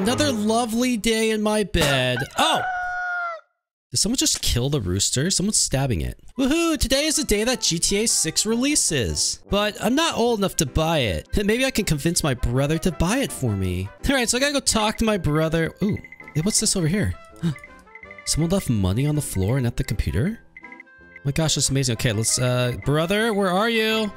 another lovely day in my bed. Oh! Did someone just kill the rooster? Someone's stabbing it. Woohoo! Today is the day that GTA 6 releases. But I'm not old enough to buy it. Maybe I can convince my brother to buy it for me. Alright, so I gotta go talk to my brother. Ooh, what's this over here? Someone left money on the floor and at the computer? Oh my gosh, that's amazing. Okay, let's, uh, brother, where are you?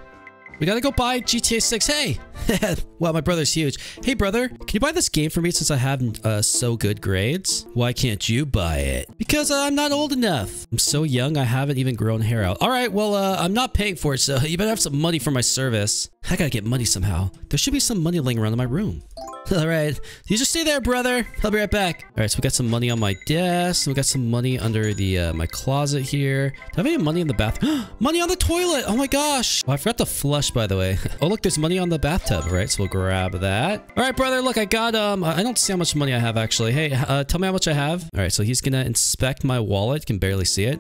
We gotta go buy GTA 6. Hey! wow, my brother's huge. Hey, brother, can you buy this game for me since I have uh, so good grades? Why can't you buy it? Because uh, I'm not old enough. I'm so young, I haven't even grown hair out. All right, well, uh, I'm not paying for it, so you better have some money for my service. I gotta get money somehow. There should be some money laying around in my room. All right. You just stay there, brother. I'll be right back. All right, so we got some money on my desk. We got some money under the uh, my closet here. Do I have any money in the bath? money on the toilet. Oh my gosh. Oh, I forgot to flush, by the way. oh, look, there's money on the bathtub. All right, so we'll grab that. All right, brother, look, I got, um, I don't see how much money I have, actually. Hey, uh, tell me how much I have. All right, so he's gonna inspect my wallet. Can barely see it.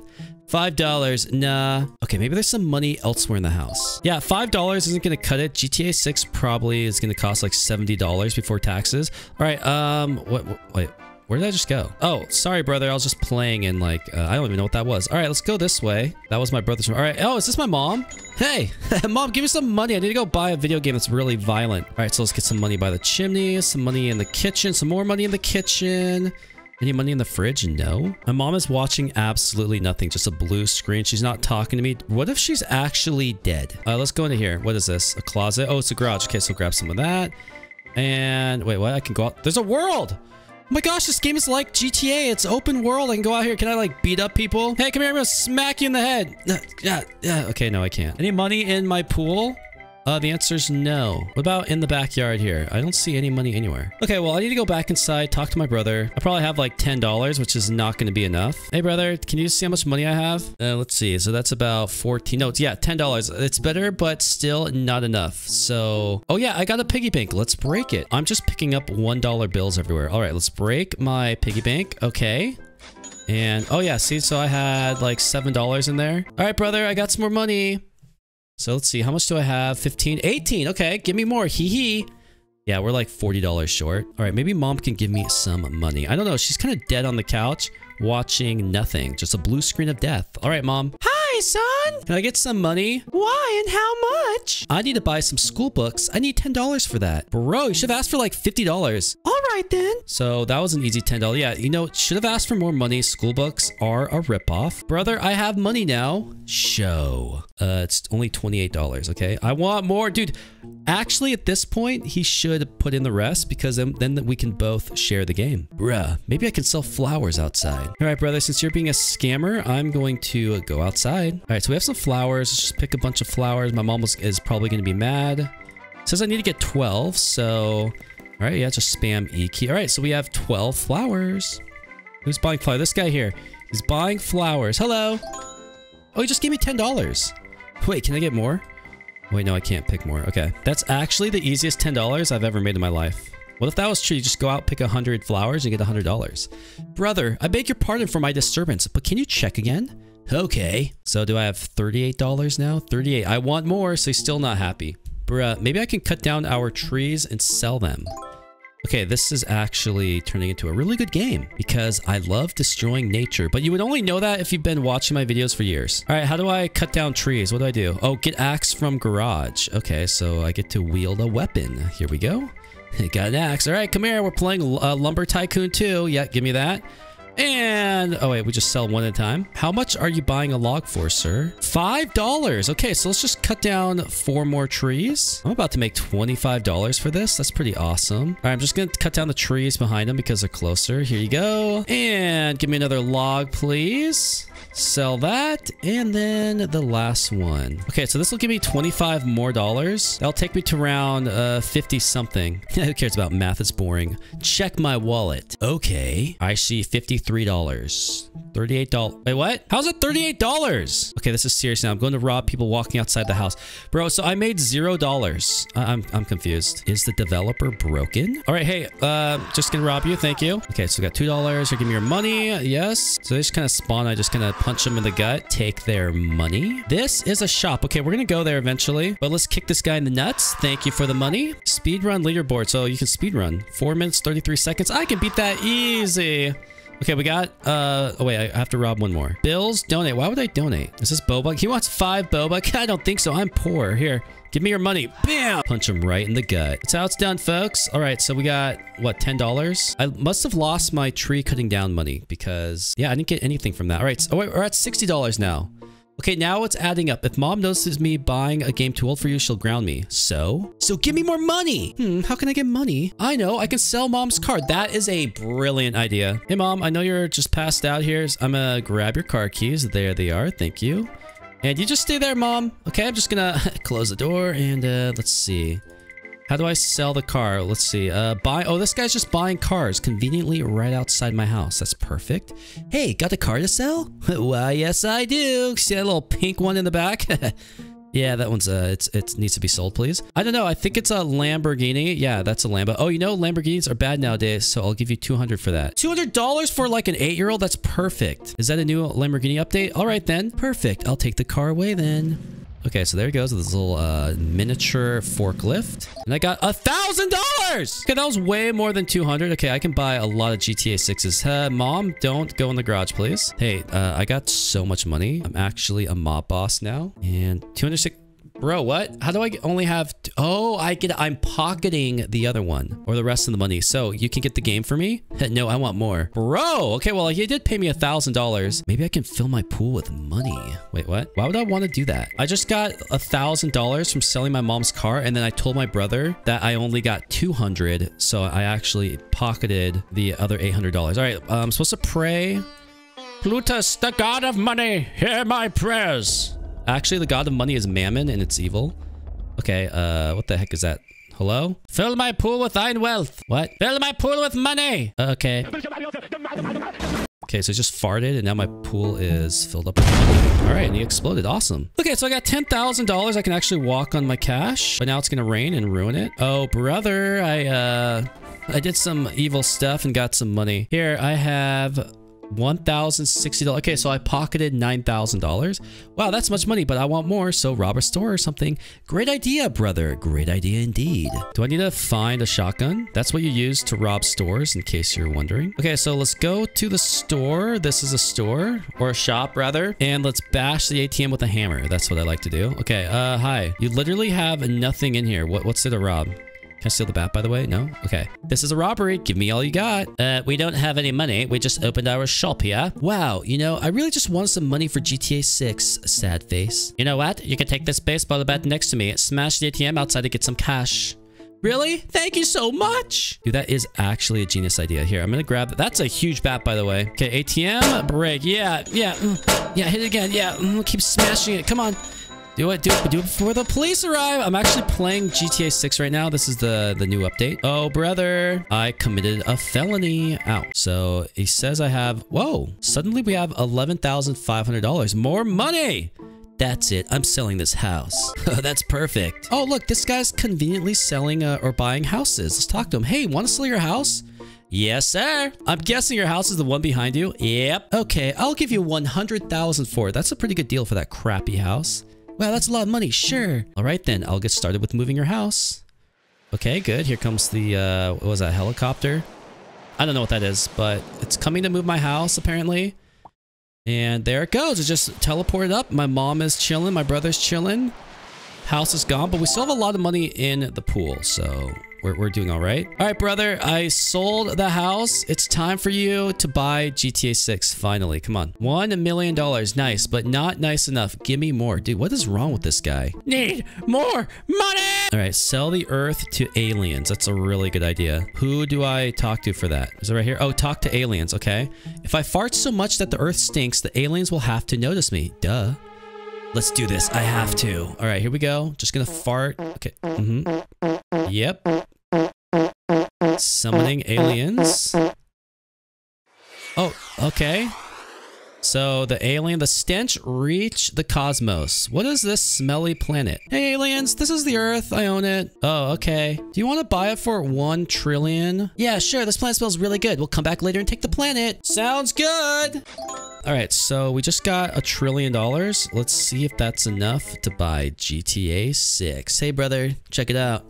Five dollars. Nah. Okay, maybe there's some money elsewhere in the house. Yeah, five dollars isn't gonna cut it. GTA 6 probably is gonna cost like $70 before taxes. All right, um, what, what wait. Where did I just go? Oh, sorry, brother. I was just playing and like, uh, I don't even know what that was. All right, let's go this way. That was my brother's room. All right. Oh, is this my mom? Hey, mom, give me some money. I need to go buy a video game that's really violent. All right, so let's get some money by the chimney, some money in the kitchen, some more money in the kitchen. Any money in the fridge? No. My mom is watching absolutely nothing, just a blue screen. She's not talking to me. What if she's actually dead? Uh, let's go into here. What is this? A closet? Oh, it's a garage. Okay, so grab some of that. And wait, what? I can go out. There's a world. Oh my gosh, this game is like GTA. It's open world. I can go out here. Can I like beat up people? Hey, come here. I'm gonna smack you in the head. Yeah, yeah. Okay, no, I can't. Any money in my pool? Uh, the answer is no. What about in the backyard here? I don't see any money anywhere. Okay, well, I need to go back inside, talk to my brother. I probably have like $10, which is not going to be enough. Hey, brother, can you see how much money I have? Uh, let's see. So that's about 14. No, yeah, $10. It's better, but still not enough. So, oh yeah, I got a piggy bank. Let's break it. I'm just picking up $1 bills everywhere. All right, let's break my piggy bank. Okay. And, oh yeah, see, so I had like $7 in there. All right, brother, I got some more money. So let's see. How much do I have? 15, 18. Okay, give me more. Hee hee. Yeah, we're like $40 short. All right, maybe mom can give me some money. I don't know. She's kind of dead on the couch watching nothing. Just a blue screen of death. All right, mom. Hi, son. Can I get some money? Why and how much? I need to buy some school books. I need $10 for that. Bro, you should have asked for like $50. All right, then. So that was an easy $10. Yeah, you know, should have asked for more money. School books are a ripoff. Brother, I have money now. Show. Uh, it's only $28, okay? I want more. Dude, actually, at this point, he should put in the rest because then, then we can both share the game. Bruh, maybe I can sell flowers outside. All right, brother, since you're being a scammer, I'm going to go outside. All right, so we have some flowers. Let's just pick a bunch of flowers. My mom was, is probably going to be mad. Says I need to get 12, so... All right, yeah, just spam E key. All right, so we have 12 flowers. Who's buying flowers? This guy here. He's buying flowers. Hello. Oh, he just gave me $10. Wait, can I get more? Wait, no, I can't pick more. Okay. That's actually the easiest $10 I've ever made in my life. What if that was true? You just go out, pick 100 flowers, and get $100. Brother, I beg your pardon for my disturbance, but can you check again? Okay. So do I have $38 now? 38. I want more, so he's still not happy. Bruh, maybe I can cut down our trees and sell them. Okay, this is actually turning into a really good game because I love destroying nature, but you would only know that if you've been watching my videos for years. All right, how do I cut down trees? What do I do? Oh, get axe from garage. Okay, so I get to wield a weapon. Here we go. Got an axe. All right, come here. We're playing uh, Lumber Tycoon 2. Yeah, give me that. And, oh wait, we just sell one at a time. How much are you buying a log for, sir? $5. Okay, so let's just cut down four more trees. I'm about to make $25 for this. That's pretty awesome. All right, I'm just going to cut down the trees behind them because they're closer. Here you go. And give me another log, please. Sell that. And then the last one. Okay, so this will give me 25 more dollars. That'll take me to around uh, 50 something. Who cares about math? It's boring. Check my wallet. Okay, I see 50 $33. $38. Wait, what? How's it $38? Okay, this is serious now. I'm going to rob people walking outside the house. Bro, so I made $0. I'm, I'm confused. Is the developer broken? All right, hey, uh, just gonna rob you. Thank you. Okay, so we got $2. Here, give me your money. Yes. So they just kind of spawn. I just punch them in the gut. Take their money. This is a shop. Okay, we're gonna go there eventually. But let's kick this guy in the nuts. Thank you for the money. Speedrun leaderboard. So you can speedrun. 4 minutes, 33 seconds. I can beat that easy. Okay, we got, uh, oh wait, I have to rob one more. Bills, donate. Why would I donate? This is this Boba? He wants five Boba. I don't think so. I'm poor. Here, give me your money. Bam! Punch him right in the gut. That's how it's done, folks. All right, so we got, what, $10? I must have lost my tree cutting down money because, yeah, I didn't get anything from that. All right, so, oh wait, we're at $60 now. Okay, now it's adding up. If mom notices me buying a game too old for you, she'll ground me. So? So give me more money. Hmm, how can I get money? I know, I can sell mom's car. That is a brilliant idea. Hey mom, I know you're just passed out here. I'm gonna grab your car keys. There they are, thank you. And you just stay there, mom. Okay, I'm just gonna close the door and uh, let's see. How do I sell the car? Let's see. Uh, buy. Oh, this guy's just buying cars conveniently right outside my house. That's perfect. Hey, got a car to sell? Why, yes, I do. See that little pink one in the back? yeah, that one's uh, it's it needs to be sold, please. I don't know. I think it's a Lamborghini. Yeah, that's a Lambo. Oh, you know, Lamborghinis are bad nowadays, so I'll give you 200 for that. $200 for like an eight-year-old? That's perfect. Is that a new Lamborghini update? All right, then. Perfect. I'll take the car away then. Okay, so there he goes with this little uh, miniature forklift. And I got a thousand dollars! Okay, that was way more than 200. Okay, I can buy a lot of GTA 6s. Uh, Mom, don't go in the garage, please. Hey, uh, I got so much money. I'm actually a mob boss now. And 206... Bro, what? How do I only have... Oh, I get... I'm pocketing the other one. Or the rest of the money. So, you can get the game for me? no, I want more. Bro! Okay, well, he did pay me a $1,000. Maybe I can fill my pool with money. Wait, what? Why would I want to do that? I just got a $1,000 from selling my mom's car. And then I told my brother that I only got 200 So, I actually pocketed the other $800. All right, I'm supposed to pray... Plutus, the god of money, hear my prayers. Actually, the god of money is Mammon and it's evil. Okay, uh, what the heck is that? Hello? Fill my pool with thine wealth. What? Fill my pool with money. Okay. Okay, so I just farted and now my pool is filled up. All right, and he exploded. Awesome. Okay, so I got $10,000. I can actually walk on my cash, but now it's going to rain and ruin it. Oh, brother, I, uh, I did some evil stuff and got some money. Here, I have $1,060. Okay, so I pocketed $9,000. Wow, that's much money, but I want more, so rob a store or something. Great idea, brother. Great idea indeed. Do I need to find a shotgun? That's what you use to rob stores, in case you're wondering. Okay, so let's go to the store. This is a store, or a shop, rather. And let's bash the ATM with a hammer. That's what I like to do. Okay, uh, hi. You literally have nothing in here. What, what's it to rob? Can I steal the bat, by the way? No? Okay. This is a robbery. Give me all you got. Uh, we don't have any money. We just opened our shop here. Wow, you know, I really just want some money for GTA 6, sad face. You know what? You can take this baseball bat next to me, smash the ATM outside to get some cash. Really? Thank you so much. Dude, that is actually a genius idea. Here, I'm gonna grab that. That's a huge bat, by the way. Okay, ATM, break. Yeah, yeah, mm, yeah, hit it again. Yeah, mm, keep smashing it. Come on. Do it, do it, do it before the police arrive. I'm actually playing GTA 6 right now. This is the, the new update. Oh, brother, I committed a felony. Out. So he says I have, whoa, suddenly we have $11,500. More money. That's it. I'm selling this house. That's perfect. Oh, look, this guy's conveniently selling uh, or buying houses. Let's talk to him. Hey, want to sell your house? Yes, sir. I'm guessing your house is the one behind you. Yep. Okay, I'll give you 100,000 for it. That's a pretty good deal for that crappy house. Wow, that's a lot of money. Sure. All right, then. I'll get started with moving your house. Okay, good. Here comes the, uh, what was that, helicopter? I don't know what that is, but it's coming to move my house, apparently. And there it goes. It just teleported up. My mom is chilling. My brother's chilling. House is gone, but we still have a lot of money in the pool, so we're, we're doing all right. All right, brother, I sold the house. It's time for you to buy GTA 6, finally. Come on. One million dollars. Nice, but not nice enough. Give me more. Dude, what is wrong with this guy? Need more money! All right, sell the earth to aliens. That's a really good idea. Who do I talk to for that? Is it right here? Oh, talk to aliens, okay. If I fart so much that the earth stinks, the aliens will have to notice me. Duh. Let's do this. I have to. All right, here we go. Just gonna fart. Okay. Mm-hmm. Yep. Summoning aliens. Oh, okay. So the alien, the stench reached the cosmos. What is this smelly planet? Hey aliens, this is the Earth. I own it. Oh, okay. Do you want to buy it for one trillion? Yeah, sure. This planet smells really good. We'll come back later and take the planet. Sounds good. All right, so we just got a trillion dollars. Let's see if that's enough to buy GTA 6. Hey, brother, check it out.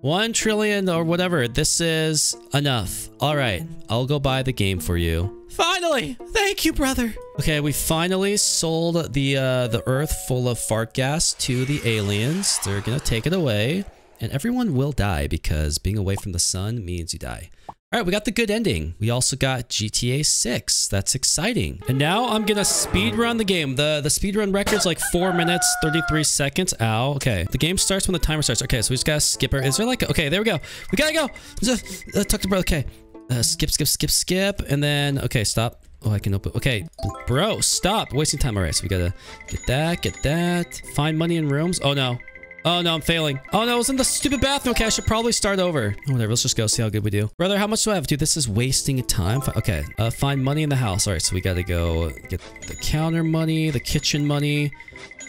One trillion or whatever. This is enough. All right, I'll go buy the game for you. Finally! Thank you, brother. Okay, we finally sold the uh, the Earth full of fart gas to the aliens. They're gonna take it away. And everyone will die because being away from the sun means you die. All right, we got the good ending. We also got GTA 6. That's exciting. And now I'm gonna speed run the game. The the speed run record's like 4 minutes, 33 seconds. Ow. Okay. The game starts when the timer starts. Okay, so we just gotta skip her. Is there like... Okay, there we go. We gotta go. Just, uh, talk to bro. Okay. Uh, skip, skip, skip, skip. And then... Okay, stop. Oh, I can open... Okay. Bro, stop. Wasting time. All right, so we gotta get that, get that. Find money in rooms. Oh, no. Oh no, I'm failing. Oh no, it was in the stupid bathroom. Okay, I should probably start over. Oh, whatever, let's just go see how good we do. Brother, how much do I have? Dude, this is wasting time. Okay, uh, find money in the house. All right, so we gotta go get the counter money, the kitchen money,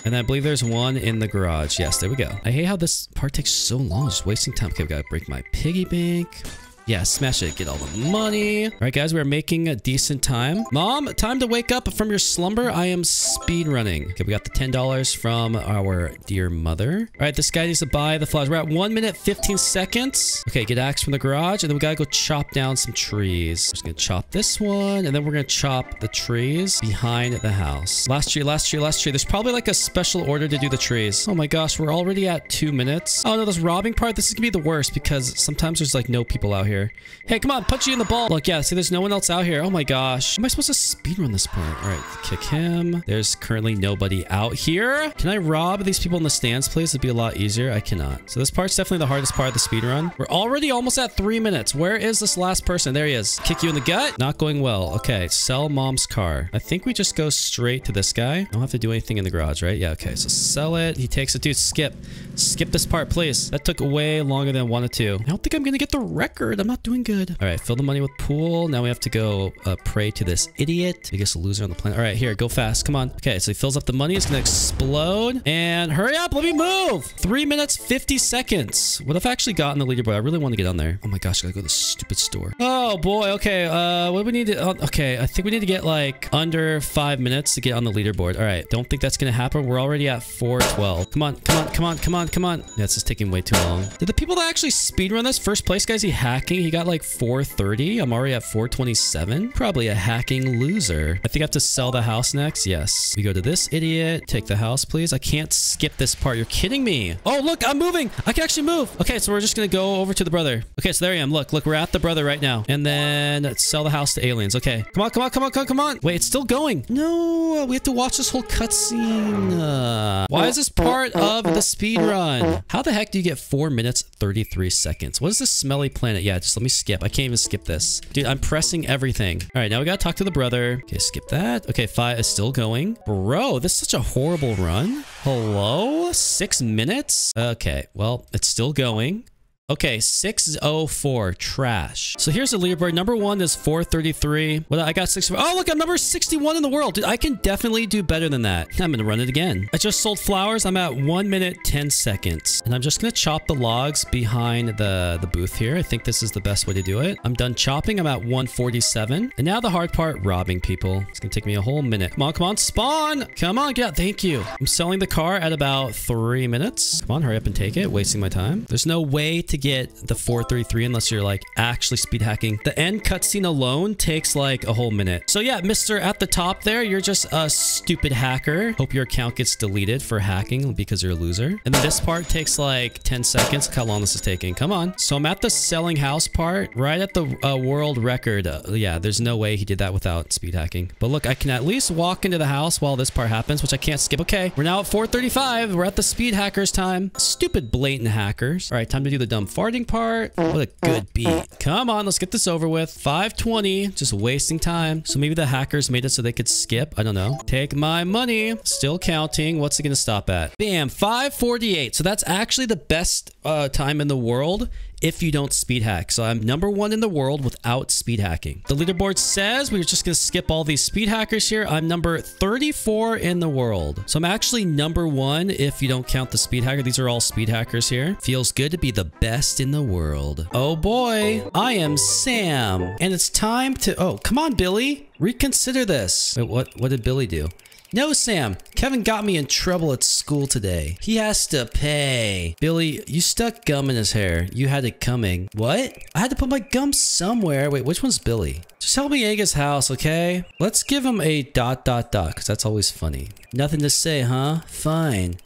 and I believe there's one in the garage. Yes, there we go. I hate how this part takes so long, just wasting time. Okay, we gotta break my piggy bank. Yeah, smash it. Get all the money. All right, guys, we're making a decent time. Mom, time to wake up from your slumber. I am speed running. Okay, we got the $10 from our dear mother. All right, this guy needs to buy the flowers. We're at 1 minute 15 seconds. Okay, get axe from the garage, and then we gotta go chop down some trees. Just gonna chop this one, and then we're gonna chop the trees behind the house. Last tree, last tree, last tree. There's probably like a special order to do the trees. Oh my gosh, we're already at two minutes. Oh no, this robbing part, this is gonna be the worst because sometimes there's like no people out here here. Hey, come on, punch you in the ball. Look, yeah, see, there's no one else out here. Oh my gosh. Am I supposed to speedrun this part? All right, kick him. There's currently nobody out here. Can I rob these people in the stands, please? It'd be a lot easier. I cannot. So this part's definitely the hardest part of the speedrun. We're already almost at three minutes. Where is this last person? There he is. Kick you in the gut. Not going well. Okay, sell mom's car. I think we just go straight to this guy. I don't have to do anything in the garage, right? Yeah, okay, so sell it. He takes it. Dude, skip. Skip this part, please. That took way longer than I wanted to. I don't think I'm gonna get the record. I'm not doing good. All right, fill the money with pool. Now we have to go uh, pray to this idiot. Biggest loser on the planet. All right, here, go fast. Come on. Okay, so he fills up the money. It's gonna explode. And hurry up, let me move. Three minutes, 50 seconds. What if I actually got in the leaderboard? I really want to get on there. Oh my gosh, I gotta go to the stupid store. Oh boy, okay. Uh, what do we need to... Uh, okay, I think we need to get like under five minutes to get on the leaderboard. All right, don't think that's gonna happen. We're already at 412. Come on, come on, come on, come on, come on. Yeah, this is taking way too long. Did the people that actually speedrun this first place guys, he hacking? He got like 430. I'm already at 427. Probably a hacking loser. I think I have to sell the house next. Yes. We go to this idiot. Take the house, please. I can't skip this part. You're kidding me. Oh, look, I'm moving. I can actually move. Okay, so we're just going to go over to the brother. Okay, so there I am. Look, look, we're at the brother right now. And then sell the house to aliens. Okay. Come on, come on, come on, come on, come on. Wait, it's still going. No, we have to watch this whole cutscene. Uh, why is this part of the speed run? How the heck do you get 4 minutes 33 seconds? What is this smelly planet? Yeah, just let me skip. I can't even skip this. Dude, I'm pressing everything. All right, now we gotta talk to the brother. Okay, skip that. Okay, five is still going. Bro, this is such a horrible run. Hello? Six minutes? Okay, well, it's still going. Okay, 604, trash. So here's the leaderboard. Number one is 433. Well, I got six. Oh, look, I'm number 61 in the world. Dude, I can definitely do better than that. I'm going to run it again. I just sold flowers. I'm at one minute, 10 seconds. And I'm just going to chop the logs behind the, the booth here. I think this is the best way to do it. I'm done chopping. I'm at 147. And now the hard part, robbing people. It's going to take me a whole minute. Come on, come on, spawn. Come on, get out. Thank you. I'm selling the car at about three minutes. Come on, hurry up and take it. Wasting my time. There's no way to to get the 433 unless you're like actually speed hacking. The end cutscene alone takes like a whole minute. So yeah, Mr. at the top there, you're just a stupid hacker. Hope your account gets deleted for hacking because you're a loser. And then this part takes like 10 seconds. Look how long this is taking. Come on. So I'm at the selling house part, right at the uh, world record. Uh, yeah, there's no way he did that without speed hacking. But look, I can at least walk into the house while this part happens, which I can't skip. Okay, we're now at 435. We're at the speed hackers time. Stupid blatant hackers. All right, time to do the dumb farting part. What a good beat. Come on, let's get this over with. 520, just wasting time. So maybe the hackers made it so they could skip. I don't know. Take my money. Still counting. What's it going to stop at? Bam, 548. So that's actually the best uh, time in the world if you don't speed hack. So I'm number one in the world without speed hacking. The leaderboard says we're just going to skip all these speed hackers here. I'm number 34 in the world. So I'm actually number one if you don't count the speed hacker. These are all speed hackers here. Feels good to be the best in the world. Oh boy, I am Sam. And it's time to... Oh, come on, Billy. Reconsider this. Wait, what, what did Billy do? No, Sam. Kevin got me in trouble at school today. He has to pay. Billy, you stuck gum in his hair. You had it coming. What? I had to put my gum somewhere. Wait, which one's Billy? Just help me egg his house, okay? Let's give him a dot dot dot, because that's always funny. Nothing to say, huh? Fine.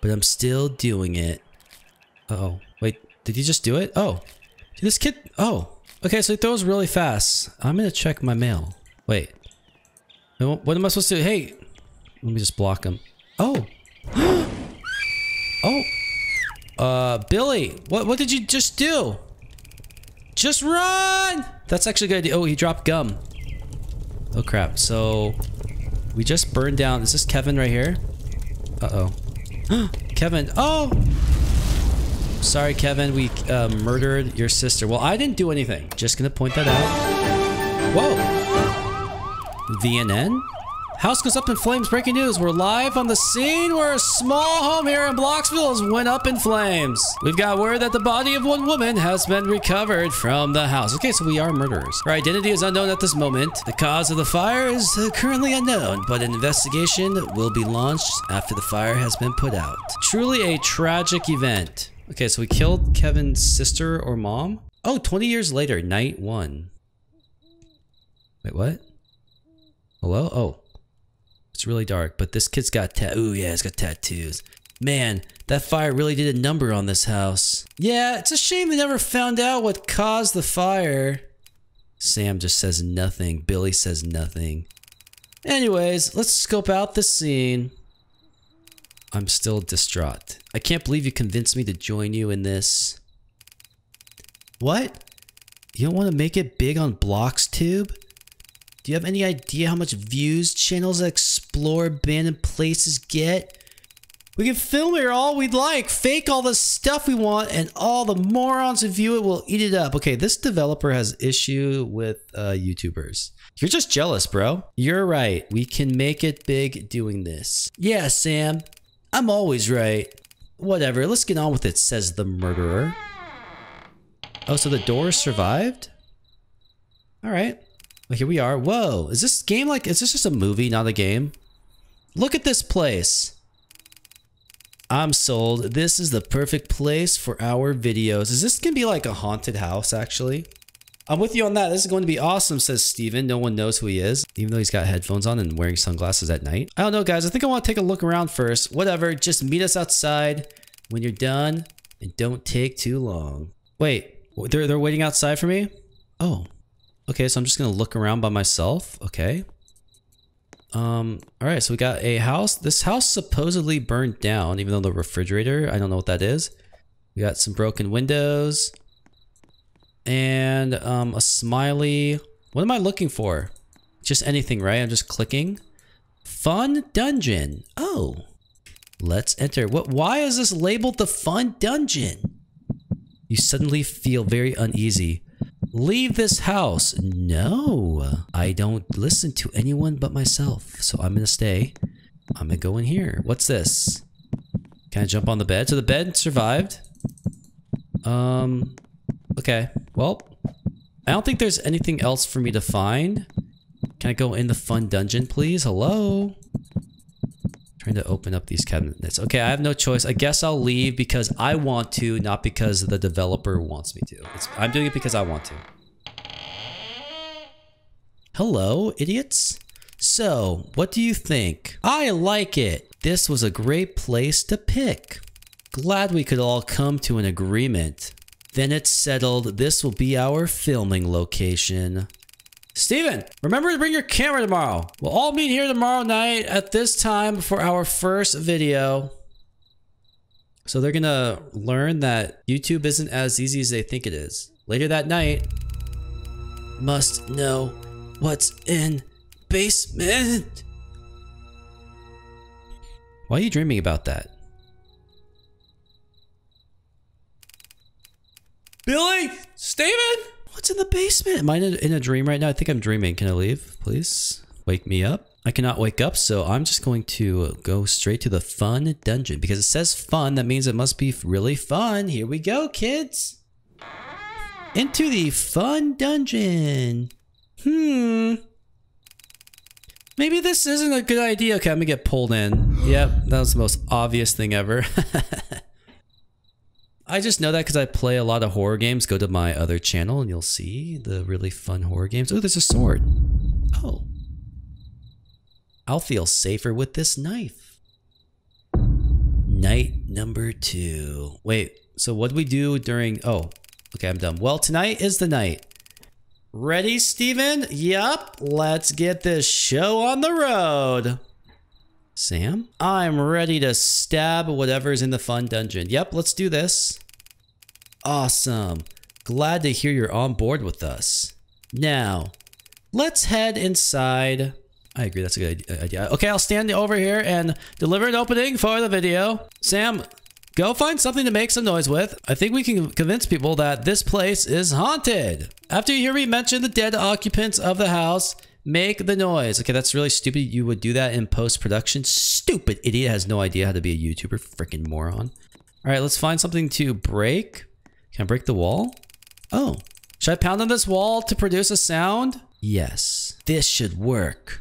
But I'm still doing it. Uh oh Wait, did he just do it? Oh. Did this kid... Oh. Okay, so he throws really fast. I'm gonna check my mail. Wait. What am I supposed to do? Hey, let me just block him. Oh. oh. Uh, Billy, what what did you just do? Just run! That's actually a good idea. Oh, he dropped gum. Oh crap. So we just burned down. Is this Kevin right here? Uh-oh. Kevin. Oh! Sorry, Kevin. We uh, murdered your sister. Well, I didn't do anything. Just gonna point that out. Whoa. VNN? House goes up in flames. Breaking news. We're live on the scene where a small home here in Bloxville has went up in flames. We've got word that the body of one woman has been recovered from the house. Okay, so we are murderers. Our identity is unknown at this moment. The cause of the fire is currently unknown, but an investigation will be launched after the fire has been put out. Truly a tragic event. Okay, so we killed Kevin's sister or mom? Oh, 20 years later, night one. Wait, what? Hello? Oh. oh. It's really dark, but this kid's got tat- Ooh, yeah, he's got tattoos. Man, that fire really did a number on this house. Yeah, it's a shame they never found out what caused the fire. Sam just says nothing. Billy says nothing. Anyways, let's scope out the scene. I'm still distraught. I can't believe you convinced me to join you in this. What? You don't want to make it big on BloxTube? Do you have any idea how much views channels that explore abandoned places get? We can film here all we'd like, fake all the stuff we want, and all the morons who view it will eat it up. Okay, this developer has issue with uh, YouTubers. You're just jealous, bro. You're right. We can make it big doing this. Yeah, Sam. I'm always right. Whatever, let's get on with it, says the murderer. Oh, so the door survived? Alright. Well, here we are. Whoa, is this game like, is this just a movie, not a game? Look at this place. I'm sold. This is the perfect place for our videos. Is this gonna be like a haunted house, actually? I'm with you on that. This is going to be awesome, says Steven. No one knows who he is, even though he's got headphones on and wearing sunglasses at night. I don't know, guys. I think I want to take a look around first. Whatever. Just meet us outside when you're done and don't take too long. Wait, they're, they're waiting outside for me? Oh, Okay, so I'm just gonna look around by myself. Okay. Um, all right, so we got a house. This house supposedly burned down, even though the refrigerator, I don't know what that is. We got some broken windows and um, a smiley. What am I looking for? Just anything, right? I'm just clicking. Fun dungeon. Oh, let's enter. What? Why is this labeled the fun dungeon? You suddenly feel very uneasy. Leave this house. No, I don't listen to anyone but myself. So I'm going to stay. I'm going to go in here. What's this? Can I jump on the bed? So the bed survived. Um, okay. Well, I don't think there's anything else for me to find. Can I go in the fun dungeon, please? Hello? Trying to open up these cabinets. Okay, I have no choice. I guess I'll leave because I want to, not because the developer wants me to. It's, I'm doing it because I want to. Hello, idiots. So, what do you think? I like it. This was a great place to pick. Glad we could all come to an agreement. Then it's settled. This will be our filming location. Steven, remember to bring your camera tomorrow. We'll all meet here tomorrow night at this time for our first video. So they're gonna learn that YouTube isn't as easy as they think it is. Later that night, must know what's in basement. Why are you dreaming about that? Billy? Steven? What's in the basement? Am I in a, dream right now? I think I'm dreaming. Can I leave, please? Wake me up. I cannot wake up, so I'm just going to go straight to the fun dungeon because it says fun. That means it must be really fun. Here we go, kids. Into the fun dungeon. Hmm. Maybe this isn't a good idea. Okay, I'm gonna get pulled in. Yep, that was the most obvious thing ever. I just know that because I play a lot of horror games. Go to my other channel and you'll see the really fun horror games. Oh, there's a sword. Oh. I'll feel safer with this knife. Night number two. Wait, so what do we do during... Oh, okay, I'm done. Well, tonight is the night. Ready, Steven? Yup. Let's get this show on the road. Sam? I'm ready to stab whatever's in the fun dungeon. Yep, let's do this. Awesome. Glad to hear you're on board with us. Now, let's head inside. I agree, that's a good idea. Okay, I'll stand over here and deliver an opening for the video. Sam, Go find something to make some noise with. I think we can convince people that this place is haunted. After you hear me mention the dead occupants of the house, make the noise. Okay, that's really stupid. You would do that in post-production. Stupid idiot has no idea how to be a YouTuber. Freaking moron. All right, let's find something to break. Can I break the wall? Oh, should I pound on this wall to produce a sound? Yes, this should work.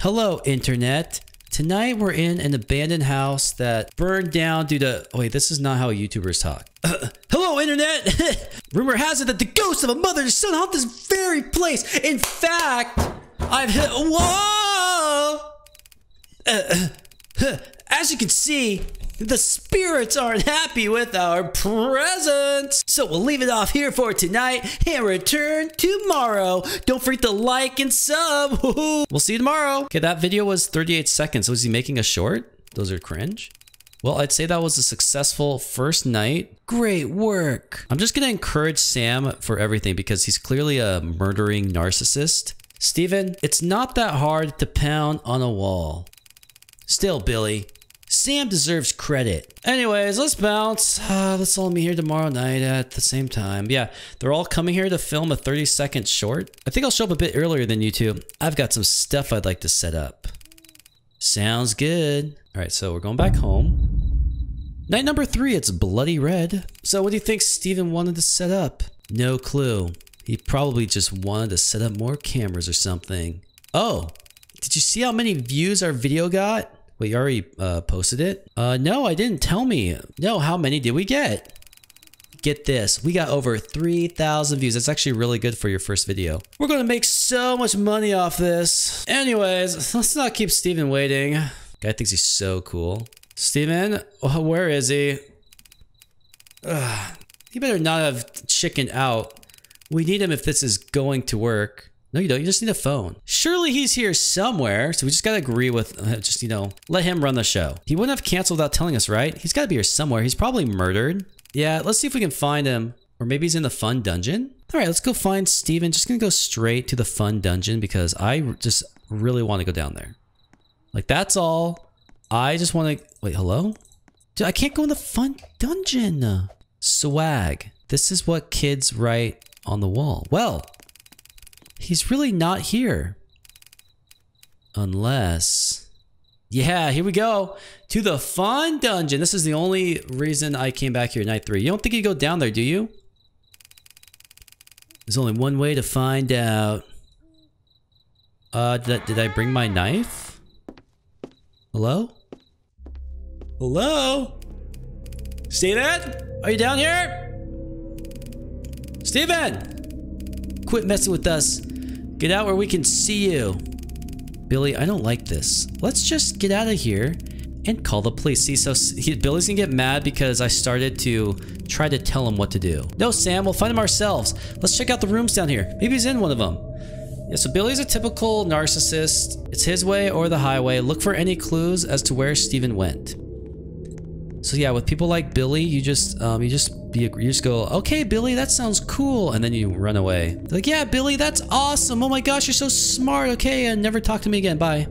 Hello, internet. Tonight we're in an abandoned house that burned down due to. Oh, wait, this is not how YouTubers talk. Hello, internet. Rumor has it that the ghost of a mother and son haunt this very place. In fact, I've hit. Whoa! as you can see, the spirits aren't happy with our presence. So we'll leave it off here for tonight and return tomorrow. Don't forget to like and sub. We'll see you tomorrow. Okay, that video was 38 seconds. Was he making a short? Those are cringe. Well, I'd say that was a successful first night. Great work. I'm just going to encourage Sam for everything because he's clearly a murdering narcissist. Steven, it's not that hard to pound on a wall. Still, Billy, Sam deserves credit. Anyways, let's bounce. Uh, let's all meet here tomorrow night at the same time. Yeah, they're all coming here to film a 30 second short. I think I'll show up a bit earlier than you two. I've got some stuff I'd like to set up. Sounds good. All right, so we're going back home. Night number three, it's bloody red. So what do you think Steven wanted to set up? No clue. He probably just wanted to set up more cameras or something. Oh, did you see how many views our video got? Wait, you already uh, posted it? Uh, no, I didn't tell me. No, how many did we get? Get this, we got over 3,000 views. That's actually really good for your first video. We're gonna make so much money off this. Anyways, let's not keep Steven waiting. Guy thinks he's so cool. Steven, where is he? Ugh, he better not have chickened out. We need him if this is going to work. No, you don't. You just need a phone. Surely he's here somewhere. So we just got to agree with, uh, just, you know, let him run the show. He wouldn't have canceled without telling us, right? He's got to be here somewhere. He's probably murdered. Yeah, let's see if we can find him. Or maybe he's in the fun dungeon. All right, let's go find Steven. Just going to go straight to the fun dungeon because I just really want to go down there. Like, that's all. I just want to... Wait, hello? Dude, I can't go in the fun dungeon. Swag. This is what kids write on the wall. Well, He's really not here. Unless... Yeah, here we go. To the fun dungeon. This is the only reason I came back here night three. You don't think you go down there, do you? There's only one way to find out. Uh, did I, did I bring my knife? Hello? Hello? Steven? Are you down here? Steven! Quit messing with us. Get out where we can see you. Billy, I don't like this. Let's just get out of here and call the police. See, so he, Billy's gonna get mad because I started to try to tell him what to do. No, Sam, we'll find him ourselves. Let's check out the rooms down here. Maybe he's in one of them. Yeah, so Billy's a typical narcissist. It's his way or the highway. Look for any clues as to where Steven went. So yeah, with people like Billy, you just um, you just be you just go, okay, Billy, that sounds cool, and then you run away. They're like, yeah, Billy, that's awesome. Oh my gosh, you're so smart. Okay, and never talk to me again. Bye.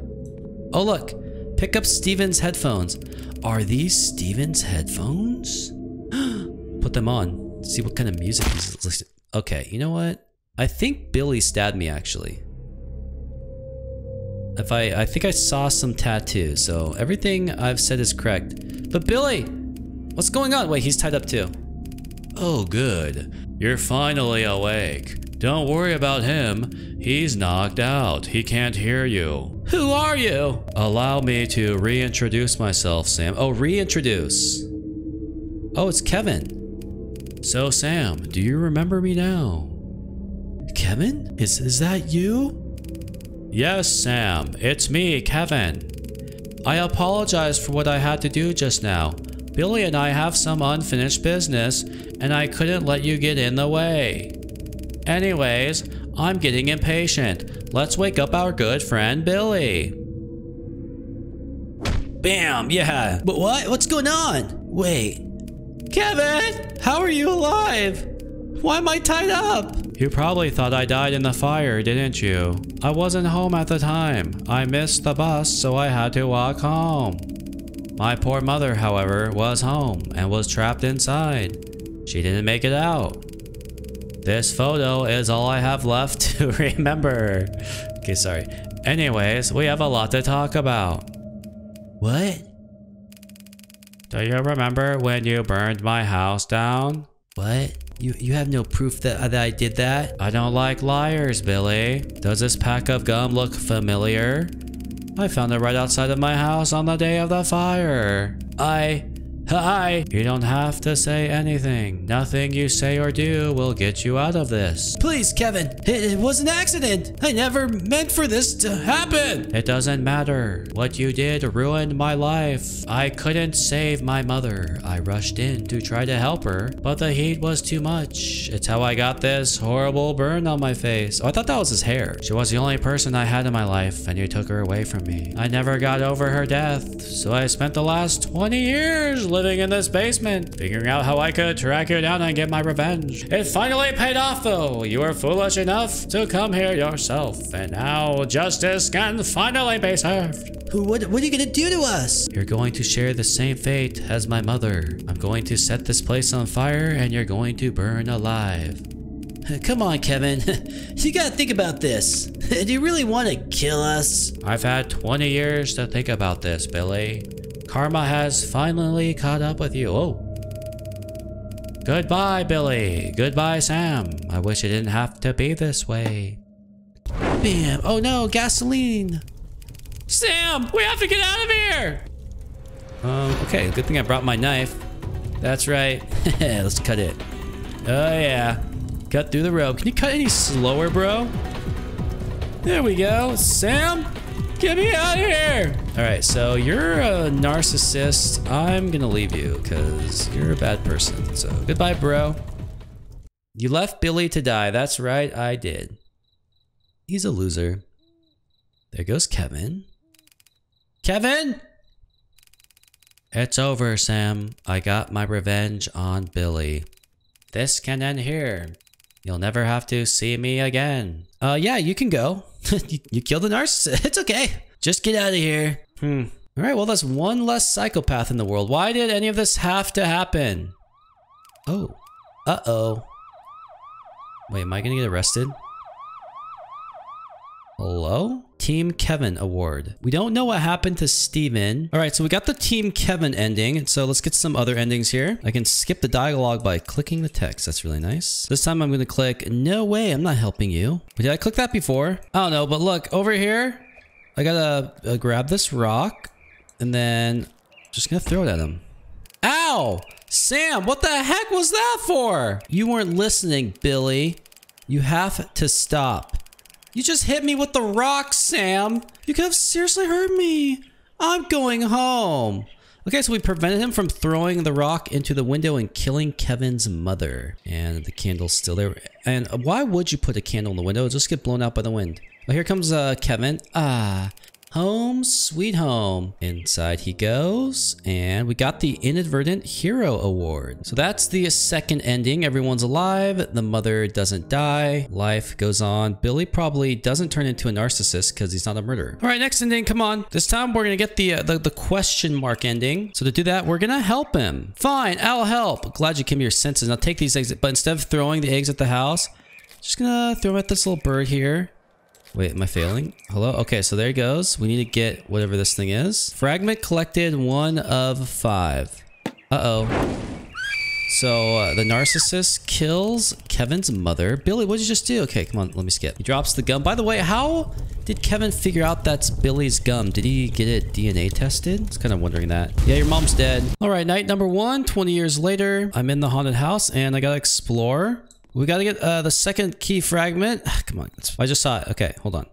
Oh look, pick up Steven's headphones. Are these Steven's headphones? put them on. See what kind of music he's listening. Okay, you know what? I think Billy stabbed me actually. If I, I think I saw some tattoos, so everything I've said is correct. But Billy, what's going on? Wait, he's tied up too. Oh, good. You're finally awake. Don't worry about him. He's knocked out. He can't hear you. Who are you? Allow me to reintroduce myself, Sam. Oh, reintroduce. Oh, it's Kevin. So, Sam, do you remember me now? Kevin? Is, is that you? Yes, Sam. It's me, Kevin. I apologize for what I had to do just now. Billy and I have some unfinished business, and I couldn't let you get in the way. Anyways, I'm getting impatient. Let's wake up our good friend Billy. Bam! Yeah. But what? What's going on? Wait. Kevin! How are you alive? Why am I tied up? You probably thought I died in the fire, didn't you? I wasn't home at the time. I missed the bus, so I had to walk home. My poor mother, however, was home and was trapped inside. She didn't make it out. This photo is all I have left to remember. Okay, sorry. Anyways, we have a lot to talk about. What? Do you remember when you burned my house down? What? You, you have no proof that, uh, that I did that? I don't like liars, Billy. Does this pack of gum look familiar? I found it right outside of my house on the day of the fire. I... Hi! You don't have to say anything. Nothing you say or do will get you out of this. Please, Kevin. It, it, was an accident. I never meant for this to happen. It doesn't matter. What you did ruined my life. I couldn't save my mother. I rushed in to try to help her, but the heat was too much. It's how I got this horrible burn on my face. Oh, I thought that was his hair. She was the only person I had in my life, and you took her away from me. I never got over her death, so I spent the last 20 years living in this basement, figuring out how I could track you down and get my revenge. It finally paid off though. You were foolish enough to come here yourself, and now justice can finally be served. What, what are you gonna do to us? You're going to share the same fate as my mother. I'm going to set this place on fire and you're going to burn alive. Come on, Kevin. you gotta think about this. Do you really want to kill us? I've had 20 years to think about this, Billy. Karma has finally caught up with you. Oh. Goodbye, Billy. Goodbye, Sam. I wish it didn't have to be this way. Bam. Oh no, gasoline. Sam, we have to get out of here. Um, okay, good thing I brought my knife. That's right. Let's cut it. Oh yeah. Cut through the rope. Can you cut any slower, bro? There we go. Sam, Get me out of here! Alright, so you're a narcissist. I'm gonna leave you because you're a bad person. So goodbye, bro. You left Billy to die. That's right, I did. He's a loser. There goes Kevin. Kevin! It's over, Sam. I got my revenge on Billy. This can end here. You'll never have to see me again. Uh, yeah, you can go. you, you killed the narcissist. It's okay. Just get out of here. Hmm. All right, well, that's one less psychopath in the world. Why did any of this have to happen? Oh. Uh-oh. Wait, am I gonna get arrested? Hello? Team Kevin award. We don't know what happened to Steven. All right, so we got the Team Kevin ending. So let's get some other endings here. I can skip the dialogue by clicking the text. That's really nice. This time I'm going to click, no way, I'm not helping you. Did I click that before? I don't know, but look, over here, I gotta uh, grab this rock and then just gonna throw it at him. Ow! Sam, what the heck was that for? You weren't listening, Billy. You have to stop. You just hit me with the rock, Sam. You could have seriously hurt me. I'm going home. Okay, so we prevented him from throwing the rock into the window and killing Kevin's mother. And the candle's still there. And why would you put a candle in the window? It'll just get blown out by the wind. Here comes uh, Kevin. Ah, Home sweet home. Inside he goes. And we got the Inadvertent Hero Award. So that's the second ending. Everyone's alive. The mother doesn't die. Life goes on. Billy probably doesn't turn into a narcissist because he's not a murderer. All right, next ending. Come on. This time we're going to get the, uh, the, the question mark ending. So to do that, we're going to help him. Fine, I'll help. Glad you came to your senses. Now take these eggs. But instead of throwing the eggs at the house, just gonna throw them at this little bird here. Wait, am I failing? Hello? Okay, so there he goes. We need to get whatever this thing is. Fragment collected, one of five. Uh-oh. So uh, the narcissist kills Kevin's mother. Billy, what did you just do? Okay, come on, let me skip. He drops the gum. By the way, how did Kevin figure out that's Billy's gum? Did he get it DNA tested? I was kind of wondering that. Yeah, your mom's dead. All right, night number one, 20 years later. I'm in the haunted house and I gotta explore. We gotta get uh, the second key fragment. Come on, I just saw it. Okay, hold on.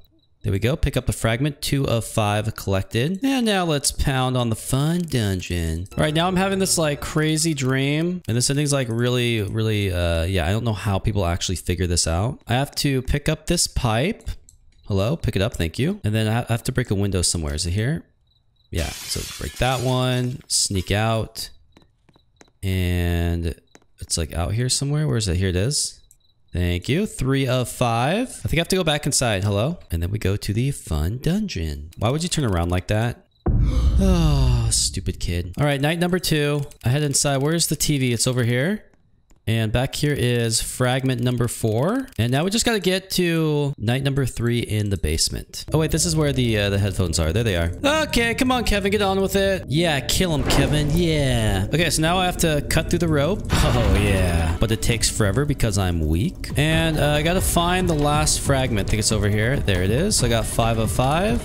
There we go. Pick up the fragment. Two of five collected. And now let's pound on the fun dungeon. All right, now I'm having this like crazy dream. And this ending's like really, really, uh, yeah, I don't know how people actually figure this out. I have to pick up this pipe. Hello, pick it up. Thank you. And then I have to break a window somewhere. Is it here? Yeah, so break that one, sneak out. And it's like out here somewhere. Where is it? Here it is. Thank you. Three of five. I think I have to go back inside. Hello? And then we go to the fun dungeon. Why would you turn around like that? Oh, stupid kid. All right, night number two. I head inside. Where's the TV? It's over here. And back here is fragment number four. And now we just got to get to night number three in the basement. Oh, wait, this is where the uh, the headphones are. There they are. Okay, come on, Kevin, get on with it. Yeah, kill him, Kevin. Yeah. Okay, so now I have to cut through the rope. Oh, yeah. But it takes forever because I'm weak. And uh, I got to find the last fragment. I think it's over here. There it is. So I got five of five.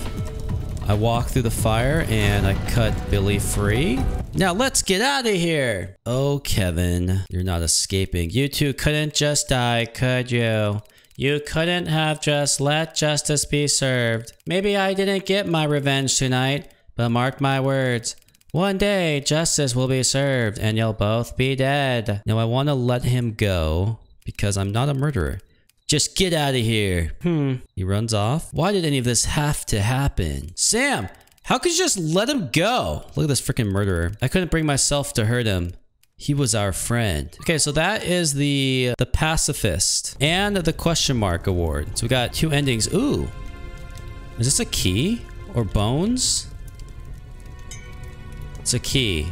I walk through the fire and I cut Billy free. Now let's get out of here. Oh, Kevin, you're not escaping. You two couldn't just die, could you? You couldn't have just let justice be served. Maybe I didn't get my revenge tonight, but mark my words. One day, justice will be served and you'll both be dead. Now I want to let him go because I'm not a murderer. Just get out of here. Hmm. He runs off. Why did any of this have to happen? Sam, how could you just let him go? Look at this freaking murderer. I couldn't bring myself to hurt him. He was our friend. Okay, so that is the the pacifist and the question mark award. So we got two endings. Ooh. Is this a key or bones? It's a key.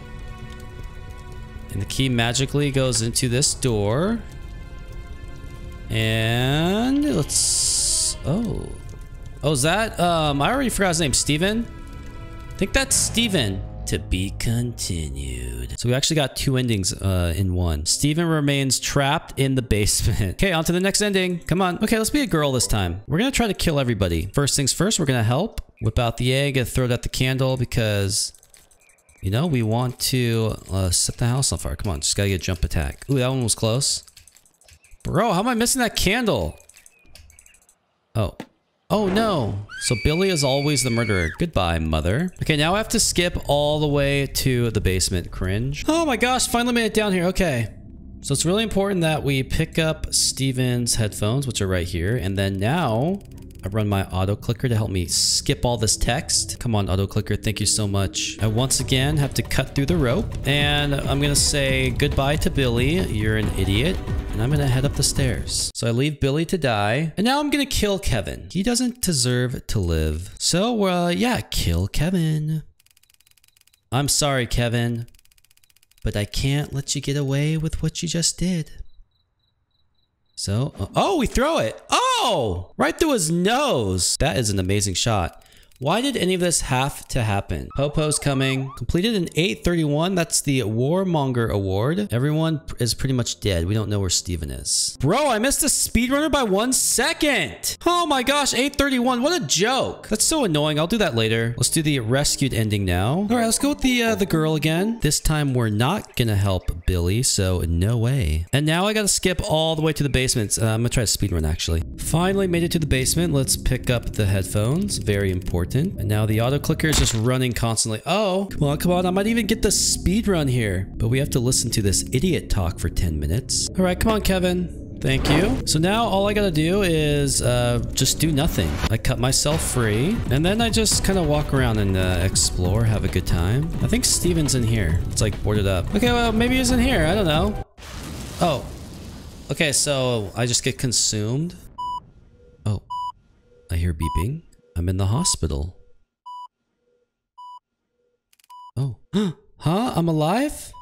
And the key magically goes into this door. And let's... Oh. Oh, is that... Um, I already forgot his name. Steven? I think that's Steven. To be continued. So we actually got two endings uh, in one. Steven remains trapped in the basement. Okay, on to the next ending. Come on. Okay, let's be a girl this time. We're gonna try to kill everybody. First things first, we're gonna help. Whip out the egg and throw it at the candle because... You know, we want to uh, set the house on fire. Come on, just gotta get jump attack. Ooh, that one was close. Bro, how am I missing that candle? Oh. Oh no. So Billy is always the murderer. Goodbye, mother. Okay, now I have to skip all the way to the basement. Cringe. Oh my gosh, finally made it down here. Okay. So it's really important that we pick up Steven's headphones, which are right here. And then now I run my auto clicker to help me skip all this text. Come on, auto clicker. Thank you so much. I once again have to cut through the rope and I'm going to say goodbye to Billy. You're an idiot. And I'm going to head up the stairs. So I leave Billy to die. And now I'm going to kill Kevin. He doesn't deserve to live. So, uh, yeah, kill Kevin. I'm sorry, Kevin. But I can't let you get away with what you just did. So, uh, oh, we throw it. Oh, right through his nose. That is an amazing shot. Why did any of this have to happen? Popo's coming. Completed in 831. That's the Warmonger Award. Everyone is pretty much dead. We don't know where Steven is. Bro, I missed a speedrunner by one second. Oh my gosh, 831. What a joke. That's so annoying. I'll do that later. Let's do the rescued ending now. All right, let's go with the, uh, the girl again. This time we're not gonna help Billy, so no way. And now I gotta skip all the way to the basement. Uh, I'm gonna try to speedrun actually. Finally made it to the basement. Let's pick up the headphones. Very important important. And now the auto clicker is just running constantly. Oh, come on, come on. I might even get the speed run here. But we have to listen to this idiot talk for 10 minutes. All right, come on, Kevin. Thank you. So now all I gotta do is uh, just do nothing. I cut myself free, and then I just kind of walk around and uh, explore, have a good time. I think Steven's in here. It's like boarded up. Okay, well, maybe he's in here. I don't know. Oh. Okay, so I just get consumed. Oh. I hear beeping. I'm in the hospital. Oh. huh? I'm alive?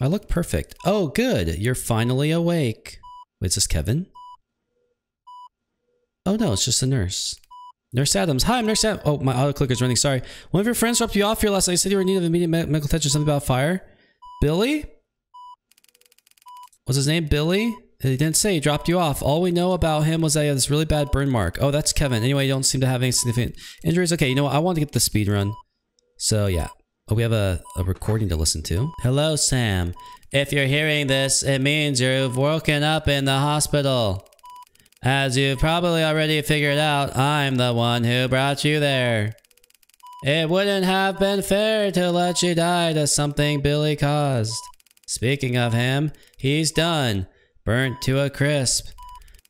I look perfect. Oh, good. You're finally awake. Wait, is this Kevin? Oh no, it's just a nurse. Nurse Adams. Hi, I'm Nurse Adams. Oh, my auto clicker's running. Sorry. One of your friends dropped you off here last night. You said you were in need of immediate medical attention. Something about fire. Billy? What's his name? Billy? He didn't say he dropped you off. All we know about him was that he had this really bad burn mark. Oh, that's Kevin. Anyway, you don't seem to have any significant injuries. Okay, you know what? I want to get the speed run. So, yeah. Oh, we have a, a recording to listen to. Hello, Sam. If you're hearing this, it means you've woken up in the hospital. As you've probably already figured out, I'm the one who brought you there. It wouldn't have been fair to let you die to something Billy caused. Speaking of him, he's done. Burnt to a crisp.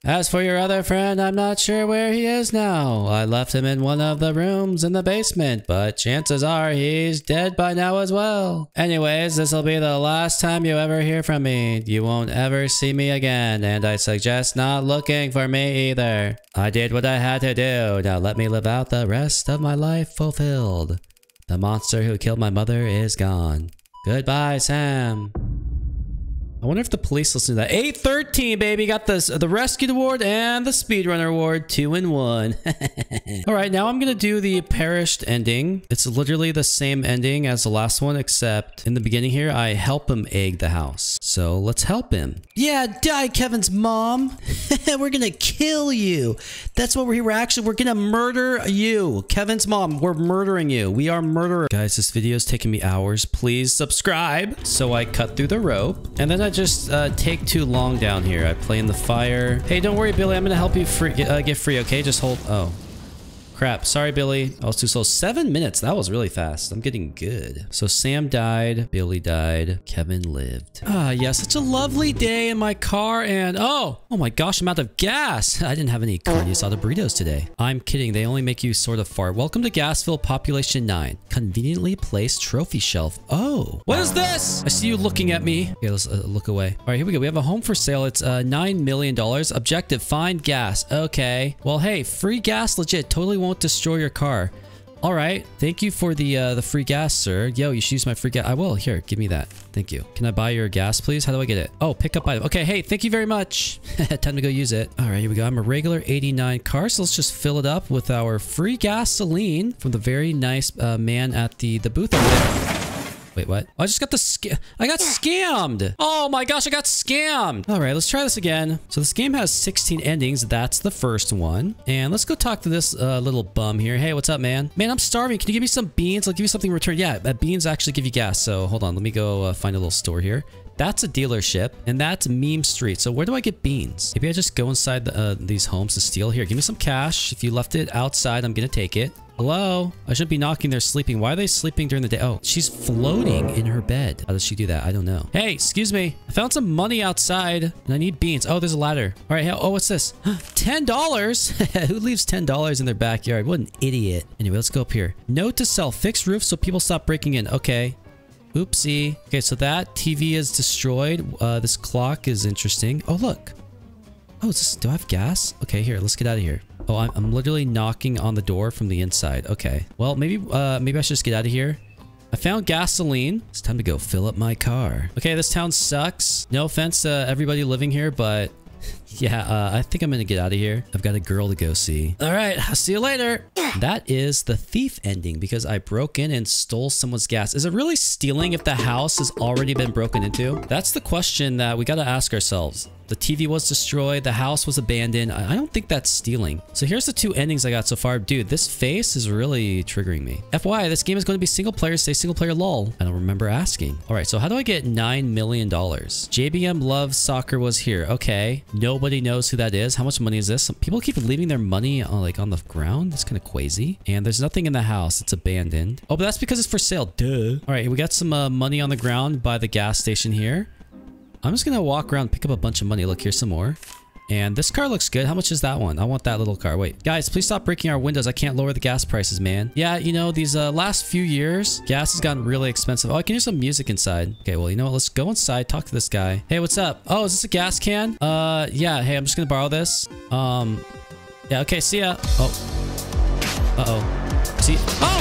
As for your other friend, I'm not sure where he is now. I left him in one of the rooms in the basement, but chances are he's dead by now as well. Anyways, this'll be the last time you ever hear from me. You won't ever see me again, and I suggest not looking for me either. I did what I had to do. Now let me live out the rest of my life fulfilled. The monster who killed my mother is gone. Goodbye, Sam. I wonder if the police listen to that. 813, baby. Got this, the Rescue Award and the Speedrunner Award. Two in one. All right, now I'm going to do the perished ending. It's literally the same ending as the last one, except in the beginning here, I help him egg the house. So let's help him. Yeah, die, Kevin's mom. we're going to kill you. That's what we're, we're actually, we're going to murder you. Kevin's mom, we're murdering you. We are murderers. Guys, this video is taking me hours. Please subscribe. So I cut through the rope and then I just uh, take too long down here. I play in the fire. Hey, don't worry, Billy. I'm gonna help you free, uh, get free, okay? Just hold... Oh. Crap. Sorry, Billy. I was too slow. Seven minutes. That was really fast. I'm getting good. So Sam died. Billy died. Kevin lived. Ah, yeah. Such a lovely day in my car and... Oh! Oh my gosh, I'm out of gas. I didn't have any carne asada burritos today. I'm kidding. They only make you sort of fart. Welcome to Gasville Population 9. Conveniently placed trophy shelf. Oh. What is this? I see you looking at me. Okay, let's uh, look away. All right, here we go. We have a home for sale. It's uh, $9 million. Objective, find gas. Okay. Well, hey, free gas legit. Totally won't destroy your car. All right. Thank you for the uh, the free gas, sir. Yo, you should use my free gas. I will. Here, give me that. Thank you. Can I buy your gas, please? How do I get it? Oh, pick up item. Okay, hey, thank you very much. Time to go use it. All right, here we go. I'm a regular 89 car, so let's just fill it up with our free gasoline from the very nice uh, man at the, the booth over there. Wait, what? Oh, I just got the sca- I got scammed! Oh my gosh, I got scammed! Alright, let's try this again. So this game has 16 endings. That's the first one. And let's go talk to this uh, little bum here. Hey, what's up, man? Man, I'm starving. Can you give me some beans? I'll give you something in return. Yeah, uh, beans actually give you gas. So hold on. Let me go uh, find a little store here. That's a dealership, and that's Meme Street. So where do I get beans? Maybe I just go inside the, uh, these homes to steal. Here, give me some cash. If you left it outside, I'm gonna take it. Hello? I should be knocking. They're sleeping. Why are they sleeping during the day? Oh, she's floating in her bed. How does she do that? I don't know. Hey, excuse me. I found some money outside and I need beans. Oh, there's a ladder. All right. Oh, what's this? $10? Who leaves $10 in their backyard? What an idiot. Anyway, let's go up here. Note to sell. Fix roof so people stop breaking in. Okay. Oopsie. Okay, so that TV is destroyed. Uh, this clock is interesting. Oh, look. Oh, is this, do I have gas? Okay, here, let's get out of here. Oh, I'm, I'm literally knocking on the door from the inside. Okay. Well, maybe uh, maybe I should just get out of here. I found gasoline. It's time to go fill up my car. Okay, this town sucks. No offense to everybody living here, but yeah, uh, I think I'm gonna get out of here. I've got a girl to go see. All right, I'll see you later. That is the thief ending because I broke in and stole someone's gas. Is it really stealing if the house has already been broken into? That's the question that we gotta ask ourselves. The TV was destroyed. The house was abandoned. I don't think that's stealing. So here's the two endings I got so far. Dude, this face is really triggering me. FYI, this game is going to be single player. Say single player lol. I don't remember asking. All right, so how do I get $9 million? JBM Love Soccer was here. Okay. Nobody knows who that is. How much money is this? People keep leaving their money on, like on the ground. It's kind of crazy. And there's nothing in the house. It's abandoned. Oh, but that's because it's for sale. Duh. All right, we got some uh, money on the ground by the gas station here. I'm just gonna walk around pick up a bunch of money. Look, here's some more. And this car looks good. How much is that one? I want that little car. Wait, guys, please stop breaking our windows. I can't lower the gas prices, man. Yeah, you know, these uh, last few years, gas has gotten really expensive. Oh, I can hear some music inside. Okay, well, you know what? Let's go inside, talk to this guy. Hey, what's up? Oh, is this a gas can? Uh, yeah. Hey, I'm just gonna borrow this. Um, yeah, okay, see ya. Oh. Uh-oh. See? Oh!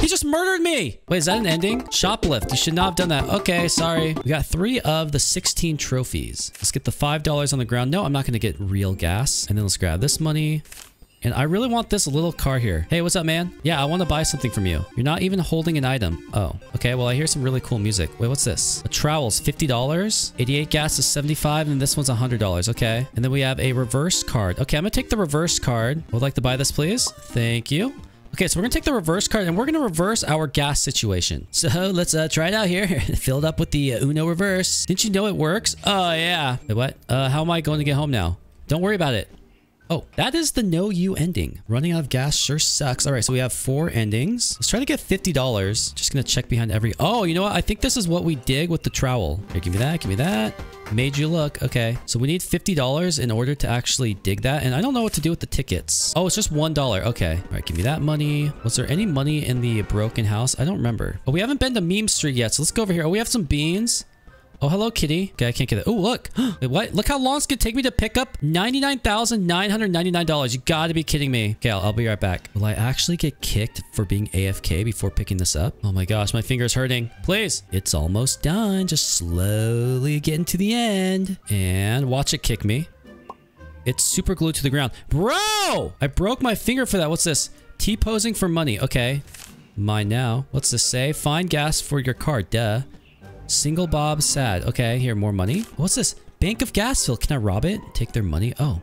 He just murdered me! Wait, is that an ending? Shoplift. You should not have done that. Okay, sorry. We got three of the 16 trophies. Let's get the $5 on the ground. No, I'm not going to get real gas. And then let's grab this money. And I really want this little car here. Hey, what's up, man? Yeah, I want to buy something from you. You're not even holding an item. Oh, okay. Well, I hear some really cool music. Wait, what's this? A trowel's $50. 88 gas is 75 and this one's $100. Okay. And then we have a reverse card. Okay, I'm going to take the reverse card. Would like to buy this, please? Thank you. Okay, so we're gonna take the reverse card and we're gonna reverse our gas situation. So let's uh, try it out here. Filled up with the uh, Uno reverse. Didn't you know it works? Oh yeah. Wait, what? Uh, how am I going to get home now? Don't worry about it. Oh, that is the no you ending. Running out of gas sure sucks. All right, so we have four endings. Let's try to get $50. Just gonna check behind every... Oh, you know what? I think this is what we dig with the trowel. Here, give me that, give me that. Made you look. Okay, so we need $50 in order to actually dig that. And I don't know what to do with the tickets. Oh, it's just $1. Okay. All right, give me that money. Was there any money in the broken house? I don't remember. But we haven't been to Meme Street yet, so let's go over here. Oh, we have some beans. Oh, hello, kitty. Okay, I can't get it. Oh, look. What? Look how long it's gonna take me to pick up $99,999. You gotta be kidding me. Okay, I'll, I'll, be right back. Will I actually get kicked for being AFK before picking this up? Oh my gosh, my finger's hurting. Please. It's almost done. Just slowly getting to the end. And watch it kick me. It's super glued to the ground. Bro! I broke my finger for that. What's this? T-posing for money. Okay. Mine now. What's this say? Find gas for your car. Duh. Single Bob sad. Okay, here, more money. What's this? Bank of Gasville. Can I rob it? Take their money? Oh.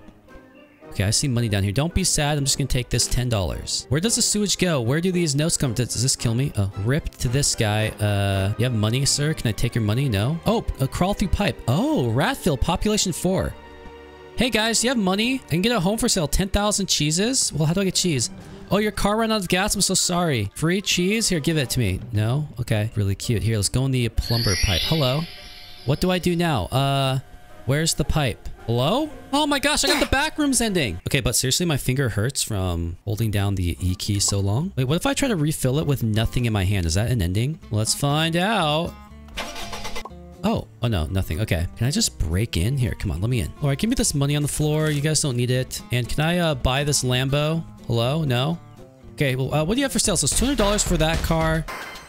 Okay, I see money down here. Don't be sad. I'm just gonna take this $10. Where does the sewage go? Where do these notes come? Does this kill me? Oh, ripped to this guy. Uh, you have money, sir? Can I take your money? No. Oh, a crawl through pipe. Oh, Ratville, population 4. Hey guys, you have money? I can get a home for sale. 10,000 cheeses? Well, how do I get cheese? Oh, your car ran out of gas? I'm so sorry. Free cheese? Here, give it to me. No? Okay. Really cute. Here, let's go in the plumber pipe. Hello? What do I do now? Uh, where's the pipe? Hello? Oh my gosh, I got the back rooms ending. Okay, but seriously, my finger hurts from holding down the E key so long. Wait, what if I try to refill it with nothing in my hand? Is that an ending? Let's find out. Oh, oh no, nothing. Okay. Can I just break in? Here, come on, let me in. All right, give me this money on the floor. You guys don't need it. And can I uh, buy this Lambo? Hello? No? Okay, well, uh, what do you have for sale? So it's $200 for that car.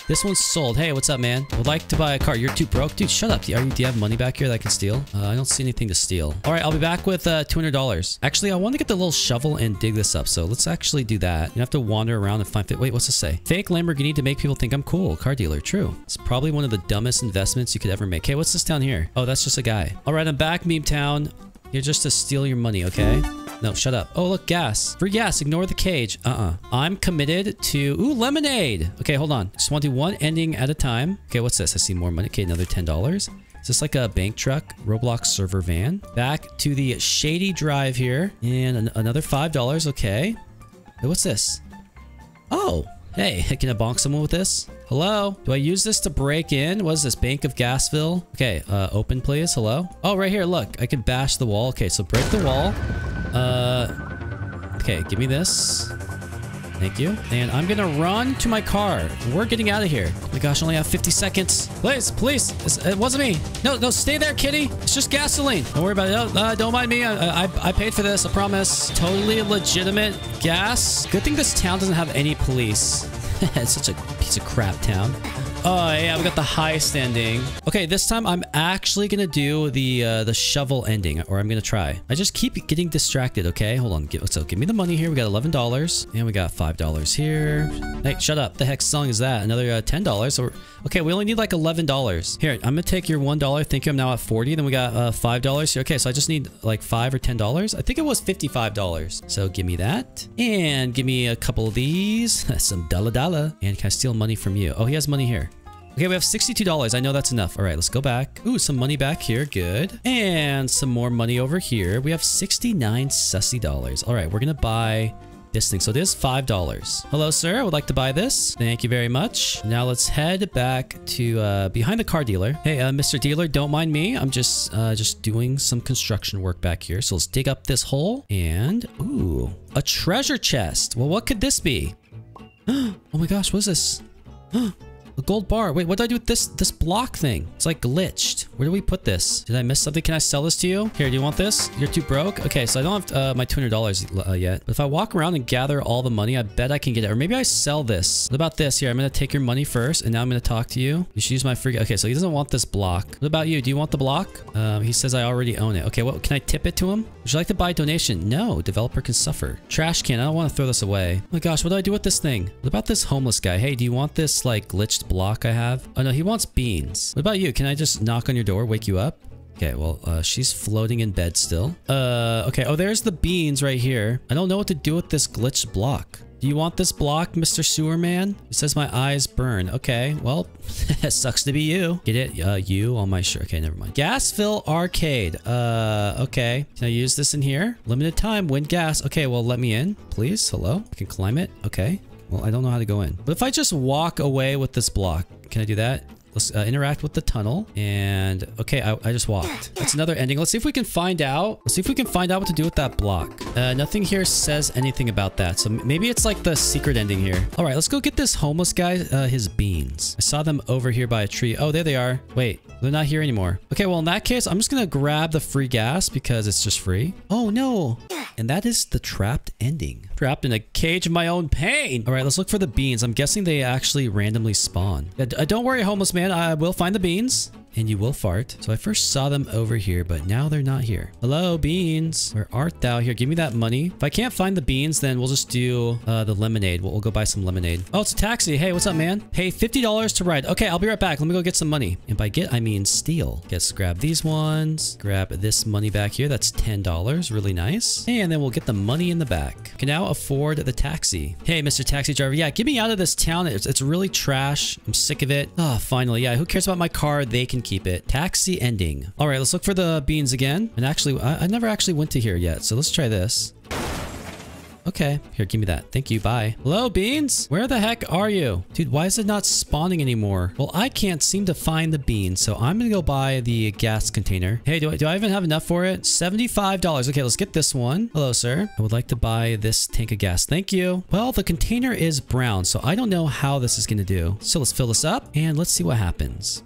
This one's sold. Hey, what's up, man? Would like to buy a car. You're too broke? Dude, shut up. You, do you have money back here that I can steal? Uh, I don't see anything to steal. All right, I'll be back with uh, $200. Actually, I want to get the little shovel and dig this up. So let's actually do that. You have to wander around and find... Wait, what's this say? Fake Lamborghini to make people think I'm cool. Car dealer. True. It's probably one of the dumbest investments you could ever make. Hey, what's this down here? Oh, that's just a guy. All right, I'm back, Meme Town. You're just to steal your money, okay? No, shut up. Oh, look, gas. Free gas, ignore the cage. Uh-uh. I'm committed to... Ooh, lemonade. Okay, hold on. Just want to do one ending at a time. Okay, what's this? I see more money. Okay, another $10. Is this like a bank truck? Roblox server van. Back to the Shady Drive here. And an another $5. Okay. Hey, what's this? Oh, hey, can I bonk someone with this? Hello? Do I use this to break in? What is this? Bank of Gasville? Okay, uh, open please. Hello? Oh, right here. Look, I can bash the wall. Okay, so break the wall. Uh, okay, give me this. Thank you. And I'm gonna run to my car. We're getting out of here. Oh my gosh, I only have 50 seconds. Please, please. It's, it wasn't me. No, no, stay there, kitty. It's just gasoline. Don't worry about it. Uh, don't mind me. I, I, I paid for this, I promise. Totally legitimate gas. Good thing this town doesn't have any police. it's such a piece of crap town. Oh, yeah, we got the highest ending. Okay, this time I'm actually gonna do the uh, the shovel ending, or I'm gonna try. I just keep getting distracted, okay? Hold on. So give me the money here. We got $11, and we got $5 here. Hey, shut up. The heck song is that? Another uh, $10. So okay, we only need like $11. Here, I'm gonna take your $1. Thank you. I'm now at 40. Then we got uh, $5 here. Okay, so I just need like 5 or $10. I think it was $55. So give me that. And give me a couple of these. Some dollar dollar. And can I steal money from you? Oh, he has money here. Okay, we have $62. I know that's enough. All right, let's go back. Ooh, some money back here. Good. And some more money over here. We have 69 sussy dollars. All right, we're going to buy this thing. So it is $5. Hello, sir. I would like to buy this. Thank you very much. Now let's head back to uh, behind the car dealer. Hey, uh, Mr. Dealer, don't mind me. I'm just uh, just doing some construction work back here. So let's dig up this hole and ooh, a treasure chest. Well, what could this be? oh my gosh, what is this? A gold bar. Wait, what do I do with this this block thing? It's like glitched. Where do we put this? Did I miss something? Can I sell this to you? Here, do you want this? You're too broke? Okay, so I don't have uh, my $200 uh, yet. But if I walk around and gather all the money, I bet I can get it. Or maybe I sell this. What about this? Here, I'm going to take your money first, and now I'm going to talk to you. You should use my free... Okay, so he doesn't want this block. What about you? Do you want the block? Um, he says I already own it. Okay, well, can I tip it to him? Would you like to buy a donation? No, developer can suffer. Trash can. I don't want to throw this away. Oh my gosh, what do I do with this thing? What about this homeless guy? Hey, do you want this, like, glitched block I have? Oh no, he wants beans. What about you? Can I just knock on your door, wake you up? Okay, well, uh, she's floating in bed still. Uh, okay. Oh, there's the beans right here. I don't know what to do with this glitched block. Do you want this block, Mr. Sewer Man? It says my eyes burn. Okay, well, sucks to be you. Get it? Uh, you on my shirt. Okay, never mind. Gasville arcade. Uh, okay. Can I use this in here? Limited time, win gas. Okay, well, let me in, please. Hello? I can climb it. Okay. Well, I don't know how to go in. But if I just walk away with this block, can I do that? Let's uh, interact with the tunnel. And okay, I, I, just walked. That's another ending. Let's see if we can find out. Let's see if we can find out what to do with that block. Uh, nothing here says anything about that. So maybe it's like the secret ending here. All right, let's go get this homeless guy uh, his beans. I saw them over here by a tree. Oh, there they are. Wait, they're not here anymore. Okay, well, in that case, I'm just going to grab the free gas because it's just free. Oh, no. And that is the trapped ending. Trapped in a cage of my own pain. All right, let's look for the beans. I'm guessing they actually randomly spawn. Uh, don't worry, homeless man. I will find the beans and you will fart. So I first saw them over here, but now they're not here. Hello, beans. Where art thou? Here, give me that money. If I can't find the beans, then we'll just do uh, the lemonade. We'll, we'll, go buy some lemonade. Oh, it's a taxi. Hey, what's up, man? Hey, $50 to ride. Okay, I'll be right back. Let me go get some money. And by get, I mean steal. Let's grab these ones. Grab this money back here. That's $10. Really nice. And then we'll get the money in the back. Can now afford the taxi. Hey, Mr. Taxi Driver. Yeah, get me out of this town. It's, it's really trash. I'm sick of it. Oh, finally. Yeah, who cares about my car? They can keep it. Taxi ending. All right, let's look for the beans again. And actually, I, I never actually went to here yet, so let's try this. Okay, here, give me that. Thank you, bye. Hello, beans? Where the heck are you? Dude, why is it not spawning anymore? Well, I can't seem to find the beans, so I'm gonna go buy the gas container. Hey, do I, do I even have enough for it? $75. Okay, let's get this one. Hello, sir. I would like to buy this tank of gas. Thank you. Well, the container is brown, so I don't know how this is gonna do. So let's fill this up, and let's see what happens.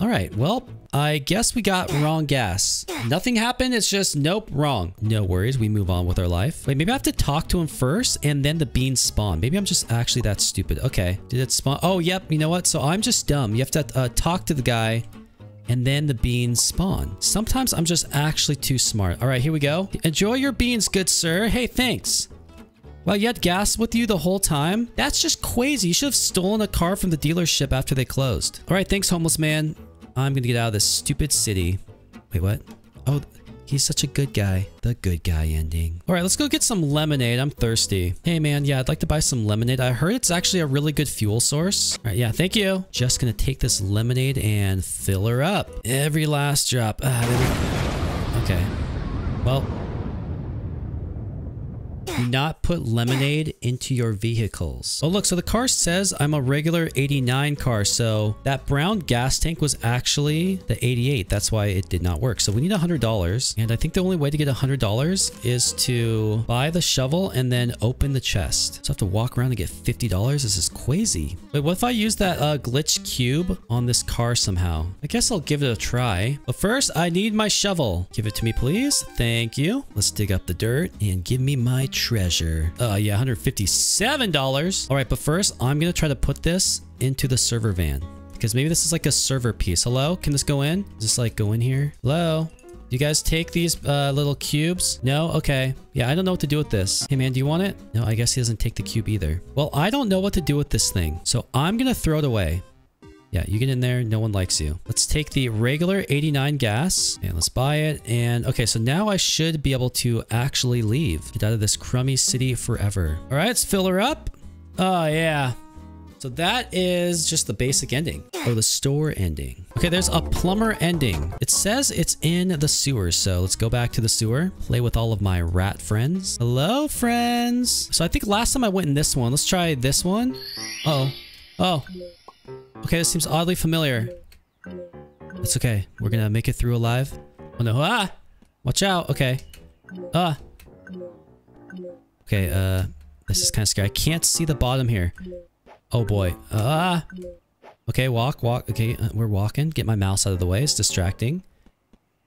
All right, well, I guess we got wrong gas. Nothing happened. It's just, nope, wrong. No worries. We move on with our life. Wait, maybe I have to talk to him first and then the beans spawn. Maybe I'm just actually that stupid. Okay. Did it spawn? Oh, yep. You know what? So I'm just dumb. You have to uh, talk to the guy and then the beans spawn. Sometimes I'm just actually too smart. All right, here we go. Enjoy your beans, good sir. Hey, thanks. Well, you had gas with you the whole time? That's just crazy. You should have stolen a car from the dealership after they closed. All right, thanks, homeless man. I'm gonna get out of this stupid city. Wait, what? Oh, he's such a good guy. The good guy ending. All right, let's go get some lemonade. I'm thirsty. Hey, man. Yeah, I'd like to buy some lemonade. I heard it's actually a really good fuel source. All right, yeah, thank you. Just gonna take this lemonade and fill her up. Every last drop. Ah, okay. Well, do not put lemonade into your vehicles. Oh, look, so the car says I'm a regular 89 car. So that brown gas tank was actually the 88. That's why it did not work. So we need $100. And I think the only way to get $100 is to buy the shovel and then open the chest. So I have to walk around and get $50. This is crazy. Wait, what if I use that uh, glitch cube on this car somehow? I guess I'll give it a try. But first, I need my shovel. Give it to me, please. Thank you. Let's dig up the dirt and give me my treasure. Uh, yeah, $157. All right, but first I'm going to try to put this into the server van because maybe this is like a server piece. Hello? Can this go in? This like go in here? Hello? You guys take these uh, little cubes? No? Okay. Yeah, I don't know what to do with this. Hey, man, do you want it? No, I guess he doesn't take the cube either. Well, I don't know what to do with this thing, so I'm going to throw it away. Yeah, you get in there, no one likes you. Let's take the regular 89 gas and let's buy it. And okay, so now I should be able to actually leave. Get out of this crummy city forever. All right, let's fill her up. Oh, yeah. So that is just the basic ending. Oh, the store ending. Okay, there's a plumber ending. It says it's in the sewer, so let's go back to the sewer. Play with all of my rat friends. Hello, friends. So I think last time I went in this one. Let's try this one. Uh oh. Oh. Okay, this seems oddly familiar. It's okay. We're gonna make it through alive. Oh no. Ah! Watch out. Okay. Ah. Okay, uh, this is kind of scary. I can't see the bottom here. Oh boy. Ah! Okay, walk, walk. Okay, uh, we're walking. Get my mouse out of the way. It's distracting.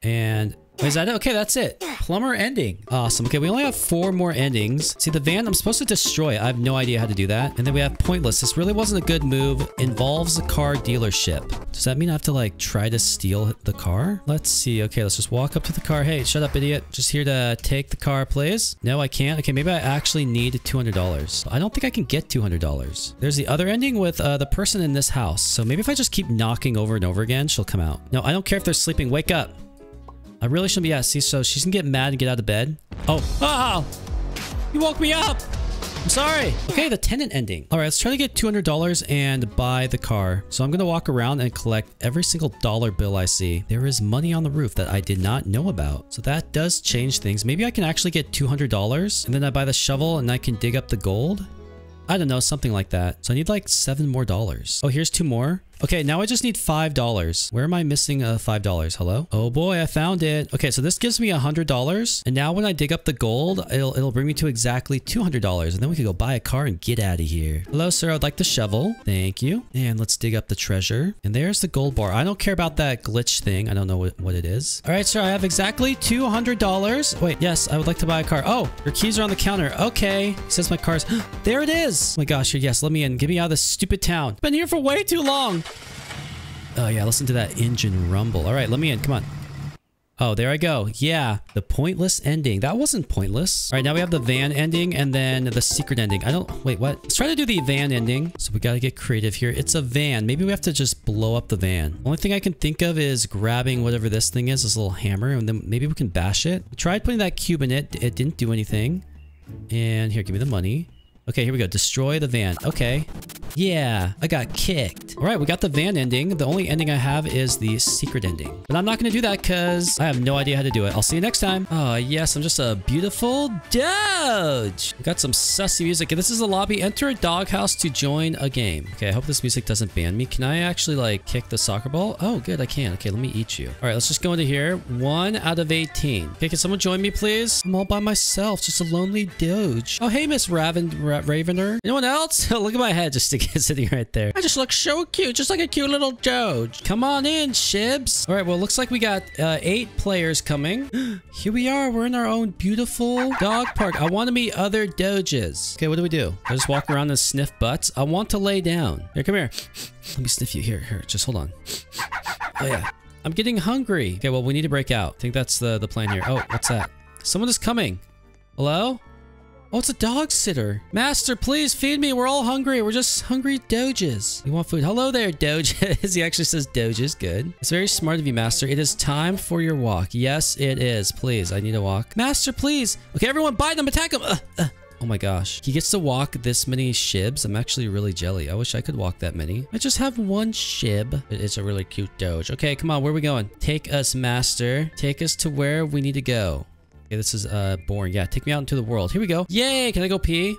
And is that it? Okay, that's it. Plumber ending. Awesome. Okay, we only have four more endings. See, the van I'm supposed to destroy. it. I have no idea how to do that. And then we have pointless. This really wasn't a good move. Involves a car dealership. Does that mean I have to like try to steal the car? Let's see. Okay, let's just walk up to the car. Hey, shut up, idiot. Just here to take the car, please. No, I can't. Okay, maybe I actually need $200. I don't think I can get $200. There's the other ending with uh, the person in this house. So maybe if I just keep knocking over and over again, she'll come out. No, I don't care if they're sleeping. Wake up. I really shouldn't be at sea, so she's gonna get mad and get out of bed. Oh, oh! You woke me up! I'm sorry. Okay, the tenant ending. All right, let's try to get $200 and buy the car. So I'm going to walk around and collect every single dollar bill I see. There is money on the roof that I did not know about. So that does change things. Maybe I can actually get $200 and then I buy the shovel and I can dig up the gold. I don't know, something like that. So I need like seven more dollars. Oh, here's two more. Okay, now I just need $5. Where am I missing uh, $5? Hello? Oh boy, I found it. Okay, so this gives me $100. And now when I dig up the gold, it'll, it'll bring me to exactly $200. And then we can go buy a car and get out of here. Hello, sir. I'd like the shovel. Thank you. And let's dig up the treasure. And there's the gold bar. I don't care about that glitch thing. I don't know what, what it is. All right, sir. I have exactly $200. Wait, yes, I would like to buy a car. Oh, your keys are on the counter. Okay. He says my car's... there it is. Oh my gosh. Yes, let me in. Get me out of this stupid town. Been here for way too long. Oh yeah, listen to that engine rumble. All right, let me in. Come on. Oh, there I go. Yeah, the pointless ending. That wasn't pointless. All right, now we have the van ending and then the secret ending. I don't... Wait, what? Let's try to do the van ending. So we got to get creative here. It's a van. Maybe we have to just blow up the van. Only thing I can think of is grabbing whatever this thing is, this little hammer, and then maybe we can bash it. We tried putting that cube in it. It didn't do anything. And here, give me the money. Okay, here we go. Destroy the van. Okay. Yeah, I got kicked. All right, we got the van ending. The only ending I have is the secret ending. But I'm not going to do that because I have no idea how to do it. I'll see you next time. Oh, yes, I'm just a beautiful Doge. We got some sussy music. This is the lobby. Enter a doghouse to join a game. Okay, I hope this music doesn't ban me. Can I actually, like, kick the soccer ball? Oh, good, I can. Okay, let me eat you. All right, let's just go into here. One out of 18. Okay, can someone join me, please? I'm all by myself, just a lonely Doge. Oh, hey, Miss Raven, Ra Ravener. Anyone else? Look at my head just sitting right there. I just look so cute, just like a cute little Doge. Come on in, Shibs. All right, well, looks like we got uh, eight players coming. Here we are. We're in our own beautiful dog park. I want to meet other Doges. Okay, what do we do? I just walk around and sniff butts. I want to lay down. Here, come here. Let me sniff you. Here, here. Just hold on. Oh, yeah. I'm getting hungry. Okay, well, we need to break out. I think that's the, the plan here. Oh, what's that? Someone is coming. Hello? Oh, it's a dog sitter. Master, please feed me. We're all hungry. We're just hungry doges. We want food. Hello there, doges. he actually says doges. Good. It's very smart of you, Master. It is time for your walk. Yes, it is. Please, I need a walk. Master, please. Okay, everyone, bite them. Attack them. Uh, uh. Oh my gosh. He gets to walk this many shibs. I'm actually really jelly. I wish I could walk that many. I just have one shib. It's a really cute doge. Okay, come on. Where are we going? Take us, master. Take us to where we need to go. Okay, this is uh boring. Yeah, take me out into the world. Here we go. Yay! Can I go pee?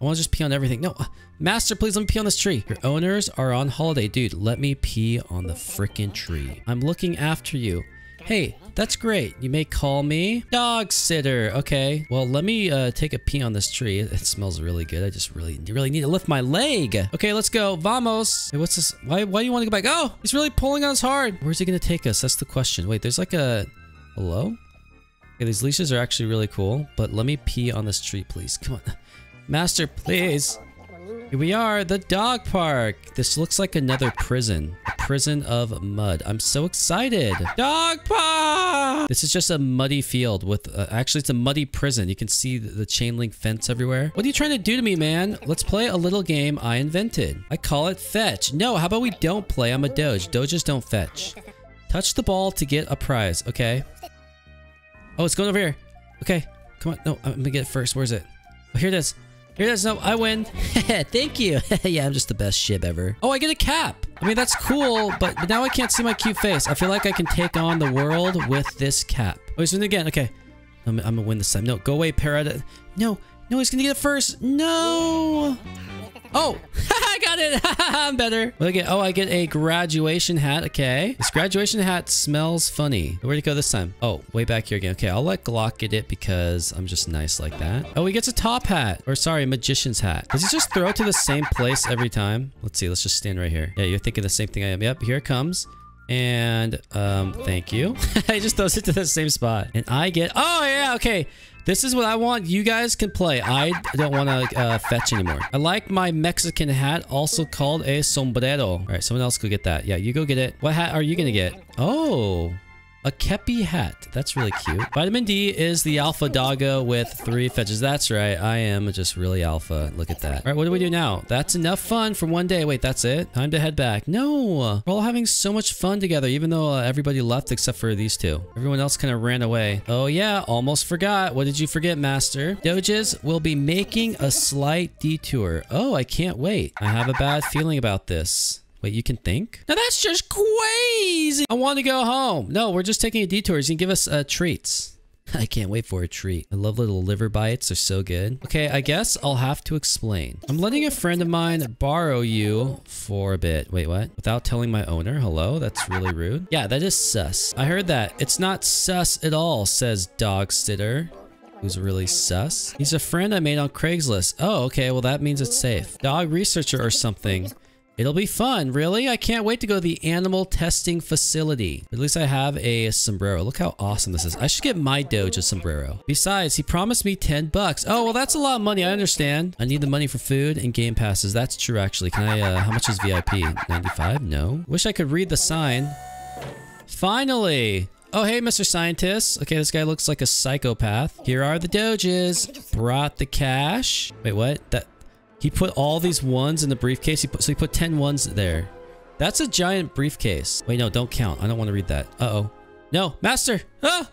I want to just pee on everything. No, master, please let me pee on this tree. Your owners are on holiday. Dude, let me pee on the freaking tree. I'm looking after you. Hey, that's great. You may call me dog sitter. Okay. Well, let me uh, take a pee on this tree. It, it, smells really good. I just really, really need to lift my leg. Okay, let's go. Vamos. Hey, what's this? Why, why do you want to go back? Oh, he's really pulling on us hard. Where's he going to take us? That's the question. Wait, there's like a... Hello? Okay, these leashes are actually really cool, but let me pee on this tree, please. Come on. Master, please. Here we are, the dog park. This looks like another prison. A prison of mud. I'm so excited. Dog park! This is just a muddy field with... Uh, actually, it's a muddy prison. You can see the, the chain link fence everywhere. What are you trying to do to me, man? Let's play a little game I invented. I call it fetch. No, how about we don't play? I'm a doge. Doges don't fetch. Touch the ball to get a prize. Okay. Oh, it's going over here. Okay. Come on. No, I'm gonna get it first. Where's it? Oh, here it is. Here it is. No, I win. Thank you. yeah, I'm just the best shib ever. Oh, I get a cap. I mean, that's cool, but, but now I can't see my cute face. I feel like I can take on the world with this cap. Oh, he's it again. Okay. I'm, I'm gonna win this time. No, go away, Parrot. No, no, he's gonna get it first. No. Oh, I got it. I'm better. What I get? Oh, I get a graduation hat. Okay. This graduation hat smells funny. Where'd it go this time? Oh, way back here again. Okay, I'll let Glock get it because I'm just nice like that. Oh, he gets a top hat. Or sorry, magician's hat. Does he just throw it to the same place every time? Let's see. Let's just stand right here. Yeah, you're thinking the same thing I am. Yep, here it comes. And, um, thank you. he just throws it to the same spot. And I get, oh yeah, okay. This is what I want. You guys can play. I don't want to uh, fetch anymore. I like my Mexican hat, also called a sombrero. All right, someone else go get that. Yeah, you go get it. What hat are you going to get? Oh, a Kepi hat. That's really cute. Vitamin D is the alpha doggo with three fetches. That's right. I am just really alpha. Look at that. All right, what do we do now? That's enough fun for one day. Wait, that's it? Time to head back. No, we're all having so much fun together, even though uh, everybody left except for these two. Everyone else kind of ran away. Oh yeah, almost forgot. What did you forget, Master? Doges will be making a slight detour. Oh, I can't wait. I have a bad feeling about this. Wait, you can think? Now that's just crazy. I want to go home. No, we're just taking a detour. You can give us uh, treats. I can't wait for a treat. I love little liver bites. They're so good. Okay, I guess I'll have to explain. I'm letting a friend of mine borrow you for a bit. Wait, what? Without telling my owner? Hello? That's really rude. Yeah, that is sus. I heard that. It's not sus at all, says Dog Sitter who's really sus. He's a friend I made on Craigslist. Oh, okay, well that means it's safe. Dog researcher or something. It'll be fun, really? I can't wait to go to the animal testing facility. At least I have a sombrero. Look how awesome this is. I should get my Doge a sombrero. Besides, he promised me 10 bucks. Oh, well, that's a lot of money. I understand. I need the money for food and game passes. That's true, actually. Can I, uh, how much is VIP? 95? No. Wish I could read the sign. Finally! Oh, hey, Mr. Scientist. Okay, this guy looks like a psychopath. Here are the doges. Brought the cash. Wait, what? That he put all these ones in the briefcase. He put, so he put 10 ones there. That's a giant briefcase. Wait, no, don't count. I don't want to read that. Uh-oh. No, master. Ah!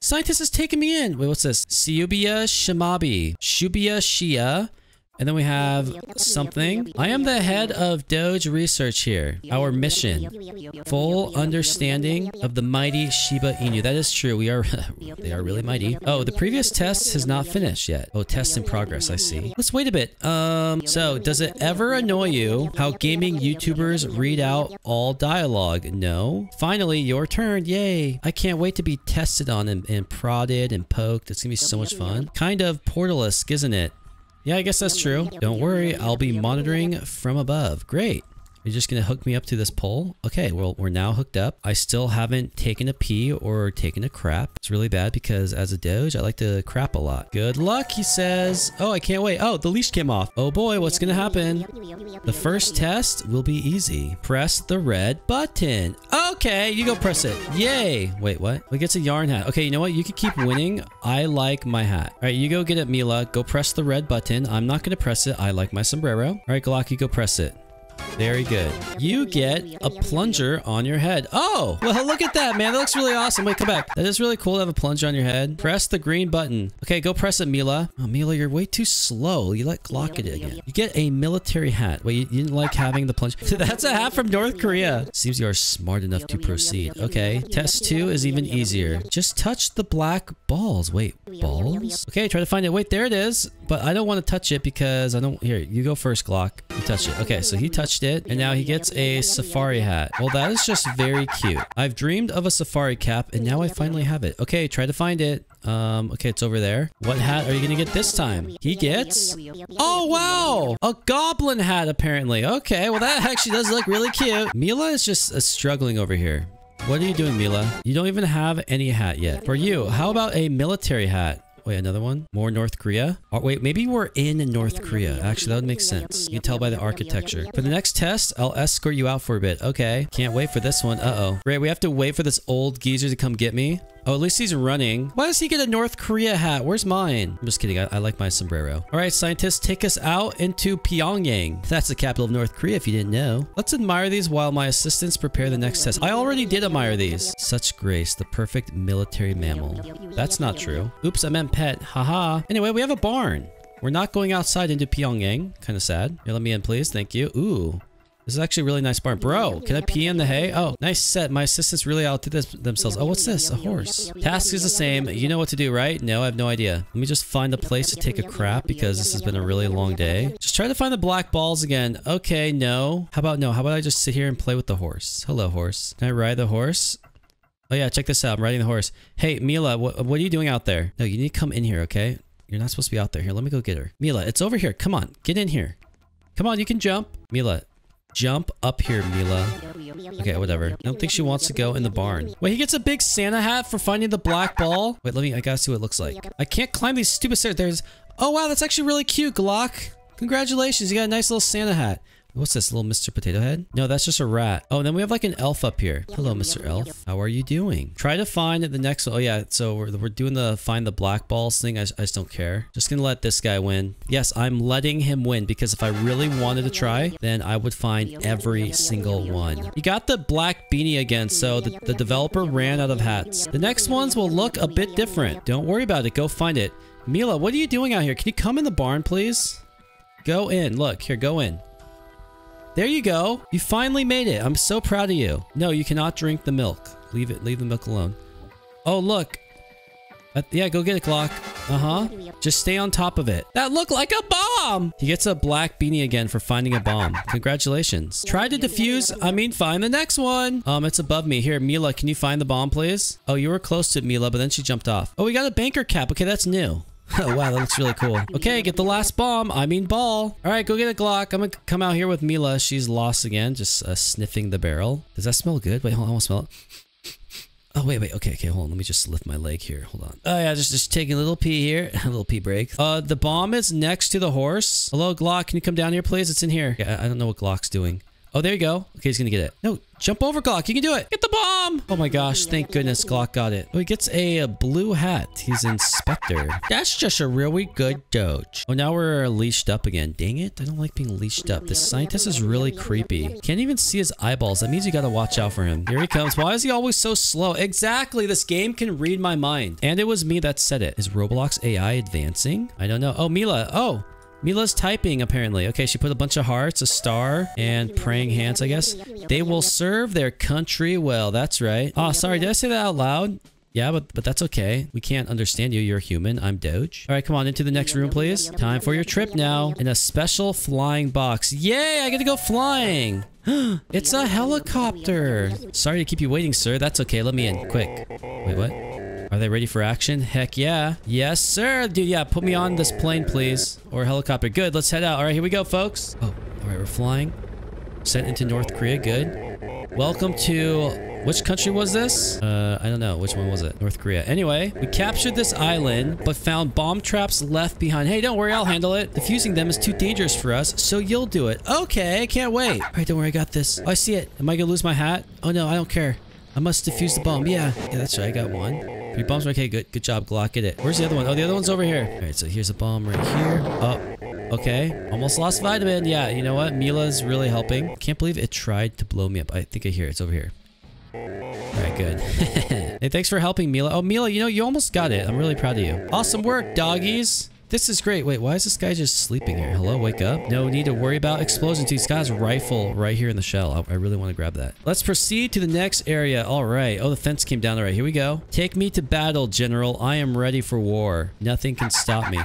Scientist is taking me in. Wait, what's this? Siubia Shimabi. Shubia Shia. And then we have something. I am the head of Doge Research here. Our mission. Full understanding of the mighty Shiba Inu. That is true. We are, they are really mighty. Oh, the previous test has not finished yet. Oh, test in progress. I see. Let's wait a bit. Um, so does it ever annoy you how gaming YouTubers read out all dialogue? No. Finally, your turn. Yay. I can't wait to be tested on and, and prodded and poked. It's gonna be so much fun. Kind of portalisk, isn't it? Yeah, I guess that's true. Don't worry, I'll be monitoring from above. Great. You're just gonna hook me up to this pole? Okay, well, we're now hooked up. I still haven't taken a pee or taken a crap. It's really bad because as a doge, I like to crap a lot. Good luck, he says. Oh, I can't wait. Oh, the leash came off. Oh boy, what's gonna happen? The first test will be easy. Press the red button. Okay, you go press it. Yay. Wait, what? We gets a yarn hat. Okay, you know what? You can keep winning. I like my hat. All right, you go get it, Mila. Go press the red button. I'm not gonna press it. I like my sombrero. All right, Glocky, go press it. Very good. You get a plunger on your head. Oh, well, look at that, man. That looks really awesome. Wait, come back. That is really cool to have a plunger on your head. Press the green button. Okay, go press it, Mila. Oh, Mila, you're way too slow. You let Glock it again. You get a military hat. Wait, you, you didn't like having the plunger? That's a hat from North Korea. Seems you are smart enough to proceed. Okay, test two is even easier. Just touch the black balls. Wait, balls? Okay, try to find it. Wait, there it is. But I don't want to touch it because I don't... Here, you go first, Glock. You touch it. Okay, so he touched it, and now he gets a safari hat. Well, that is just very cute. I've dreamed of a safari cap, and now I finally have it. Okay, try to find it. Um, okay, it's over there. What hat are you gonna get this time? He gets... Oh, wow! A goblin hat, apparently. Okay, well, that actually does look really cute. Mila is just uh, struggling over here. What are you doing, Mila? You don't even have any hat yet. For you, how about a military hat? Wait, another one? More North Korea? Oh, wait, maybe we're in North Korea. Actually, that would make sense. You can tell by the architecture. For the next test, I'll escort you out for a bit. Okay. Can't wait for this one. Uh-oh. Great, we have to wait for this old geezer to come get me. Oh, at least he's running. Why does he get a North Korea hat? Where's mine? I'm just kidding. I, I like my sombrero. All right, scientists, take us out into Pyongyang. That's the capital of North Korea if you didn't know. Let's admire these while my assistants prepare the next test. I already did admire these. Such grace, the perfect military mammal. That's not true. Oops, I meant pet. Haha. Anyway, we have a barn. We're not going outside into Pyongyang. Kind of sad. Here, let me in, please. Thank you. Ooh. This is actually a really nice barn. Bro, can I pee in the hay? Oh, nice set. My assistants really outdid this themselves. Oh, what's this? A horse. Task is the same. You know what to do, right? No, I have no idea. Let me just find a place to take a crap because this has been a really long day. Just try to find the black balls again. Okay, no. How about no? How about I just sit here and play with the horse? Hello, horse. Can I ride the horse? Oh yeah, check this out. I'm riding the horse. Hey, Mila, what, what are you doing out there? No, you need to come in here, okay? You're not supposed to be out there. Here, let me go get her. Mila, it's over here. Come on, get in here. Come on, you can jump. Mila, Jump up here, Mila. Okay, whatever. I don't think she wants to go in the barn. Wait, he gets a big Santa hat for finding the black ball? Wait, let me, I gotta see what it looks like. I can't climb these stupid stairs. There's, oh wow, that's actually really cute, Glock. Congratulations, you got a nice little Santa hat. What's this, little Mr. Potato Head? No, that's just a rat. Oh, then we have like an elf up here. Hello, Mr. Elf. How are you doing? Try to find the next. Oh, yeah. So we're, we're doing the find the black balls thing. I, I just don't care. Just gonna let this guy win. Yes, I'm letting him win because if I really wanted to try, then I would find every single one. You got the black beanie again, so the, the developer ran out of hats. The next ones will look a bit different. Don't worry about it. Go find it. Mila, what are you doing out here? Can you come in the barn, please? Go in. Look, here, go in. There you go. You finally made it. I'm so proud of you. No, you cannot drink the milk. Leave it. Leave the milk alone. Oh, look. Uh, yeah, go get it, Glock. Uh-huh. Just stay on top of it. That looked like a bomb! He gets a black beanie again for finding a bomb. Congratulations. Try to defuse. I mean, find the next one. Um, it's above me. Here, Mila, can you find the bomb, please? Oh, you were close to it, Mila, but then she jumped off. Oh, we got a banker cap. Okay, that's new. Oh, wow, that looks really cool. Okay, get the last bomb. I mean ball. All right, go get a Glock. I'm gonna come out here with Mila. She's lost again, just uh, sniffing the barrel. Does that smell good? Wait, hold on, I want to smell it. Oh, wait, wait. Okay, okay, hold on. Let me just lift my leg here. Hold on. Oh, yeah, just, just taking a little pee here. a little pee break. Uh, the bomb is next to the horse. Hello, Glock. Can you come down here, please? It's in here. Yeah, I don't know what Glock's doing. Oh, there you go. Okay, he's gonna get it. No, jump over, Glock. You can do it. Get the bomb. Oh my gosh, thank goodness Glock got it. Oh, he gets a, a blue hat. He's inspector. That's just a really good doge. Oh, now we're leashed up again. Dang it. I don't like being leashed up. This scientist is really creepy. Can't even see his eyeballs. That means you gotta watch out for him. Here he comes. Why is he always so slow? Exactly. This game can read my mind. And it was me that said it. Is Roblox AI advancing? I don't know. Oh, Mila. Oh, Mila's typing, apparently. Okay, she put a bunch of hearts, a star, and praying hands, I guess. They will serve their country well. That's right. Oh, sorry. Did I say that out loud? Yeah, but but that's okay. We can't understand you. You're human. I'm Doge. All right, come on into the next room, please. Time for your trip now. In a special flying box. Yay, I get to go flying. it's a helicopter. Sorry to keep you waiting, sir. That's okay. Let me in. Quick. Wait, what? Are they ready for action? Heck yeah. Yes, sir. Dude, yeah, put me on this plane, please. Or helicopter. Good, let's head out. All right, here we go, folks. Oh, all right, we're flying. Sent into North Korea. Good. Welcome to... Which country was this? Uh, I don't know. Which one was it? North Korea. Anyway, we captured this island, but found bomb traps left behind. Hey, don't worry. I'll handle it. Defusing them is too dangerous for us, so you'll do it. Okay, can't wait. All right, don't worry. I got this. Oh, I see it. Am I going to lose my hat? Oh, no, I don't care. I must defuse the bomb. Yeah. Yeah, that's right. I got one. Three bombs. Okay, good. Good job, Glock. Get it. Where's the other one? Oh, the other one's over here. All right, so here's a bomb right here. Oh, okay. Almost lost vitamin. Yeah, you know what? Mila's really helping. Can't believe it tried to blow me up. I think I hear it. It's over here. All right, good. hey, thanks for helping, Mila. Oh, Mila, you know, you almost got it. I'm really proud of you. Awesome work, doggies. This is great. Wait, why is this guy just sleeping here? Hello, wake up. No need to worry about explosions. He's got his rifle right here in the shell. I, really want to grab that. Let's proceed to the next area. All right. Oh, the fence came down. All right, here we go. Take me to battle, General. I am ready for war. Nothing can stop me.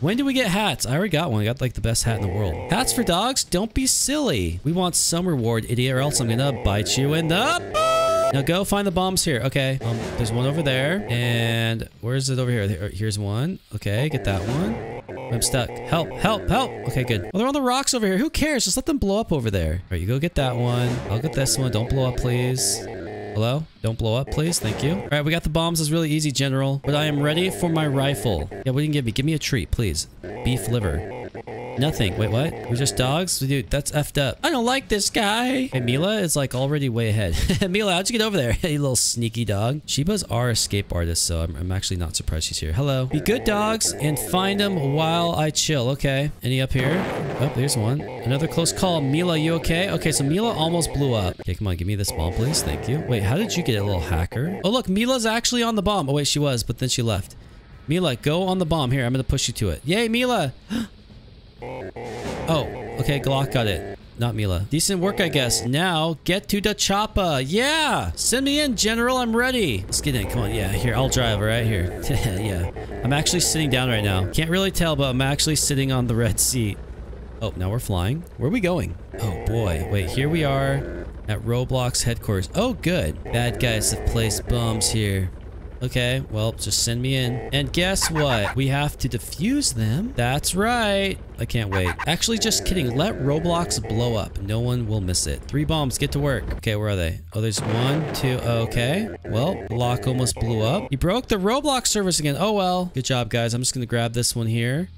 When do we get hats? I already got one. I got like the best hat in the world. Hats for dogs? Don't be silly. We want some reward, idiot, or else I'm gonna bite you in the... Now go find the bombs here. Okay. Um, there's one over there. And where's it over here? Here's one. Okay, get that one. I'm stuck. Help, help, help. Okay, good. Well, they're on the rocks over here. Who cares? Just let them blow up over there. All right, you go get that one. I'll get this one. Don't blow up, please. Hello? Don't blow up, please. Thank you. All right, we got the bombs. It's really easy, General. But I am ready for my rifle. Yeah, what do you give me? Give me a treat, please. Beef liver. Nothing. Wait, what? We're just dogs? Dude, that's effed up. I don't like this guy. Hey, Mila is like already way ahead. Mila, how'd you get over there? you little sneaky dog. Shibas are escape artists, so I'm, I'm actually not surprised she's here. Hello. Be good dogs and find them while I chill. Okay. Any up here? Oh, there's one. Another close call. Mila, you okay? Okay, so Mila almost blew up. Okay, come on. Give me this bomb, please. Thank you. Wait, how did you get a little hacker? Oh, look. Mila's actually on the bomb. Oh, wait, she was, but then she left. Mila, go on the bomb. Here, I'm gonna push you to it. Yay, Mila! oh, okay, Glock got it. Not Mila. Decent work, I guess. Now, get to the chopper. Yeah! Send me in, General. I'm ready. Let's get in. Come on. Yeah, here. I'll drive right here. yeah. I'm actually sitting down right now. Can't really tell, but I'm actually sitting on the red seat. Oh, now we're flying. Where are we going? Oh, boy. Wait, here we are at Roblox headquarters. Oh, good. Bad guys have placed bombs here. Okay, well, just send me in. And guess what? We have to defuse them. That's right. I can't wait. Actually, just kidding. Let Roblox blow up. No one will miss it. Three bombs. Get to work. Okay, where are they? Oh, there's one, two. Okay. Well, Glock almost blew up. You broke the Roblox service again. Oh, well. Good job, guys. I'm just going to grab this one here.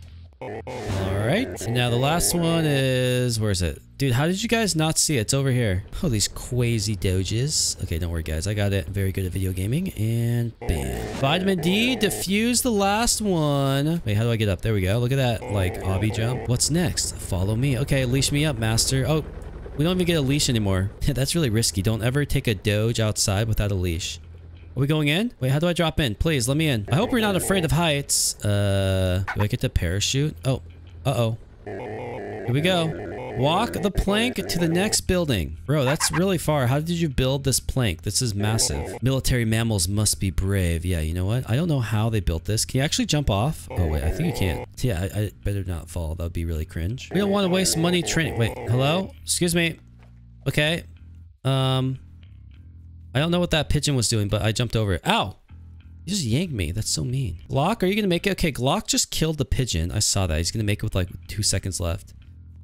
All right. Now the last one is... Where is it? Dude, how did you guys not see it? It's over here. Oh, these crazy doges. Okay, don't worry, guys. I got it. Very good at video gaming. And bam. Vitamin D, diffuse the last one. Wait, how do I get up? There we go. Look at that, like, obby jump. What's next? Follow me. Okay, leash me up, master. Oh, we don't even get a leash anymore. That's really risky. Don't ever take a doge outside without a leash. Are we going in? Wait, how do I drop in? Please, let me in. I hope you're not afraid of heights. Uh, do I get the parachute? Oh, uh-oh. Here we go. Walk the plank to the next building. Bro, that's really far. How did you build this plank? This is massive. Military mammals must be brave. Yeah, you know what? I don't know how they built this. Can you actually jump off? Oh, wait, I think you can't. Yeah, I, I better not fall. That would be really cringe. We don't want to waste money training. Wait, hello? Excuse me. Okay. Um, I don't know what that pigeon was doing, but I jumped over it. Ow! You just yanked me. That's so mean. Glock, are you going to make it? Okay, Glock just killed the pigeon. I saw that. He's going to make it with like two seconds left.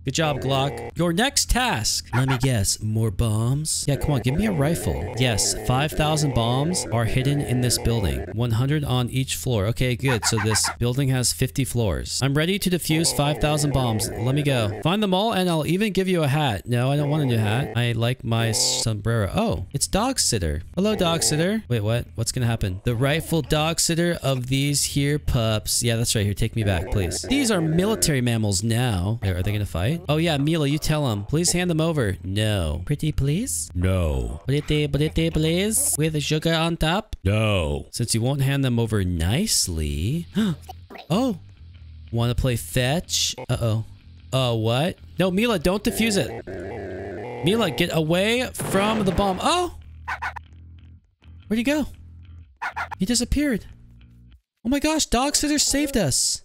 Good job, Glock. Your next task. Let me guess, more bombs? Yeah, come on, give me a rifle. Yes, 5,000 bombs are hidden in this building. 100 on each floor. Okay, good. So this building has 50 floors. I'm ready to defuse 5,000 bombs. Let me go. Find them all and I'll even give you a hat. No, I don't want a new hat. I like my sombrero. Oh, it's dog sitter. Hello, dog sitter. Wait, what? What's gonna happen? The rightful dog sitter of these here pups. Yeah, that's right. Here, take me back, please. These are military mammals now. Are they gonna fight? Oh yeah, Mila, you tell him. Please hand them over. No. Pretty please? No. Pretty, pretty please? With the sugar on top? No. Since you won't hand them over nicely. oh. Want to play fetch? Uh-oh. Uh, what? No, Mila, don't defuse it. Mila, get away from the bomb. Oh! Where'd he go? He disappeared. Oh my gosh, Dog Sitter saved us.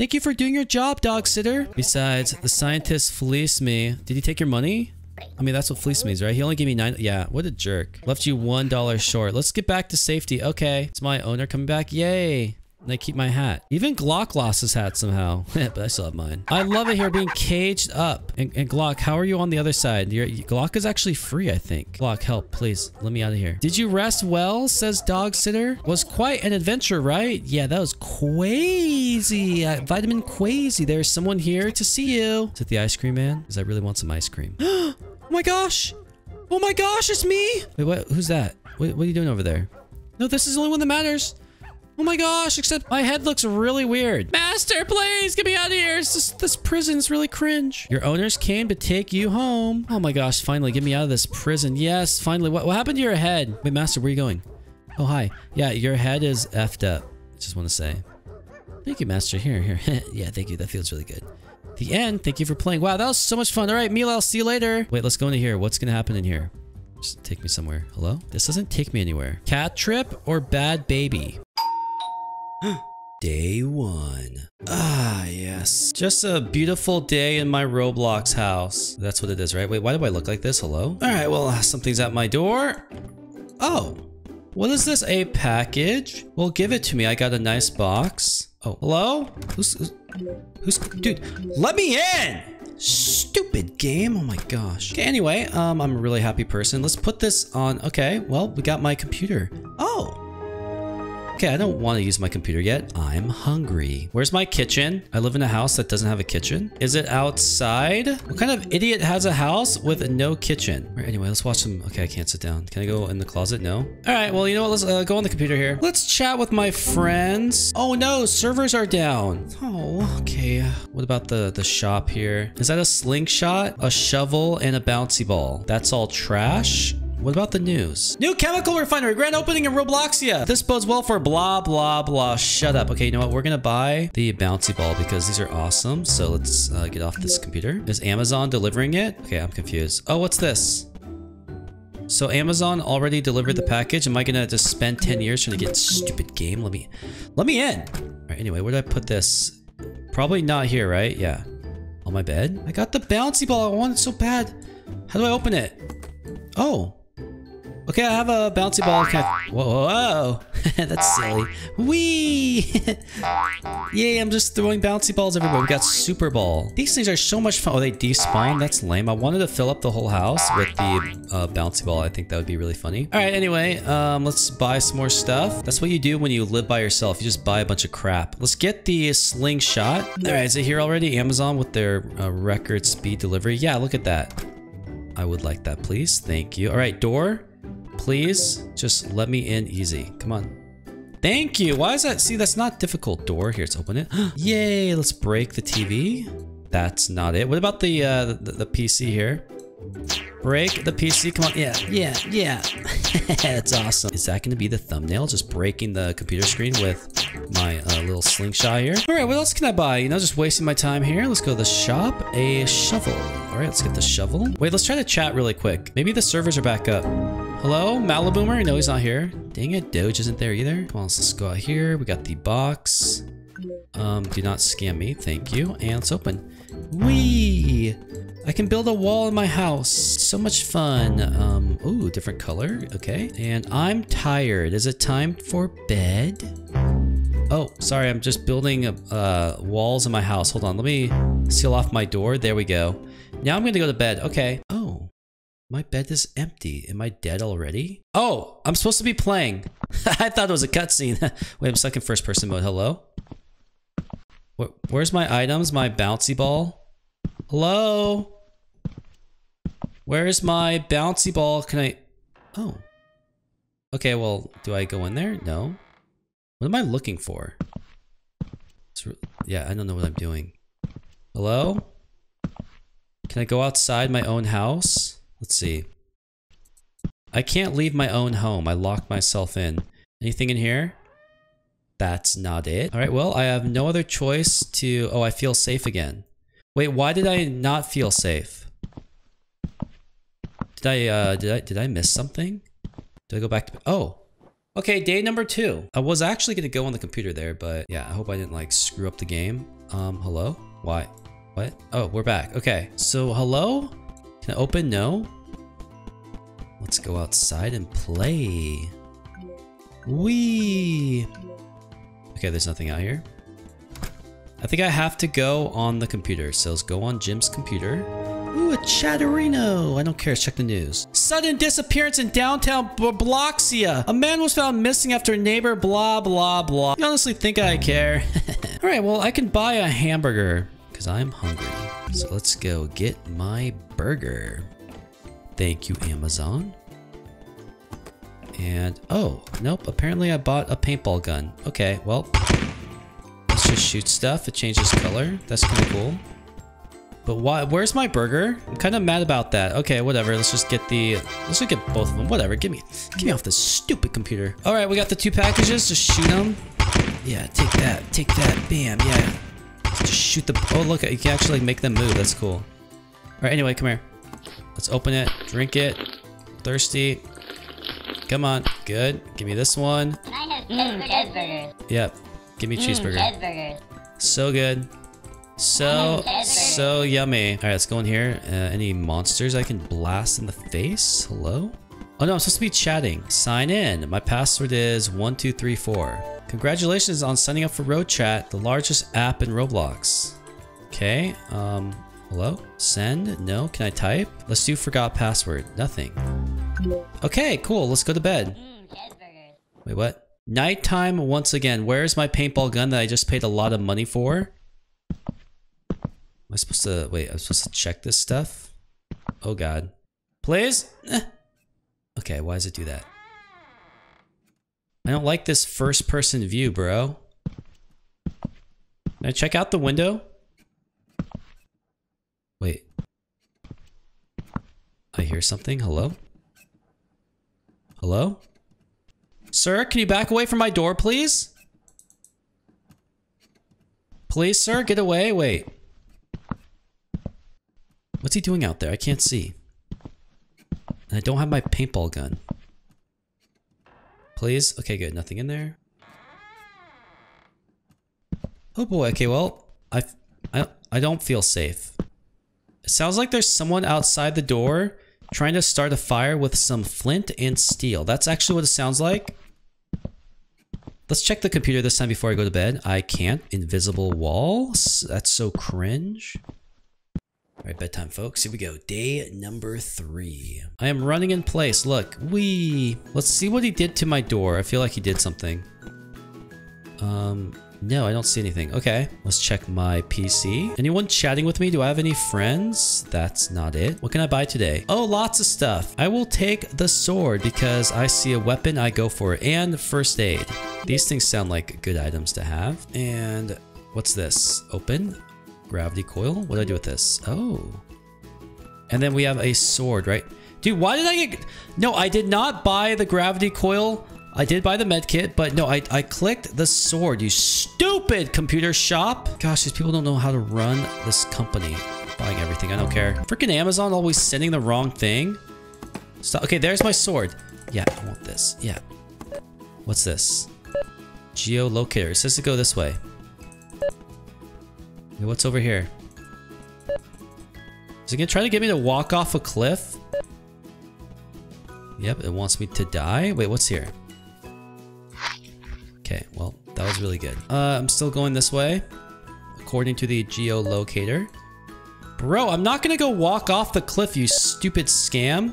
Thank you for doing your job, dog sitter. Besides, the scientist fleeced me. Did he take your money? I mean, that's what fleece means, right? He only gave me nine. Yeah, what a jerk. Left you one dollar short. Let's get back to safety. Okay, it's my owner coming back. Yay. And I keep my hat. Even Glock lost his hat somehow. but I still have mine. I love it here being caged up. And, and Glock, how are you on the other side? Your, Glock is actually free, I think. Glock, help, please. Let me out of here. Did you rest well? Says dog sitter. Was quite an adventure, right? Yeah, that was crazy. Uh, vitamin crazy. There's someone here to see you. Is it the ice cream man? Because I really want some ice cream. oh my gosh. Oh my gosh, it's me. Wait, what? Who's that? What, what are you doing over there? No, this is the only one that matters. Oh my gosh, except my head looks really weird. Master, please get me out of here. This, this prison's really cringe. Your owners came to take you home. Oh my gosh, finally, get me out of this prison. Yes, finally. What, what happened to your head? Wait, Master, where are you going? Oh, hi. Yeah, your head is effed up. Just want to say. Thank you, Master. Here, here. yeah, thank you. That feels really good. The end. Thank you for playing. Wow, that was so much fun. All right, Mila, I'll see you later. Wait, let's go into here. What's going to happen in here? Just take me somewhere. Hello? This doesn't take me anywhere. Cat trip or bad baby? Day one. Ah, yes. Just a beautiful day in my Roblox house. That's what it is, right? Wait, why do I look like this? Hello? All right, well, something's at my door. Oh, what is this? A package? Well, give it to me. I got a nice box. Oh, hello? Who's, who's, who's dude, let me in! Stupid game. Oh my gosh. Okay, anyway, um, I'm a really happy person. Let's put this on. Okay, well, we got my computer. Oh, Okay, I don't want to use my computer yet. I'm hungry. Where's my kitchen? I live in a house that doesn't have a kitchen. Is it outside? What kind of idiot has a house with no kitchen? Right, anyway, let's watch some. Okay, I can't sit down. Can I go in the closet? No. All right, well, you know what? Let's uh, go on the computer here. Let's chat with my friends. Oh no, servers are down. Oh, okay. What about the, the shop here? Is that a slingshot, a shovel, and a bouncy ball? That's all trash? What about the news? New chemical refinery, grand opening in Robloxia. This bodes well for blah, blah, blah. Shut up. Okay, you know what? We're gonna buy the bouncy ball because these are awesome. So let's uh, get off this computer. Is Amazon delivering it? Okay, I'm confused. Oh, what's this? So Amazon already delivered the package. Am I gonna just spend 10 years trying to get stupid game? Let me, let me in. All right, anyway, where did I put this? Probably not here, right? Yeah. On my bed? I got the bouncy ball. I want it so bad. How do I open it? Oh. Okay, I have a bouncy ball. Can I... Whoa, whoa, whoa. That's silly. Whee! Yay, I'm just throwing bouncy balls everywhere. We got Super Ball. These things are so much fun. Oh, they despawn? That's lame. I wanted to fill up the whole house with the uh, bouncy ball. I think that would be really funny. All right, anyway, um, let's buy some more stuff. That's what you do when you live by yourself. You just buy a bunch of crap. Let's get the slingshot. All right, is it here already? Amazon with their uh, record speed delivery. Yeah, look at that. I would like that, please. Thank you. All right, door. Please, just let me in easy. Come on. Thank you. Why is that? See, that's not difficult. Door. Here, let's open it. Yay, let's break the TV. That's not it. What about the, uh, the, the PC here? Break the PC. Come on. Yeah, yeah, yeah. That's awesome. Is that to be the thumbnail? Just breaking the computer screen with my uh, little slingshot here. All right, what else can I buy? You know, just wasting my time here. Let's go to the shop. A shovel. All right, let's get the shovel. Wait, let's try to chat really quick. Maybe the servers are back up. Hello, Maliboomer? No, he's not here. Dang it, Doge isn't there either. Come on, let's go out here. We got the box. Um, do not scam me. Thank you. And let's open. Wee! I can build a wall in my house. So much fun. Um, ooh, different color. Okay. And I'm tired. Is it time for bed? Oh, sorry. I'm just building uh, walls in my house. Hold on. Let me seal off my door. There we go. Now I'm going to go to bed. Okay. Oh, my bed is empty. Am I dead already? Oh, I'm supposed to be playing. I thought it was a cutscene. Wait, I'm stuck in first person mode. Hello? Where's my items? My bouncy ball? Hello? Where's my bouncy ball? Can I... Oh. Okay, well, do I go in there? No. What am I looking for? Yeah, I don't know what I'm doing. Hello? Can I go outside my own house? Let's see. I can't leave my own home. I locked myself in. Anything in here? That's not it. All right, well, I have no other choice to... Oh, I feel safe again. Wait, why did I not feel safe? Did I, uh, did I, did I miss something? Did I go back to, oh. Okay, day number two. I was actually gonna go on the computer there, but yeah, I hope I didn't like screw up the game. Um, hello? Why? What? Oh, we're back. Okay, so hello? Can I open? No? Let's go outside and play. Wee. Okay, there's nothing out here. I think I have to go on the computer. So let's go on Jim's computer. Ooh, a Chatterino. I don't care. Check the news. Sudden disappearance in downtown Bloxia. A man was found missing after a neighbor blah, blah, blah. You honestly think I care? All right, well, I can buy a hamburger because I'm hungry. So let's go get my burger. Thank you, Amazon. And, oh, nope. Apparently I bought a paintball gun. Okay, well, let's just shoot stuff. It changes color. That's kind of cool. But why? Where's my burger? I'm kind of mad about that. Okay, whatever. Let's just get the. Let's just get both of them. Whatever. Give me, get me off this stupid computer. All right, we got the two packages. Just shoot them. Yeah, take that. Take that. Bam. Yeah. Just shoot the. Oh, look! You can actually make them move. That's cool. All right. Anyway, come here. Let's open it. Drink it. Thirsty. Come on. Good. Give me this one. Can I have mm, cheeseburgers? Yep. Give me Mm, cheeseburger. cheeseburgers. So good. So, so yummy. All right, let's go in here. Uh, any monsters I can blast in the face? Hello? Oh no, I'm supposed to be chatting. Sign in. My password is 1234. Congratulations on signing up for Road Chat, the largest app in Roblox. Okay, um, hello? Send? No? Can I type? Let's do forgot password. Nothing. Okay, cool. Let's go to bed. Mm. Wait, what? Nighttime once again. Where's my paintball gun that I just paid a lot of money for? Am I supposed to... Wait, I'm supposed to check this stuff? Oh god. Please? Eh. Okay, why does it do that? I don't like this first person view, bro. Can I check out the window? Wait. I hear something. Hello? Hello? Sir, can you back away from my door, please? Please, sir, get away. Wait. What's he doing out there? I can't see. And I don't have my paintball gun. Please? Okay, good. Nothing in there. Oh boy. Okay, well, I, I, I don't feel safe. It sounds like there's someone outside the door trying to start a fire with some flint and steel. That's actually what it sounds like. Let's check the computer this time before I go to bed. I can't. Invisible walls? That's so cringe. All right, bedtime, folks. Here we go. Day number three. I am running in place. Look, we. Let's see what he did to my door. I feel like he did something. Um, no, I don't see anything. Okay, let's check my PC. Anyone chatting with me? Do I have any friends? That's not it. What can I buy today? Oh, lots of stuff. I will take the sword because I see a weapon, I go for it. And first aid. These things sound like good items to have. And what's this? Open. Gravity coil. What do I do with this? Oh. And then we have a sword, right? Dude, why did I get... No, I did not buy the gravity coil I did buy the med kit, but no, I, I clicked the sword, you stupid computer shop. Gosh, these people don't know how to run this company. Buying everything, I don't care. Freaking Amazon always sending the wrong thing. Stop. Okay, there's my sword. Yeah, I want this. Yeah. What's this? Geolocator. It says to go this way. What's over here? Is it gonna try to get me to walk off a cliff? Yep, it wants me to die. Wait, what's here? Okay, well, that was really good. Uh, I'm still going this way, according to the geolocator. Bro, I'm not gonna go walk off the cliff, you stupid scam.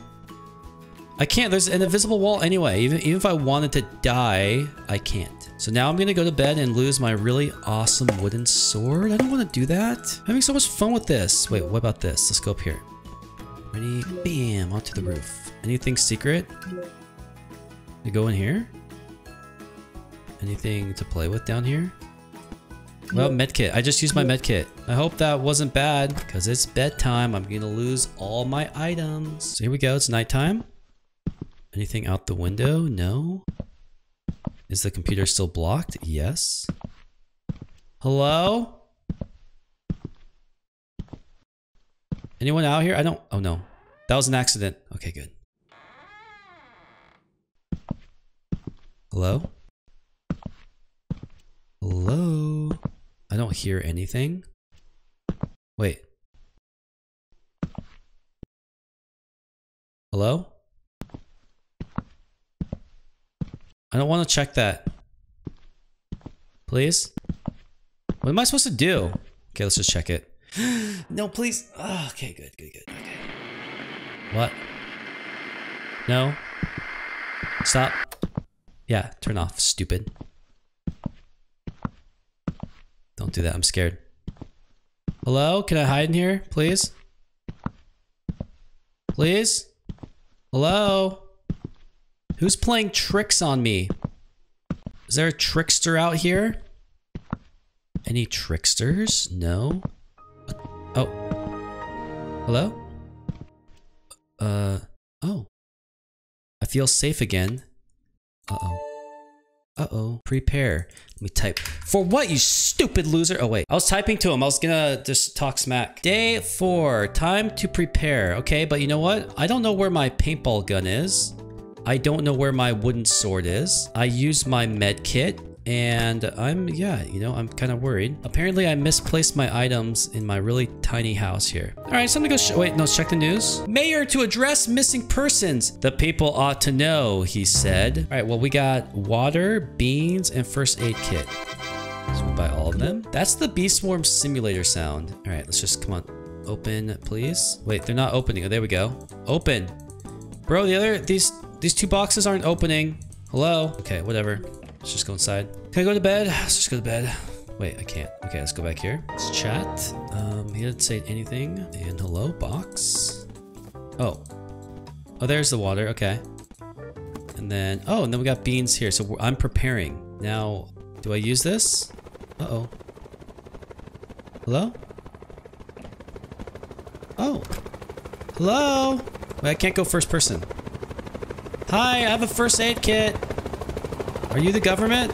I can't, there's an invisible wall anyway. Even, even if I wanted to die, I can't. So now I'm gonna go to bed and lose my really awesome wooden sword. I don't wanna do that. I'm having so much fun with this. Wait, what about this? Let's go up here. Ready? Bam, onto the roof. Anything secret? You go in here? Anything to play with down here? Well, medkit. I just used my medkit. I hope that wasn't bad because it's bedtime. I'm going to lose all my items. So here we go. It's nighttime. Anything out the window? No. Is the computer still blocked? Yes. Hello? Anyone out here? I don't... Oh, no. That was an accident. Okay, good. Hello? Hello? I don't hear anything. Wait. Hello? I don't want to check that. Please? What am I supposed to do? Okay, let's just check it. no, please. Oh, okay, good, good, good. Okay. What? No? Stop. Yeah, turn off, stupid. Don't do that, I'm scared. Hello? Can I hide in here, please? Please? Hello? Who's playing tricks on me? Is there a trickster out here? Any tricksters? No? Oh. Hello? Uh, oh. I feel safe again. Uh-oh. Uh-oh. Prepare. Let me type. For what, you stupid loser? Oh, wait. I was typing to him. I was gonna just talk smack. Day four. Time to prepare. Okay, but you know what? I don't know where my paintball gun is. I don't know where my wooden sword is. I used my med kit and I'm, yeah, you know, I'm kind of worried. Apparently I misplaced my items in my really tiny house here. All right, so I'm gonna go, wait, no, check the news. Mayor to address missing persons. The people ought to know, he said. All right, well, we got water, beans, and first aid kit. So we buy all of them. That's the bee swarm simulator sound. All right, let's just, come on, open, please. Wait, they're not opening. Oh, there we go. Open. Bro, the other, these, these two boxes aren't opening. Hello? Okay, whatever. Let's just go inside. Can I go to bed? Let's just go to bed. Wait, I can't. Okay, let's go back here. Let's chat. Um, he didn't say anything. And hello, box. Oh. Oh, there's the water. Okay. And then, oh, and then we got beans here. So I'm preparing. Now, do I use this? Uh-oh. Hello? Oh. Hello? Wait, I can't go first person. Hi, I have a first aid kit. Are you the government?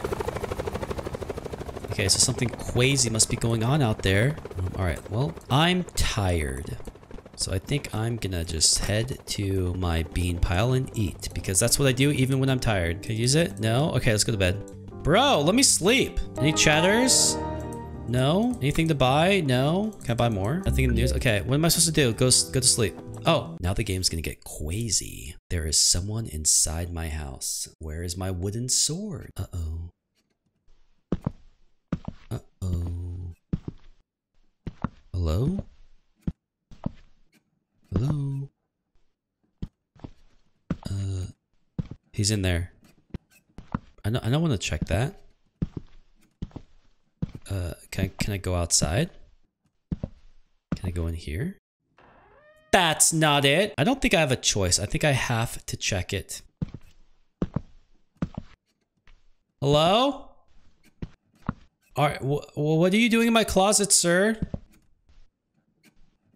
Okay, so something crazy must be going on out there. Um, all right, well, I'm tired. So I think I'm gonna just head to my bean pile and eat because that's what I do even when I'm tired. Can I use it? No? Okay, let's go to bed. Bro, let me sleep. Any chatters? No? Anything to buy? No? Can I buy more? Nothing in the news? Okay, what am I supposed to do? Go, go to sleep. Oh, now the game's gonna get crazy. There is someone inside my house. Where is my wooden sword? Uh-oh. Uh-oh. Hello? Hello? Uh, he's in there. I don't, I don't want to check that. Uh, can I, can I go outside? Can I go in here? That's not it. I don't think I have a choice. I think I have to check it. Hello? All right. Well, what are you doing in my closet, sir?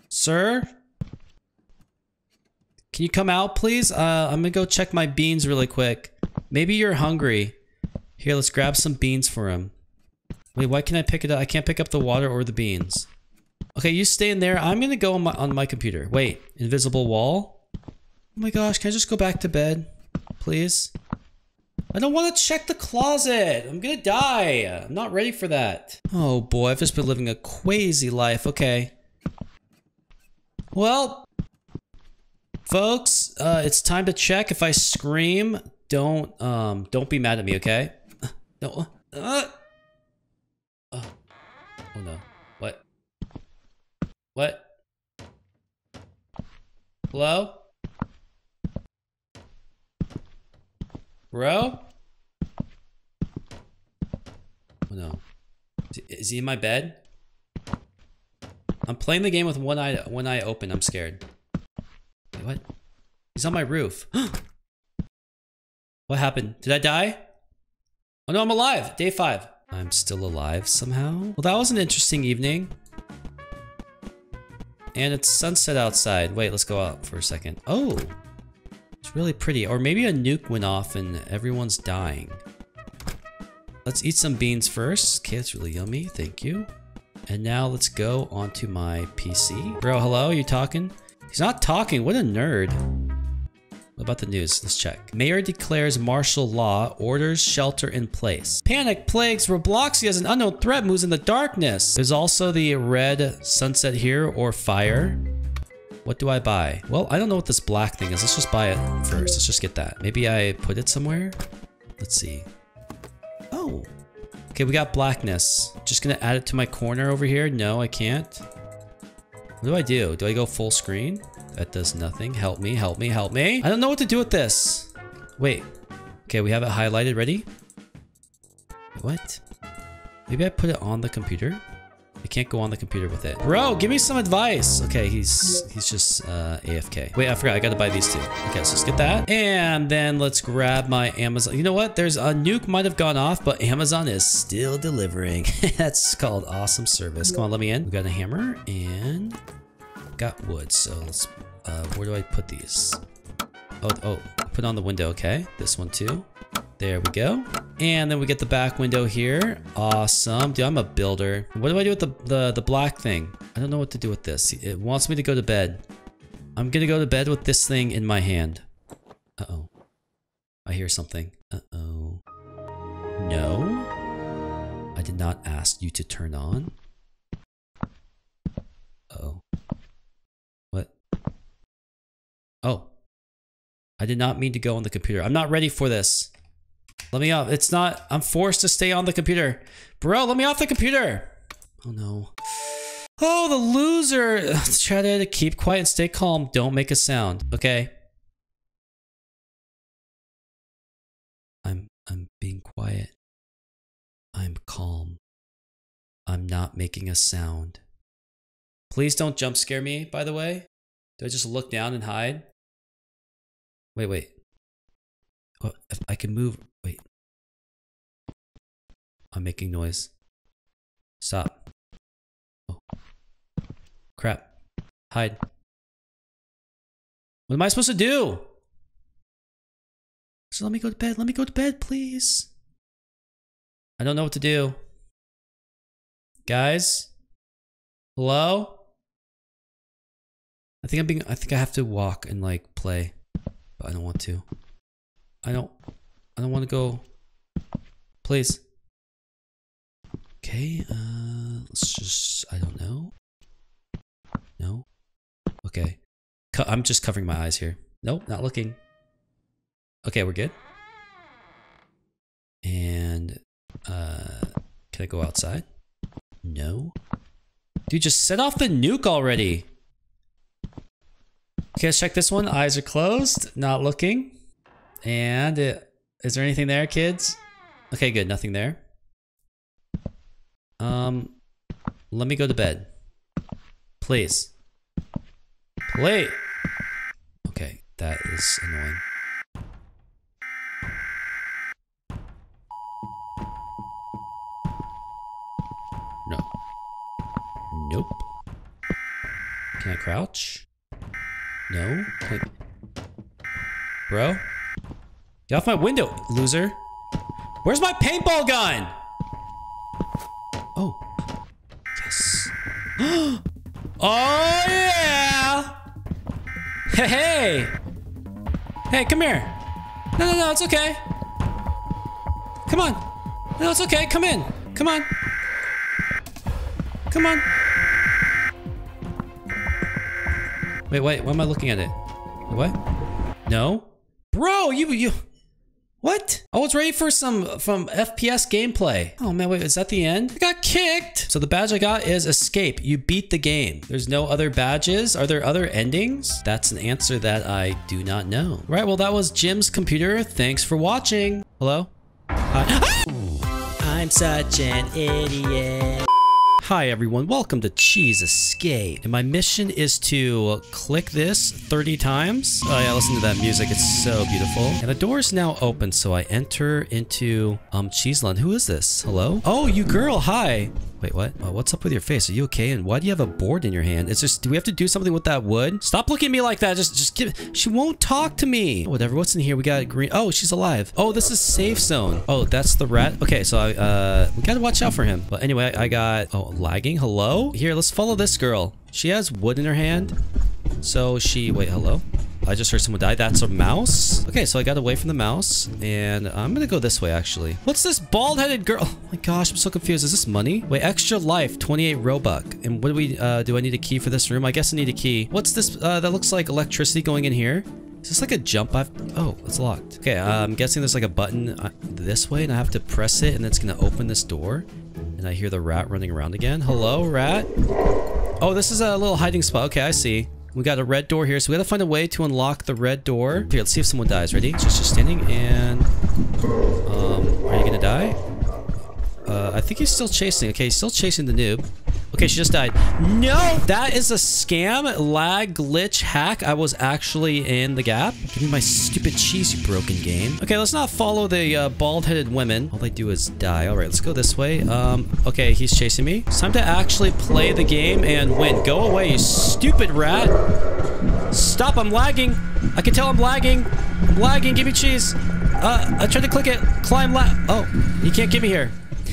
Sir? Can you come out, please? Uh, I'm gonna go check my beans really quick. Maybe you're hungry. Here, let's grab some beans for him. Wait, why can't I pick it up? I can't pick up the water or the beans. Okay, you stay in there. I'm gonna go on my, on my computer. Wait, invisible wall? Oh my gosh, can I just go back to bed? Please? I don't want to check the closet. I'm gonna die. I'm not ready for that. Oh boy, I've just been living a crazy life. Okay. Well, folks, uh, it's time to check. If I scream, don't um, don't be mad at me, okay? No. Uh, oh. oh no. What? Hello? Bro? Oh no. Is he in my bed? I'm playing the game with one eye one eye open. I'm scared. Wait, what? He's on my roof. what happened? Did I die? Oh no, I'm alive. Day five. I'm still alive somehow. Well, that was an interesting evening. And it's sunset outside. Wait, let's go out for a second. Oh, it's really pretty. Or maybe a nuke went off and everyone's dying. Let's eat some beans first. Okay, it's really yummy. Thank you. And now let's go onto my PC. Bro, hello? You talking? He's not talking. What a nerd. What about the news? Let's check. Mayor declares martial law, orders shelter in place. Panic plagues Robloxia as an unknown threat moves in the darkness. There's also the red sunset here or fire. What do I buy? Well, I don't know what this black thing is. Let's just buy it first. Let's just get that. Maybe I put it somewhere. Let's see. Oh. Okay, we got blackness. Just gonna add it to my corner over here. No, I can't. What do I do? Do I go full screen? That does nothing. Help me, help me, help me. I don't know what to do with this. Wait. Okay, we have it highlighted. Ready? What? Maybe I put it on the computer? I can't go on the computer with it. Bro, give me some advice. Okay, he's he's just uh, AFK. Wait, I forgot. I gotta buy these two. Okay, so let's get that. And then let's grab my Amazon. You know what? There's a nuke might have gone off, but Amazon is still delivering. That's called awesome service. Come on, let me in. We got a hammer and got wood. So let's, uh, where do I put these? Oh, oh, put on the window. Okay, this one too. There we go. And then we get the back window here. Awesome. Dude, I'm a builder. What do I do with the, the, the black thing? I don't know what to do with this. It wants me to go to bed. I'm gonna go to bed with this thing in my hand. Uh-oh. I hear something. Uh-oh. No? I did not ask you to turn on. Uh oh What? Oh. I did not mean to go on the computer. I'm not ready for this. Let me off. It's not. I'm forced to stay on the computer. Bro, let me off the computer. Oh no. Oh, the loser. Try to keep quiet and stay calm. Don't make a sound. Okay. I'm I'm being quiet. I'm calm. I'm not making a sound. Please don't jump scare me, by the way. Do I just look down and hide? Wait, wait. Oh, I can move. Wait. I'm making noise. Stop. Oh. Crap. Hide. What am I supposed to do? So let me go to bed. Let me go to bed, please. I don't know what to do. Guys? Hello? I think I'm being I think I have to walk and like play. But I don't want to. I don't I don't want to go. Please. Okay, uh let's just I don't know. No. Okay. Co- I'm just covering my eyes here. Nope, not looking. Okay, we're good. And uh can I go outside? No. Dude, just set off the nuke already. Okay, let's check this one. Eyes are closed, not looking. And uh, is there anything there, kids? Okay, good, nothing there. Um, let me go to bed. Please. Please. Okay, that is annoying. No. Nope. Can I crouch? No? I... Bro? Get off my window, loser. Where's my paintball gun? Oh. Yes. oh, yeah! Hey, hey! Hey, come here. No, no, no, it's okay. Come on. No, it's okay. Come in. Come on. Come on. Wait, wait. Why am I looking at it? What? No? Bro, you, you... What? I was ready for some from FPS gameplay. Oh man, wait, is that the end? I got kicked. So the badge I got is escape. You beat the game. There's no other badges. Are there other endings? That's an answer that I do not know. Right, well that was Jim's computer. Thanks for watching. Hello? Hi. I'm such an idiot. Hi everyone, welcome to Cheese Escape. And my mission is to click this 30 times. Oh yeah, listen to that music, it's so beautiful. And the door is now open, so I enter into um Cheeseland. Who is this? Hello? Oh, you girl, hi. Wait, what? Uh, what's up with your face? Are you okay? And why do you have a board in your hand? It's just, do we have to do something with that wood? Stop looking at me like that. Just, just give, she won't talk to me. Whatever, what's in here? We got green. Oh, she's alive. Oh, this is safe zone. Oh, that's the rat. Okay, so I, uh, we gotta watch out for him. But anyway, I got, oh, lagging. Hello? Here, let's follow this girl. She has wood in her hand. So she, wait, hello? I just heard someone die. That's a mouse? Okay, so I got away from the mouse, and I'm gonna go this way, actually. What's this bald-headed girl? Oh my gosh, I'm so confused. Is this money? Wait, extra life, 28 Robux. And what do we, uh, do I need a key for this room? I guess I need a key. What's this, uh, that looks like electricity going in here? Is this like a jump I've, oh, it's locked. Okay, uh, I'm guessing there's like a button uh, this way, and I have to press it, and it's gonna open this door. And I hear the rat running around again. Hello, rat? Oh, this is a little hiding spot. Okay, I see. We got a red door here, so we gotta find a way to unlock the red door. Here, let's see if someone dies. Ready? Just, just standing, and... Um, are you gonna die? Uh, I think he's still chasing. Okay, he's still chasing the noob. Okay, she just died. No! That is a scam, lag, glitch, hack. I was actually in the gap. Give me my stupid cheese, broken game. Okay, let's not follow the uh, bald-headed women. All they do is die. All right, let's go this way. Um, okay, he's chasing me. It's time to actually play the game and win. Go away, you stupid rat. Stop, I'm lagging. I can tell I'm lagging. I'm lagging, give me cheese. Uh, I tried to click it. Climb la- Oh, you can't get me here.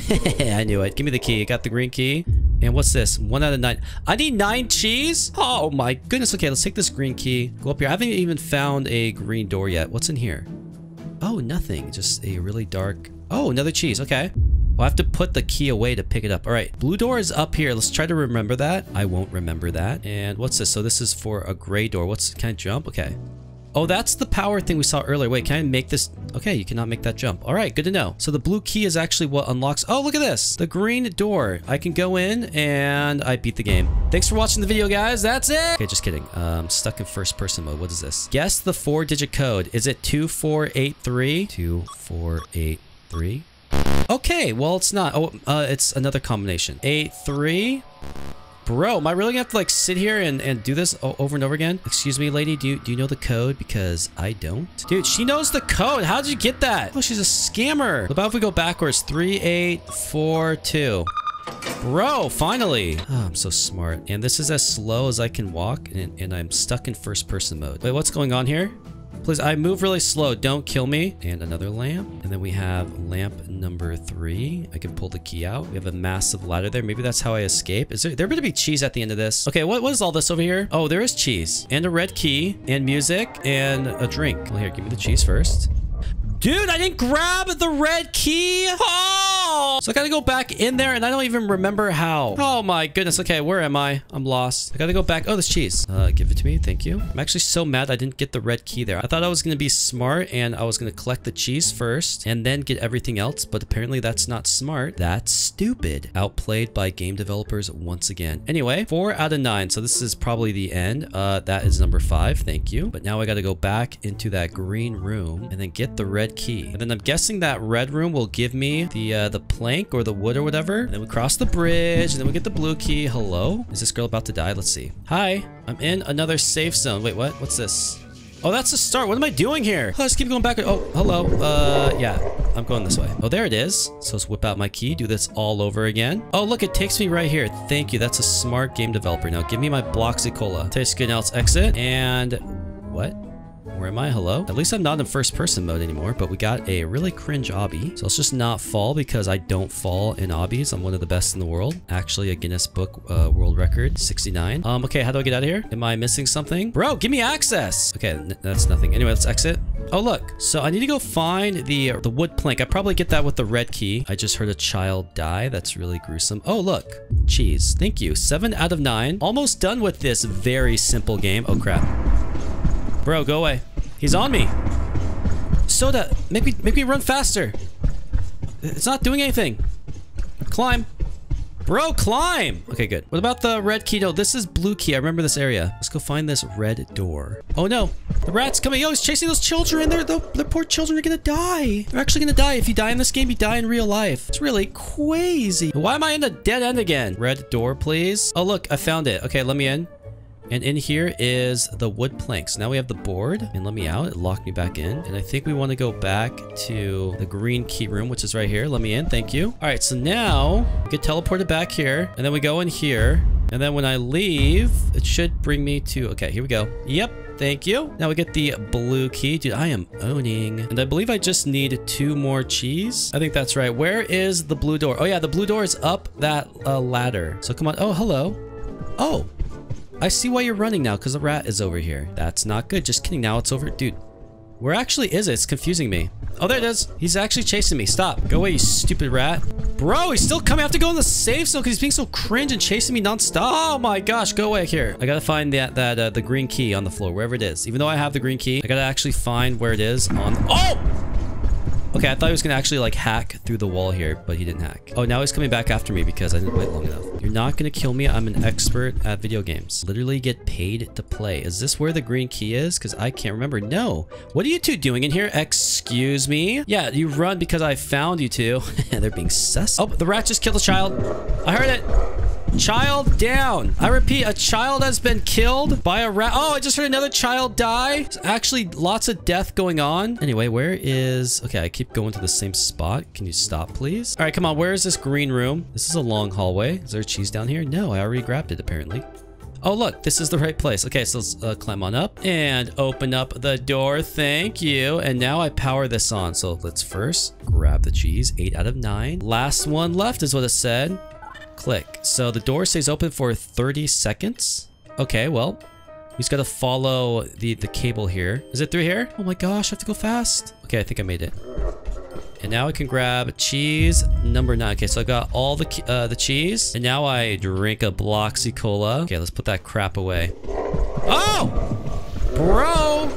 I knew it. Give me the key. Got the green key. And what's this? One out of nine. I need nine cheese? Oh my goodness. Okay, let's take this green key. Go up here. I haven't even found a green door yet. What's in here? Oh, nothing. Just a really dark... Oh, another cheese. Okay. Well, I have to put the key away to pick it up. All right. Blue door is up here. Let's try to remember that. I won't remember that. And what's this? So this is for a gray door. What's... Can I jump? Okay. Oh, that's the power thing we saw earlier. Wait, can I make this? Okay, you cannot make that jump. All right, good to know. So the blue key is actually what unlocks... Oh, look at this. The green door. I can go in and I beat the game. Thanks for watching the video, guys. That's it. Okay, just kidding. Um, stuck in first person mode. What is this? Guess the four digit code. Is it 2483? 2483? Okay, well, it's not. Oh, uh, it's another combination. 83... Bro, am I really gonna have to like sit here and, and do this over and over again? Excuse me, lady, do you, do you know the code? Because I don't. Dude, she knows the code. How did you get that? Oh, she's a scammer. What about if we go backwards? 3842. Bro, finally. Oh, I'm so smart. And this is as slow as I can walk and, and I'm stuck in first person mode. Wait, what's going on here? Please, I move really slow. Don't kill me. And another lamp. And then we have lamp number three. I can pull the key out. We have a massive ladder there. Maybe that's how I escape. Is there, there better be cheese at the end of this. Okay, what, what is all this over here? Oh, there is cheese and a red key and music and a drink. Well, here, give me the cheese first. Dude, I didn't grab the red key. Oh! So I gotta go back in there and I don't even remember how. Oh my goodness. Okay, where am I? I'm lost. I gotta go back. Oh, this cheese. Uh, give it to me. Thank you. I'm actually so mad I didn't get the red key there. I thought I was gonna be smart and I was gonna collect the cheese first and then get everything else, but apparently that's not smart. That's stupid. Outplayed by game developers once again. Anyway, four out of nine. So this is probably the end. Uh, that is number five. Thank you. But now I gotta go back into that green room and then get the red key. And then I'm guessing that red room will give me the uh, the plank or the wood or whatever. And then we cross the bridge and then we get the blue key. Hello? Is this girl about to die? Let's see. Hi, I'm in another safe zone. Wait, what? What's this? Oh, that's the start. What am I doing here? Oh, let's keep going back. Oh, hello. Uh, yeah, I'm going this way. Oh, there it is. So let's whip out my key, do this all over again. Oh, look, it takes me right here. Thank you. That's a smart game developer. Now give me my Bloxy Cola. Tastes good. Now let's exit. And what? Where am I? Hello? At least I'm not in first person mode anymore, but we got a really cringe obby. So let's just not fall because I don't fall in obbies. I'm one of the best in the world. Actually, a Guinness Book uh, World Record, 69. Um, okay, how do I get out of here? Am I missing something? Bro, give me access! Okay, that's nothing. Anyway, let's exit. Oh, look. So I need to go find the, the wood plank. I probably get that with the red key. I just heard a child die. That's really gruesome. Oh, look. Cheese. Thank you. Seven out of nine. Almost done with this very simple game. Oh, crap. Bro, go away. He's on me. Soda, make me make me run faster. It's not doing anything. Climb. Bro, climb! Okay, good. What about the red key? No, this is blue key. I remember this area. Let's go find this red door. Oh no, the rat's coming. Yo, he's chasing those children. They're, the, the poor children are gonna die. They're actually gonna die. If you die in this game, you die in real life. It's really crazy. Why am I in a dead end again? Red door, please. Oh, look, I found it. Okay, let me in. And in here is the wood planks. Now we have the board and let me out. It locked me back in. And I think we want to go back to the green key room, which is right here. Let me in. Thank you. All right. So now get teleported back here and then we go in here. And then when I leave, it should bring me to, okay, here we go. Yep. Thank you. Now we get the blue key. Dude, I am owning. And I believe I just need two more cheese. I think that's right. Where is the blue door? Oh yeah, the blue door is up that uh, ladder. So come on. Oh, hello. Oh, I see why you're running now, because the rat is over here. That's not good. Just kidding. Now it's over. Dude, where actually is it? It's confusing me. Oh, there it is. He's actually chasing me. Stop. Go away, you stupid rat. Bro, he's still coming. I have to go in the safe zone because he's being so cringe and chasing me nonstop. Oh my gosh, go away here. I gotta find that, that uh, the green key on the floor, wherever it is. Even though I have the green key, I gotta actually find where it is on... Oh! Okay, I thought he was gonna actually like hack through the wall here, but he didn't hack. Oh, now he's coming back after me because I didn't wait long enough. You're not gonna kill me. I'm an expert at video games. Literally get paid to play. Is this where the green key is? Because I can't remember. No. What are you two doing in here? Excuse me? Yeah, you run because I found you two. They're being sus. Oh, the rat just killed a child. I heard it. Child down. I repeat, a child has been killed by a rat. Oh, I just heard another child die. There's actually lots of death going on. Anyway, where is... Okay, I keep going to the same spot. Can you stop, please? All right, come on. Where is this green room? This is a long hallway. Is there cheese down here? No, I already grabbed it, apparently. Oh, look, this is the right place. Okay, so let's uh, climb on up and open up the door. Thank you. And now I power this on. So let's first grab the cheese. Eight out of nine. Last one left is what it said. Click. So the door stays open for 30 seconds. Okay, well, we just gotta follow the, the cable here. Is it through here? Oh my gosh, I have to go fast. Okay, I think I made it. And now I can grab cheese number nine. Okay, so I got all the uh, the cheese. And now I drink a Bloxy Cola. Okay, let's put that crap away. Oh! Bro!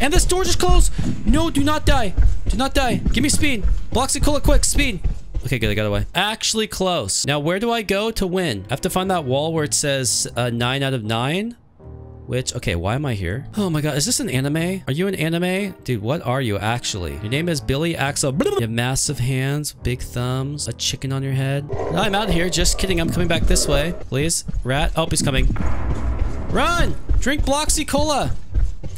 And this door just closed! No, do not die. Do not die. Give me speed. Bloxy Cola, quick, speed. Okay, good. I got away. Actually close. Now, where do I go to win? I have to find that wall where it says uh, 9 out of 9. Which, okay, why am I here? Oh my god, is this an anime? Are you an anime? Dude, what are you actually? Your name is Billy Axel. You have massive hands, big thumbs, a chicken on your head. I'm out here. Just kidding. I'm coming back this way. Please. Rat. Oh, he's coming. Run! Drink Bloxy Cola.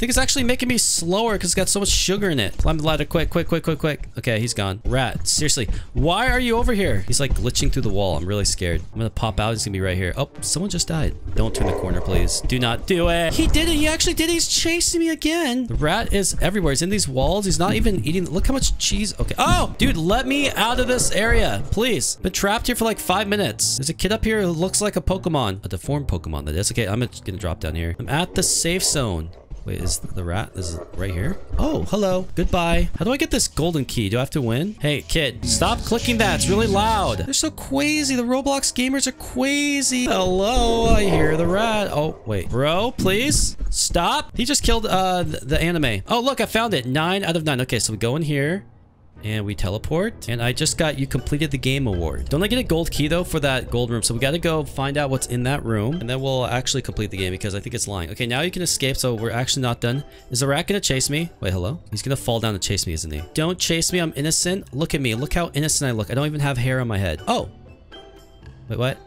Think it's actually making me slower because it's got so much sugar in it. Climb the ladder quick, quick, quick, quick, quick. Okay, he's gone. Rat, seriously, why are you over here? He's like glitching through the wall. I'm really scared. I'm gonna pop out. He's gonna be right here. Oh, someone just died. Don't turn the corner, please. Do not do it. He did it. He actually did it. He's chasing me again. The rat is everywhere. He's in these walls. He's not even eating. Look how much cheese. Okay. Oh, dude, let me out of this area, please. Been trapped here for like five minutes. There's a kid up here who looks like a Pokemon. A deformed Pokemon, that is. Okay, I'm gonna drop down here. I'm at the safe zone. Wait, is the rat is it right here? Oh, hello. Goodbye. How do I get this golden key? Do I have to win? Hey, kid, stop clicking that. It's really loud. They're so crazy. The Roblox gamers are crazy. Hello, I hear the rat. Oh, wait. Bro, please stop. He just killed uh the, the anime. Oh, look, I found it. Nine out of nine. Okay, so we go in here and we teleport. And I just got you completed the game award. Don't I get a gold key though for that gold room? So we got to go find out what's in that room. And then we'll actually complete the game because I think it's lying. Okay now you can escape so we're actually not done. Is the rat gonna chase me? Wait hello? He's gonna fall down and chase me isn't he? Don't chase me I'm innocent. Look at me. Look how innocent I look. I don't even have hair on my head. Oh! Wait what?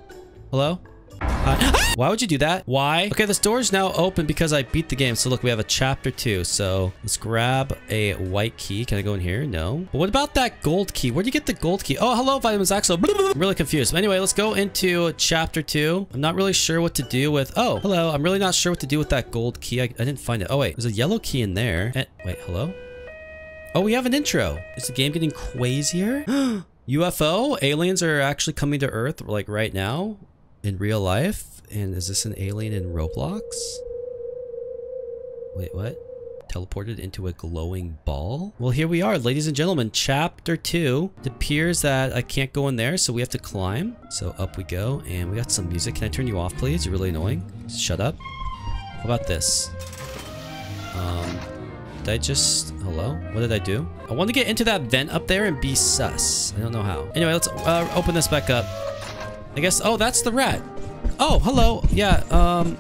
Hello Why would you do that? Why? Okay, this door is now open because I beat the game. So look, we have a chapter two. So let's grab a white key. Can I go in here? No. But what about that gold key? Where do you get the gold key? Oh, hello, Vitamins Axel. I'm really confused. But anyway, let's go into chapter two. I'm not really sure what to do with... Oh, hello. I'm really not sure what to do with that gold key. I, I didn't find it. Oh, wait. There's a yellow key in there. And, wait, hello? Oh, we have an intro. Is the game getting crazier? UFO? Aliens are actually coming to Earth like right now? In real life? And is this an alien in Roblox? Wait, what? Teleported into a glowing ball? Well, here we are, ladies and gentlemen. Chapter 2. It appears that I can't go in there, so we have to climb. So up we go, and we got some music. Can I turn you off, please? You're really annoying. Shut up. How about this? Um, did I just... Hello? What did I do? I want to get into that vent up there and be sus. I don't know how. Anyway, let's uh, open this back up. I guess, oh, that's the rat. Oh, hello. Yeah, um,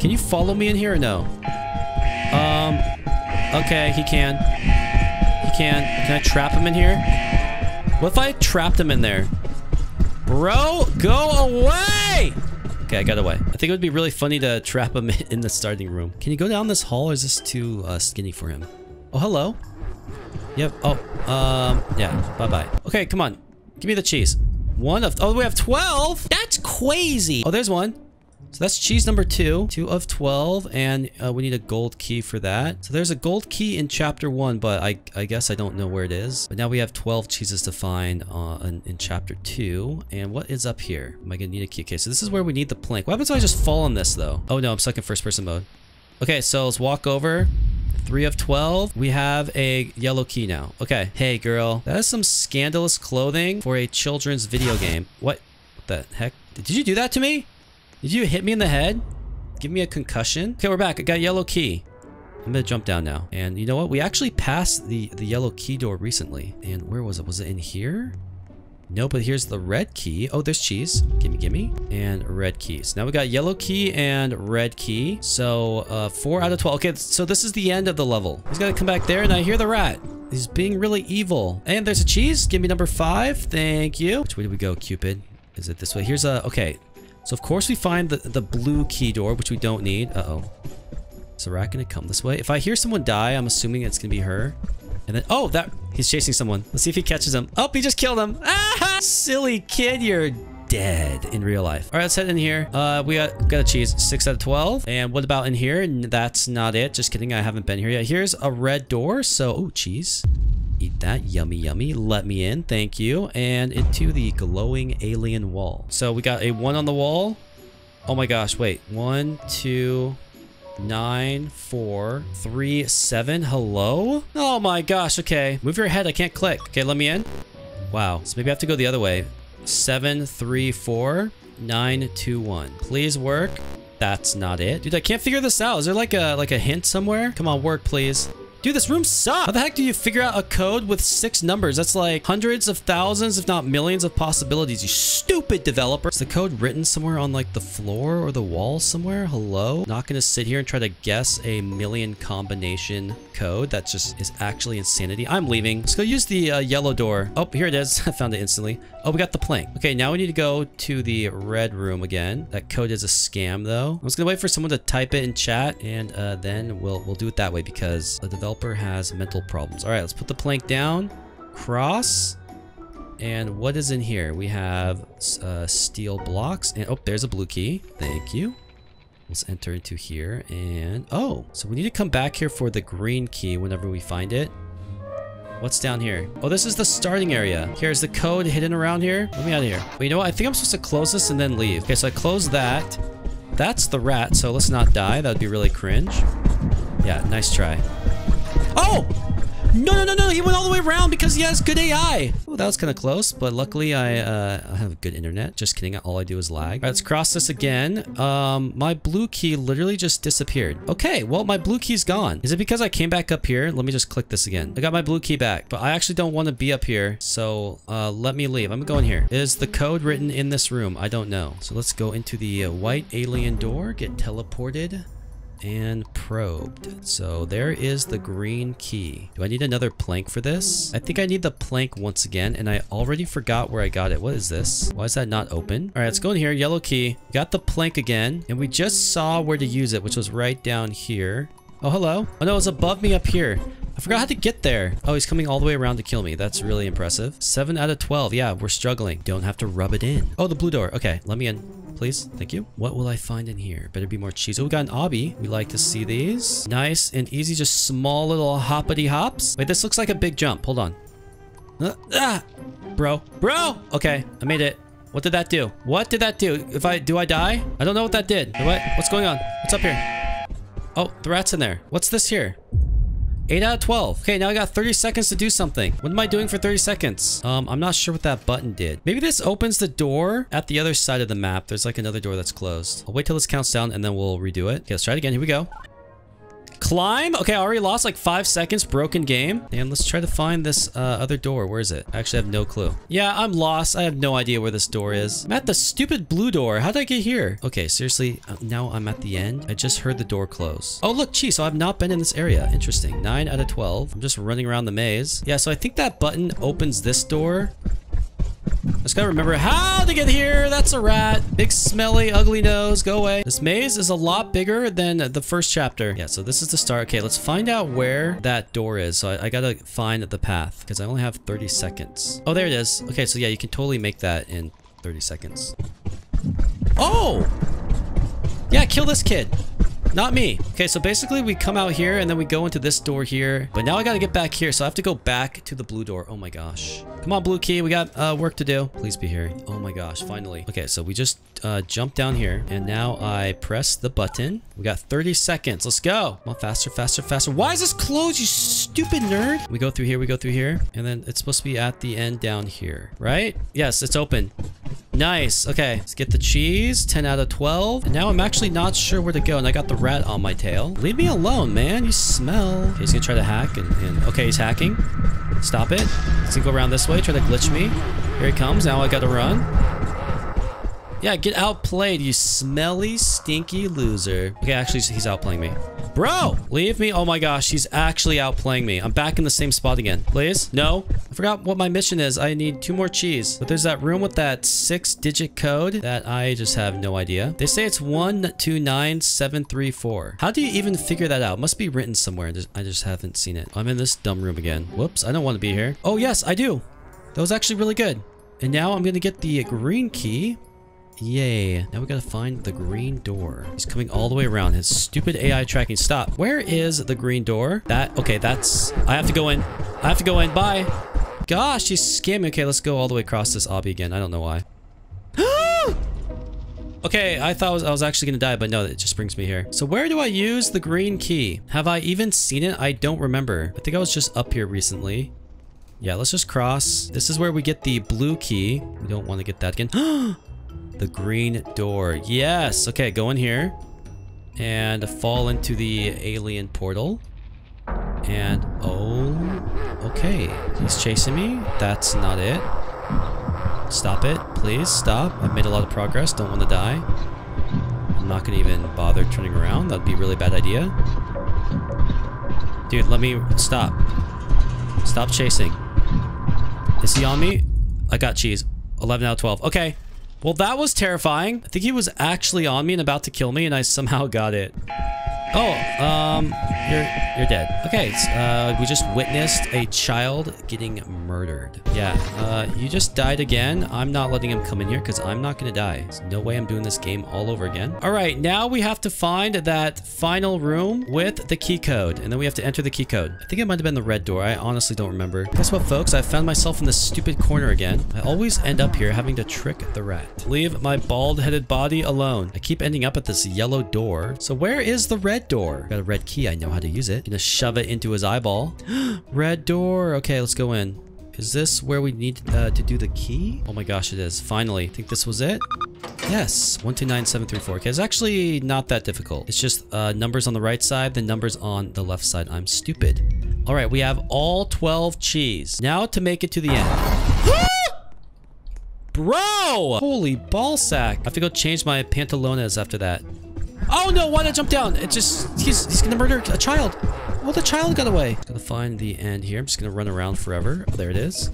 can you follow me in here or no? Um, okay, he can. He can. Can I trap him in here? What if I trapped him in there? Bro, go away! Okay, I got away. I think it would be really funny to trap him in the starting room. Can you go down this hall or is this too uh, skinny for him? Oh, hello. Yep. Oh, um, yeah. Bye-bye. Okay, come on. Give me the cheese. One of... Oh, we have 12? That's crazy. Oh, there's one. So that's cheese number two. Two of 12. And uh, we need a gold key for that. So there's a gold key in chapter one, but I, I guess I don't know where it is. But now we have 12 cheeses to find uh, in, in chapter two. And what is up here? Am I going to need a key? Okay, so this is where we need the plank. What happens if I just fall on this, though? Oh, no, I'm stuck in first person mode. Okay, so let's walk over. 3 of 12. We have a yellow key now. Okay. Hey, girl. That is some scandalous clothing for a children's video game. What, what the heck? Did you do that to me? Did you hit me in the head? Give me a concussion? Okay, we're back. I got yellow key. I'm gonna jump down now. And you know what? We actually passed the, the yellow key door recently. And where was it? Was it in here? No, but here's the red key. Oh, there's cheese. Gimme, gimme. And red keys. Now we got yellow key and red key. So, uh, 4 out of 12. Okay, so this is the end of the level. He's gotta come back there, and I hear the rat. He's being really evil. And there's a cheese. Give me number 5. Thank you. Which way do we go, Cupid? Is it this way? Here's a... Okay. So, of course, we find the, the blue key door, which we don't need. Uh-oh. Is the rat gonna come this way? If I hear someone die, I'm assuming it's gonna be her. And then, oh, that he's chasing someone. Let's see if he catches him. Oh, he just killed him. Ah, silly kid, you're dead in real life. All right, let's head in here. Uh, we got, got a cheese, six out of 12. And what about in here? That's not it. Just kidding. I haven't been here yet. Here's a red door. So, oh, cheese. Eat that. Yummy, yummy. Let me in. Thank you. And into the glowing alien wall. So we got a one on the wall. Oh my gosh. Wait. One, two, nine, four, three, seven. Hello? Oh my gosh. Okay. Move your head. I can't click. Okay, let me in. Wow. So maybe I have to go the other way. Seven, three, four, nine, two, one. Please work. That's not it. Dude, I can't figure this out. Is there like a like a hint somewhere? Come on, work, please. Dude, this room sucks. How the heck do you figure out a code with six numbers? That's like hundreds of thousands, if not millions of possibilities, you stupid developer. Is the code written somewhere on like the floor or the wall somewhere? Hello? Not gonna sit here and try to guess a million combination code. That just is actually insanity. I'm leaving. Let's go use the uh, yellow door. Oh, here it is. I found it instantly. Oh, we got the plank. Okay, now we need to go to the red room again. That code is a scam though. I'm just gonna wait for someone to type it in chat and uh, then we'll, we'll do it that way because the developer developer has mental problems. All right, let's put the plank down. Cross. And what is in here? We have uh, steel blocks. And oh, there's a blue key. Thank you. Let's enter into here. And oh, so we need to come back here for the green key whenever we find it. What's down here? Oh, this is the starting area. Here's the code hidden around here. Let me out of here. But you know what? I think I'm supposed to close this and then leave. Okay, so I close that. That's the rat, so let's not die. That would be really cringe. Yeah, nice try. Oh! No, no, no, no. He went all the way around because he has good AI. That was kind of close, but luckily I, uh, I have a good internet. Just kidding. All I do is lag. Let's cross this again. Um, my blue key literally just disappeared. Okay, well, my blue key's gone. Is it because I came back up here? Let me just click this again. I got my blue key back, but I actually don't want to be up here. So, uh, let me leave. I'm going here. Is the code written in this room? I don't know. So let's go into the uh, white alien door, get teleported and probed. So there is the green key. Do I need another plank for this? I think I need the plank once again, and I already forgot where I got it. What is this? Why is that not open? All right, let's go in here. Yellow key. Got the plank again, and we just saw where to use it, which was right down here. Oh, hello. Oh, no, it's above me up here. I forgot how to get there. Oh, he's coming all the way around to kill me. That's really impressive. 7 out of 12. Yeah, we're struggling. Don't have to rub it in. Oh, the blue door. Okay, let me in please. Thank you. What will I find in here? Better be more cheese. Oh, we got an obby. We like to see these. Nice and easy. Just small little hoppity hops. Wait, this looks like a big jump. Hold on. Uh, ah! Bro. Bro! Okay, I made it. What did that do? What did that do? If I, do I die? I don't know what that did. What? What's going on? What's up here? Oh, the rat's in there. What's this here? 8 out of 12. Okay, now I got 30 seconds to do something. What am I doing for 30 seconds? Um, I'm not sure what that button did. Maybe this opens the door at the other side of the map. There's like another door that's closed. I'll wait till this counts down and then we'll redo it. Okay, let's try it again. Here we go. Climb? Okay, I already lost like five seconds. Broken game. And let's try to find this uh, other door. Where is it? I actually have no clue. Yeah, I'm lost. I have no idea where this door is. I'm at the stupid blue door. How did I get here? Okay, seriously, uh, now I'm at the end. I just heard the door close. Oh, look, gee, so I've not been in this area. Interesting. 9 out of 12. I'm just running around the maze. Yeah, so I think that button opens this door. I just gotta remember how to get here. That's a rat. Big, smelly, ugly nose. Go away. This maze is a lot bigger than the first chapter. Yeah, so this is the start. Okay, let's find out where that door is. So I, I gotta find the path because I only have 30 seconds. Oh, there it is. Okay, so yeah, you can totally make that in 30 seconds. Oh! Yeah, kill this kid. Not me. Okay, so basically we come out here and then we go into this door here. But now I gotta get back here, so I have to go back to the blue door. Oh my gosh. Come on, blue key. We got uh, work to do. Please be here. Oh my gosh, finally. Okay, so we just uh, jump down here and now I press the button. We got 30 seconds. Let's go. Come on, faster, faster, faster. Why is this closed, you stupid nerd? We go through here, we go through here. And then it's supposed to be at the end down here, right? Yes, it's open. Nice. Okay, let's get the cheese. 10 out of 12. And now I'm actually not sure where to go, and I got the rat on my tail. Leave me alone, man. You smell. Okay, he's gonna try to hack, and, and okay, he's hacking. Stop it. He's gonna go around this way, try to glitch me. Here he comes. Now I gotta run. Yeah, get outplayed, you smelly, stinky loser. Okay, actually, he's outplaying me. Bro, leave me. Oh my gosh, he's actually outplaying me. I'm back in the same spot again. Please? No? I forgot what my mission is. I need two more cheese. But there's that room with that six-digit code that I just have no idea. They say it's 129734. How do you even figure that out? It must be written somewhere. I just haven't seen it. I'm in this dumb room again. Whoops, I don't want to be here. Oh yes, I do. That was actually really good. And now I'm going to get the green key. Yay. Now we gotta find the green door. He's coming all the way around. His stupid AI tracking. Stop. Where is the green door? That, okay, that's, I have to go in. I have to go in. Bye. Gosh, he's scamming. Okay, let's go all the way across this obby again. I don't know why. okay, I thought I was, I was actually gonna die, but no, it just brings me here. So where do I use the green key? Have I even seen it? I don't remember. I think I was just up here recently. Yeah, let's just cross. This is where we get the blue key. We don't want to get that again. The green door. Yes. Okay, go in here. And fall into the alien portal. And, oh, okay. He's chasing me. That's not it. Stop it, please, stop. I've made a lot of progress, don't want to die. I'm not going to even bother turning around. That'd be a really bad idea. Dude, let me... Stop. Stop chasing. Is he on me? I got cheese. 11 out of 12. Okay. Well, that was terrifying. I think he was actually on me and about to kill me, and I somehow got it. Oh, um, you're you're dead. Okay, uh, we just witnessed a child getting murdered. Yeah, uh, you just died again. I'm not letting him come in here because I'm not gonna die. There's no way I'm doing this game all over again. All right, now we have to find that final room with the key code, and then we have to enter the key code. I think it might have been the red door. I honestly don't remember. Guess what, folks? I found myself in this stupid corner again. I always end up here having to trick the rat. Leave my bald-headed body alone. I keep ending up at this yellow door. So where is the red door? Got a red key. I know how to use it. Gonna shove it into his eyeball. red door. Okay, let's go in. Is this where we need uh, to do the key? Oh my gosh, it is. Finally. think this was it? Yes. 129734. Okay, it's actually not that difficult. It's just uh, numbers on the right side, then numbers on the left side. I'm stupid. All right, we have all 12 cheese. Now to make it to the end. Bro! Holy ball sack. I have to go change my pantalones after that. Oh no, why did I jump down? It just, he's, he's gonna murder a child. Well, the child got away. Gotta find the end here. I'm just gonna run around forever. Oh, there it is.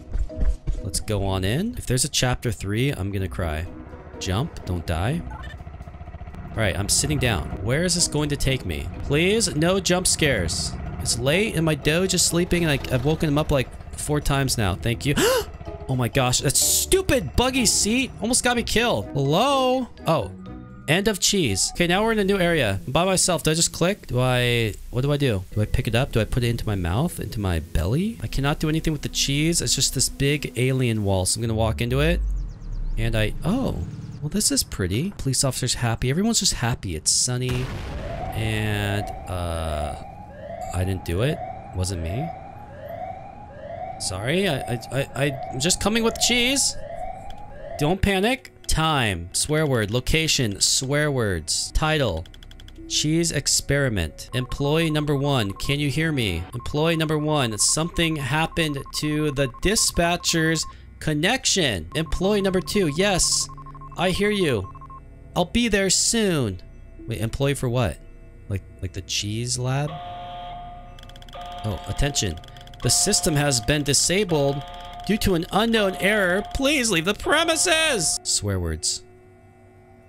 Let's go on in. If there's a chapter three, I'm gonna cry. Jump, don't die. All right, I'm sitting down. Where is this going to take me? Please, no jump scares. It's late and my doge is sleeping and I, I've woken him up like four times now. Thank you. oh my gosh, that stupid buggy seat almost got me killed. Hello? Oh, End of cheese. Okay, now we're in a new area. I'm by myself. Do I just click? Do I... What do I do? Do I pick it up? Do I put it into my mouth? Into my belly? I cannot do anything with the cheese. It's just this big alien wall. So I'm to walk into it. And I... Oh. Well, this is pretty. Police officer's happy. Everyone's just happy. It's sunny. And... Uh... I didn't do it. Wasn't me. Sorry. I, I, I, I'm just coming with cheese. Don't panic. Time, swear word, location, swear words, title, cheese experiment. Employee number one, can you hear me? Employee number one, something happened to the dispatcher's connection. Employee number two, yes, I hear you. I'll be there soon. Wait, employee for what? Like, like the cheese lab? Oh, attention. The system has been disabled Due to an unknown error, please leave the premises! Swear words.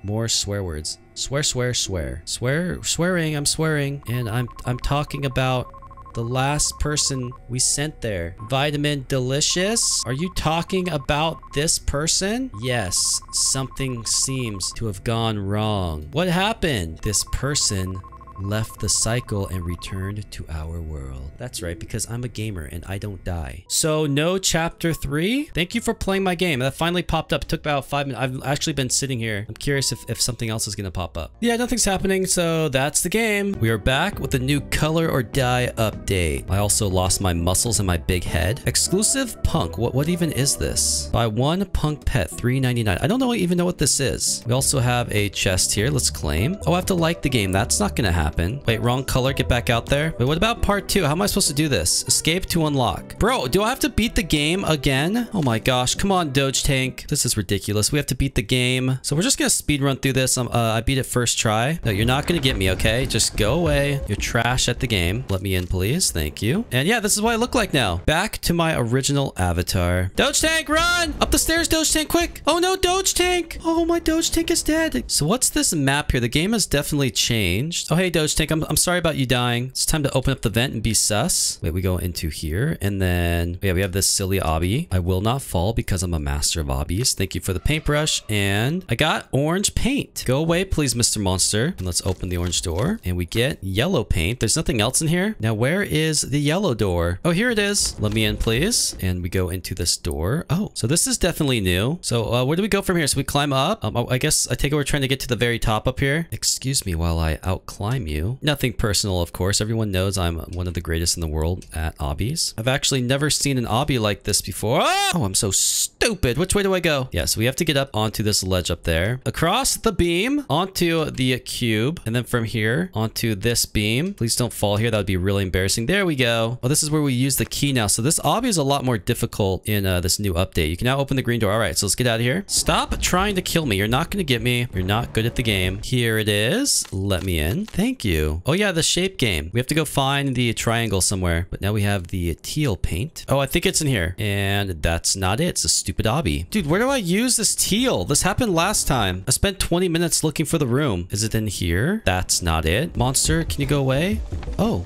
More swear words. Swear, swear, swear. Swear, swearing, I'm swearing. And I'm, I'm talking about the last person we sent there. Vitamin Delicious? Are you talking about this person? Yes, something seems to have gone wrong. What happened? This person left the cycle and returned to our world. That's right, because I'm a gamer and I don't die. So no chapter three? Thank you for playing my game. That finally popped up. It took about five minutes. I've actually been sitting here. I'm curious if, if something else is gonna pop up. Yeah, nothing's happening, so that's the game. We are back with a new color or die update. I also lost my muscles and my big head. Exclusive punk. What, what even is this? Buy one punk pet, $3.99. I don't know even know what this is. We also have a chest here. Let's claim. Oh, I have to like the game. That's not gonna happen happen. Wait, wrong color. Get back out there. Wait, what about part two? How am I supposed to do this? Escape to unlock. Bro, do I have to beat the game again? Oh my gosh. Come on, Doge Tank. This is ridiculous. We have to beat the game. So we're just gonna speed run through this. Um, uh, I beat it first try. No, you're not gonna get me, okay? Just go away. You're trash at the game. Let me in, please. Thank you. And yeah, this is what I look like now. Back to my original avatar. Doge Tank, run! Up the stairs, Doge Tank, quick! Oh no, Doge Tank! Oh, my Doge Tank is dead. So what's this map here? The game has definitely changed. Oh, hey, Doge Tank, I'm, I'm sorry about you dying. It's time to open up the vent and be sus. Wait, we go into here and then, yeah, we have this silly obby. I will not fall because I'm a master of obbies. Thank you for the paintbrush. And I got orange paint. Go away, please, Mr. Monster. And let's open the orange door and we get yellow paint. There's nothing else in here. Now, where is the yellow door? Oh, here it is. Let me in, please. And we go into this door. Oh, so this is definitely new. So uh, where do we go from here? So we climb up. Um, I guess I take it we're trying to get to the very top up here. Excuse me while I out climb Mew. Nothing personal, of course. Everyone knows I'm one of the greatest in the world at obbies. I've actually never seen an obby like this before. Oh, I'm so stupid. Which way do I go? Yeah, so we have to get up onto this ledge up there. Across the beam, onto the cube, and then from here onto this beam. Please don't fall here. That would be really embarrassing. There we go. Oh, this is where we use the key now. So this obby is a lot more difficult in uh, this new update. You can now open the green door. All right, so let's get out of here. Stop trying to kill me. You're not going to get me. You're not good at the game. Here it is. Let me in. Thank you. Oh yeah, the shape game. We have to go find the triangle somewhere. But now we have the teal paint. Oh, I think it's in here. And that's not it. It's a stupid obby. Dude, where do I use this teal? This happened last time. I spent 20 minutes looking for the room. Is it in here? That's not it. Monster, can you go away? Oh,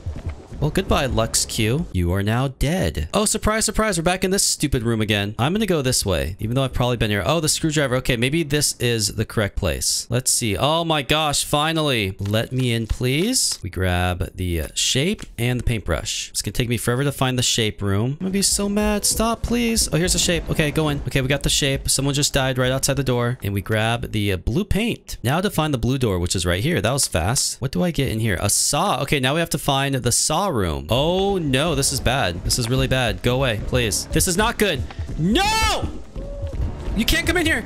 well, goodbye, Lux Q. You are now dead. Oh, surprise, surprise. We're back in this stupid room again. I'm gonna go this way, even though I've probably been here. Oh, the screwdriver. Okay, maybe this is the correct place. Let's see. Oh my gosh, finally. Let me in, please. We grab the uh, shape and the paintbrush. It's gonna take me forever to find the shape room. I'm gonna be so mad. Stop, please. Oh, here's the shape. Okay, go in. Okay, we got the shape. Someone just died right outside the door. And we grab the uh, blue paint. Now to find the blue door, which is right here. That was fast. What do I get in here? A saw. Okay, now we have to find the saw room. Oh no, this is bad. This is really bad. Go away, please. This is not good. No! You can't come in here.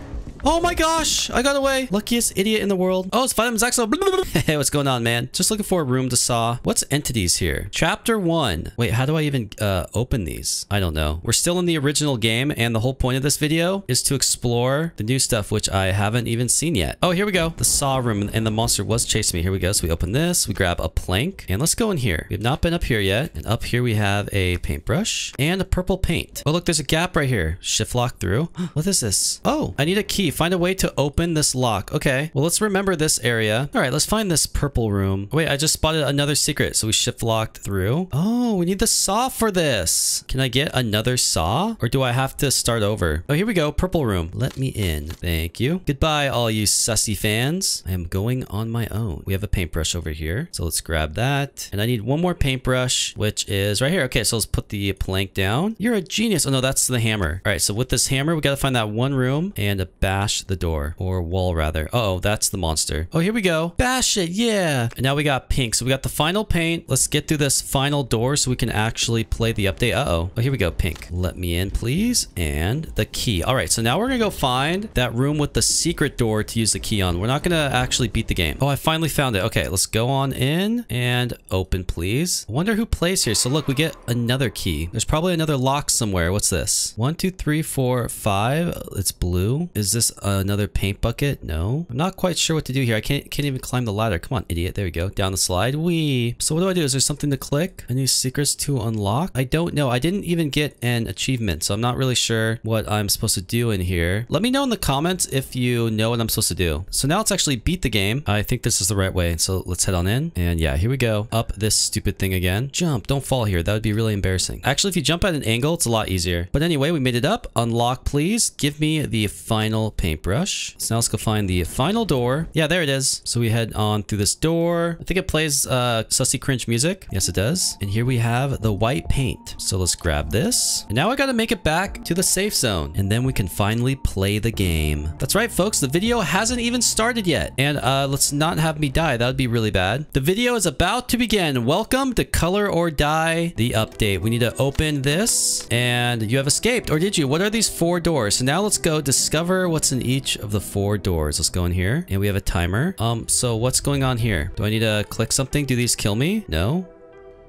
Oh my gosh, I got away. Luckiest idiot in the world. Oh, it's Vitamin Zaxo. Hey, what's going on, man? Just looking for a room to saw. What's entities here? Chapter one. Wait, how do I even uh, open these? I don't know. We're still in the original game, and the whole point of this video is to explore the new stuff, which I haven't even seen yet. Oh, here we go. The saw room, and the monster was chasing me. Here we go. So we open this, we grab a plank, and let's go in here. We have not been up here yet, and up here we have a paintbrush and a purple paint. Oh, look, there's a gap right here. Shift lock through. what is this? Oh, I need a key. Find a way to open this lock. Okay, well, let's remember this area. All right, let's find this purple room. Wait, I just spotted another secret. So we shift locked through. Oh, we need the saw for this. Can I get another saw? Or do I have to start over? Oh, here we go. Purple room. Let me in. Thank you. Goodbye, all you sussy fans. I am going on my own. We have a paintbrush over here. So let's grab that. And I need one more paintbrush, which is right here. Okay, so let's put the plank down. You're a genius. Oh, no, that's the hammer. All right, so with this hammer, we got to find that one room and bash the door or wall rather. Uh oh, that's the monster. Oh, here we go. Bash it. Yeah. And now we got pink. So we got the final paint. Let's get through this final door so we can actually play the update. Uh oh. Oh, here we go. Pink. Let me in, please. And the key. All right. So now we're going to go find that room with the secret door to use the key on. We're not going to actually beat the game. Oh, I finally found it. Okay. Let's go on in and open, please. I wonder who plays here. So look, we get another key. There's probably another lock somewhere. What's this? One, two, three, four, five. It's blue. Is this another paint bucket? No. I'm not quite sure what to do here. I can't, can't even climb the ladder. Come on, idiot. There we go. Down the slide. Wee. So what do I do? Is there something to click? Any secrets to unlock? I don't know. I didn't even get an achievement, so I'm not really sure what I'm supposed to do in here. Let me know in the comments if you know what I'm supposed to do. So now let's actually beat the game. I think this is the right way. So let's head on in. And yeah, here we go. Up this stupid thing again. Jump. Don't fall here. That would be really embarrassing. Actually, if you jump at an angle, it's a lot easier. But anyway, we made it up. Unlock, please. Give me the final paintbrush. So now let's go find the final door. Yeah, there it is. So we head on through this door. I think it plays uh, sussy cringe music. Yes, it does. And here we have the white paint. So let's grab this. And now I gotta make it back to the safe zone. And then we can finally play the game. That's right, folks. The video hasn't even started yet. And uh, let's not have me die. That would be really bad. The video is about to begin. Welcome to Color or Die, the update. We need to open this. And you have escaped. Or did you? What are these four doors? So now let's go discover what's in each of the four doors. Let's go in here. And we have a timer. Um, so what's going on here? Do I need to click something? Do these kill me? No?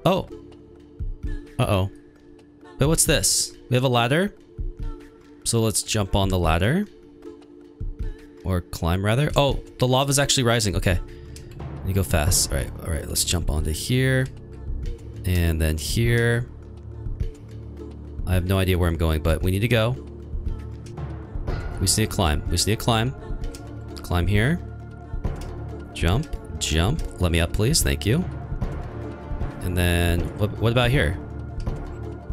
Oh. Uh-oh. But what's this? We have a ladder. So let's jump on the ladder. Or climb, rather. Oh, the lava's actually rising. Okay. Let me go fast. All right, all right. Let's jump onto here. And then here. I have no idea where I'm going, but we need to go. We just need to climb. We just need to climb. Climb here. Jump. Jump. Let me up, please. Thank you. And then, what, what about here?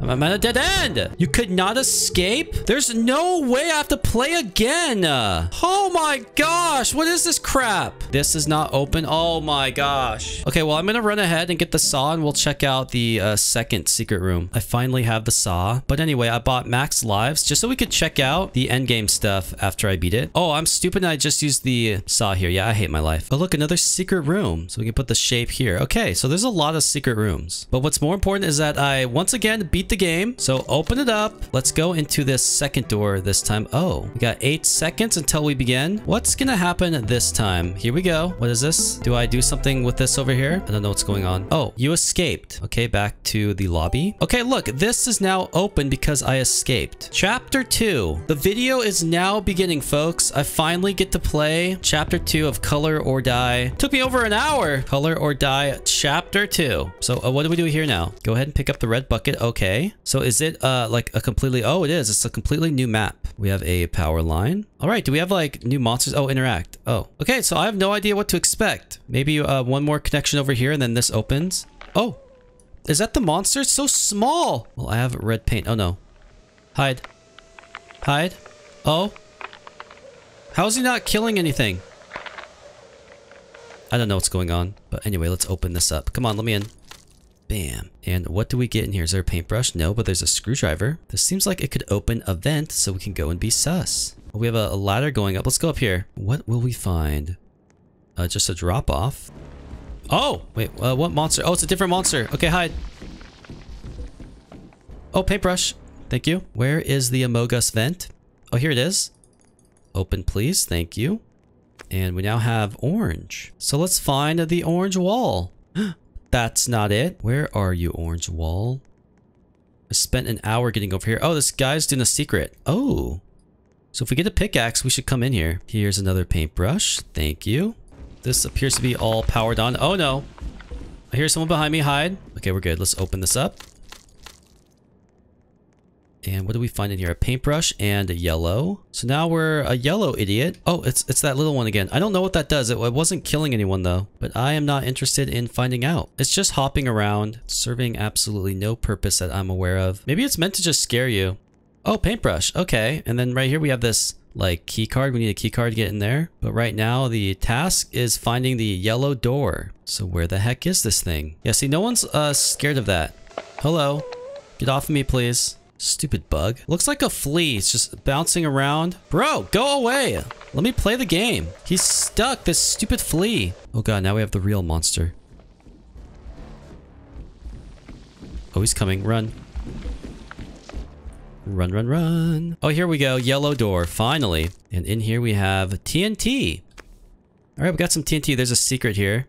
I'm at a dead end. You could not escape? There's no way I have to play again. Oh my gosh. What is this crap? This is not open. Oh my gosh. Okay, well, I'm going to run ahead and get the saw and we'll check out the uh, second secret room. I finally have the saw. But anyway, I bought max lives just so we could check out the end game stuff after I beat it. Oh, I'm stupid I just used the saw here. Yeah, I hate my life. Oh, look, another secret room. So we can put the shape here. Okay, so there's a lot of secret rooms. But what's more important is that I, once again, beat the game. So open it up. Let's go into this second door this time. Oh, we got eight seconds until we begin. What's gonna happen this time? Here we go. What is this? Do I do something with this over here? I don't know what's going on. Oh, you escaped. Okay, back to the lobby. Okay, look, this is now open because I escaped. Chapter 2. The video is now beginning, folks. I finally get to play chapter 2 of Color or Die. Took me over an hour. Color or Die chapter 2. So uh, what do we do here now? Go ahead and pick up the red bucket. Okay. So is it uh like a completely Oh, it is. It's a completely new map. We have a power line. All right, do we have like new monsters? Oh, interact. Oh, okay. So I have no idea what to expect. Maybe uh, one more connection over here and then this opens. Oh, is that the monster? It's so small. Well, I have red paint. Oh no. Hide. Hide. Oh. How is he not killing anything? I don't know what's going on. But anyway, let's open this up. Come on, let me in. Bam. And what do we get in here? Is there a paintbrush? No, but there's a screwdriver. This seems like it could open a vent so we can go and be sus. We have a, ladder going up. Let's go up here. What will we find? Uh, just a drop off. Oh, wait, uh, what monster? Oh, it's a different monster. Okay, hide. Oh, paintbrush. Thank you. Where is the Amogus vent? Oh, here it is. Open, please. Thank you. And we now have orange. So let's find the orange wall. That's not it. Where are you, orange wall? I spent an hour getting over here. Oh, this guy's doing a secret. Oh. So if we get a pickaxe, we should come in here. Here's another paintbrush. Thank you. This appears to be all powered on. Oh no. I hear someone behind me. Hide. Okay, we're good. Let's open this up. And what do we find in here? A paintbrush and a yellow. So now we're a yellow idiot. Oh, it's it's that little one again. I don't know what that does. It, it wasn't killing anyone though. But I am not interested in finding out. It's just hopping around, serving absolutely no purpose that I'm aware of. Maybe it's meant to just scare you. Oh, paintbrush. Okay. And then right here we have this like key card. We need a key card to get in there. But right now the task is finding the yellow door. So where the heck is this thing? Yeah, see, no one's uh, scared of that. Hello. Get off of me, please. Stupid bug. Looks like a flea. It's just bouncing around. Bro, go away. Let me play the game. He's stuck, this stupid flea. Oh god, now we have the real monster. Oh, he's coming. Run. Run, run, run. Oh, here we go. Yellow door, finally. And in here we have TNT. All right, we got some TNT. There's a secret here.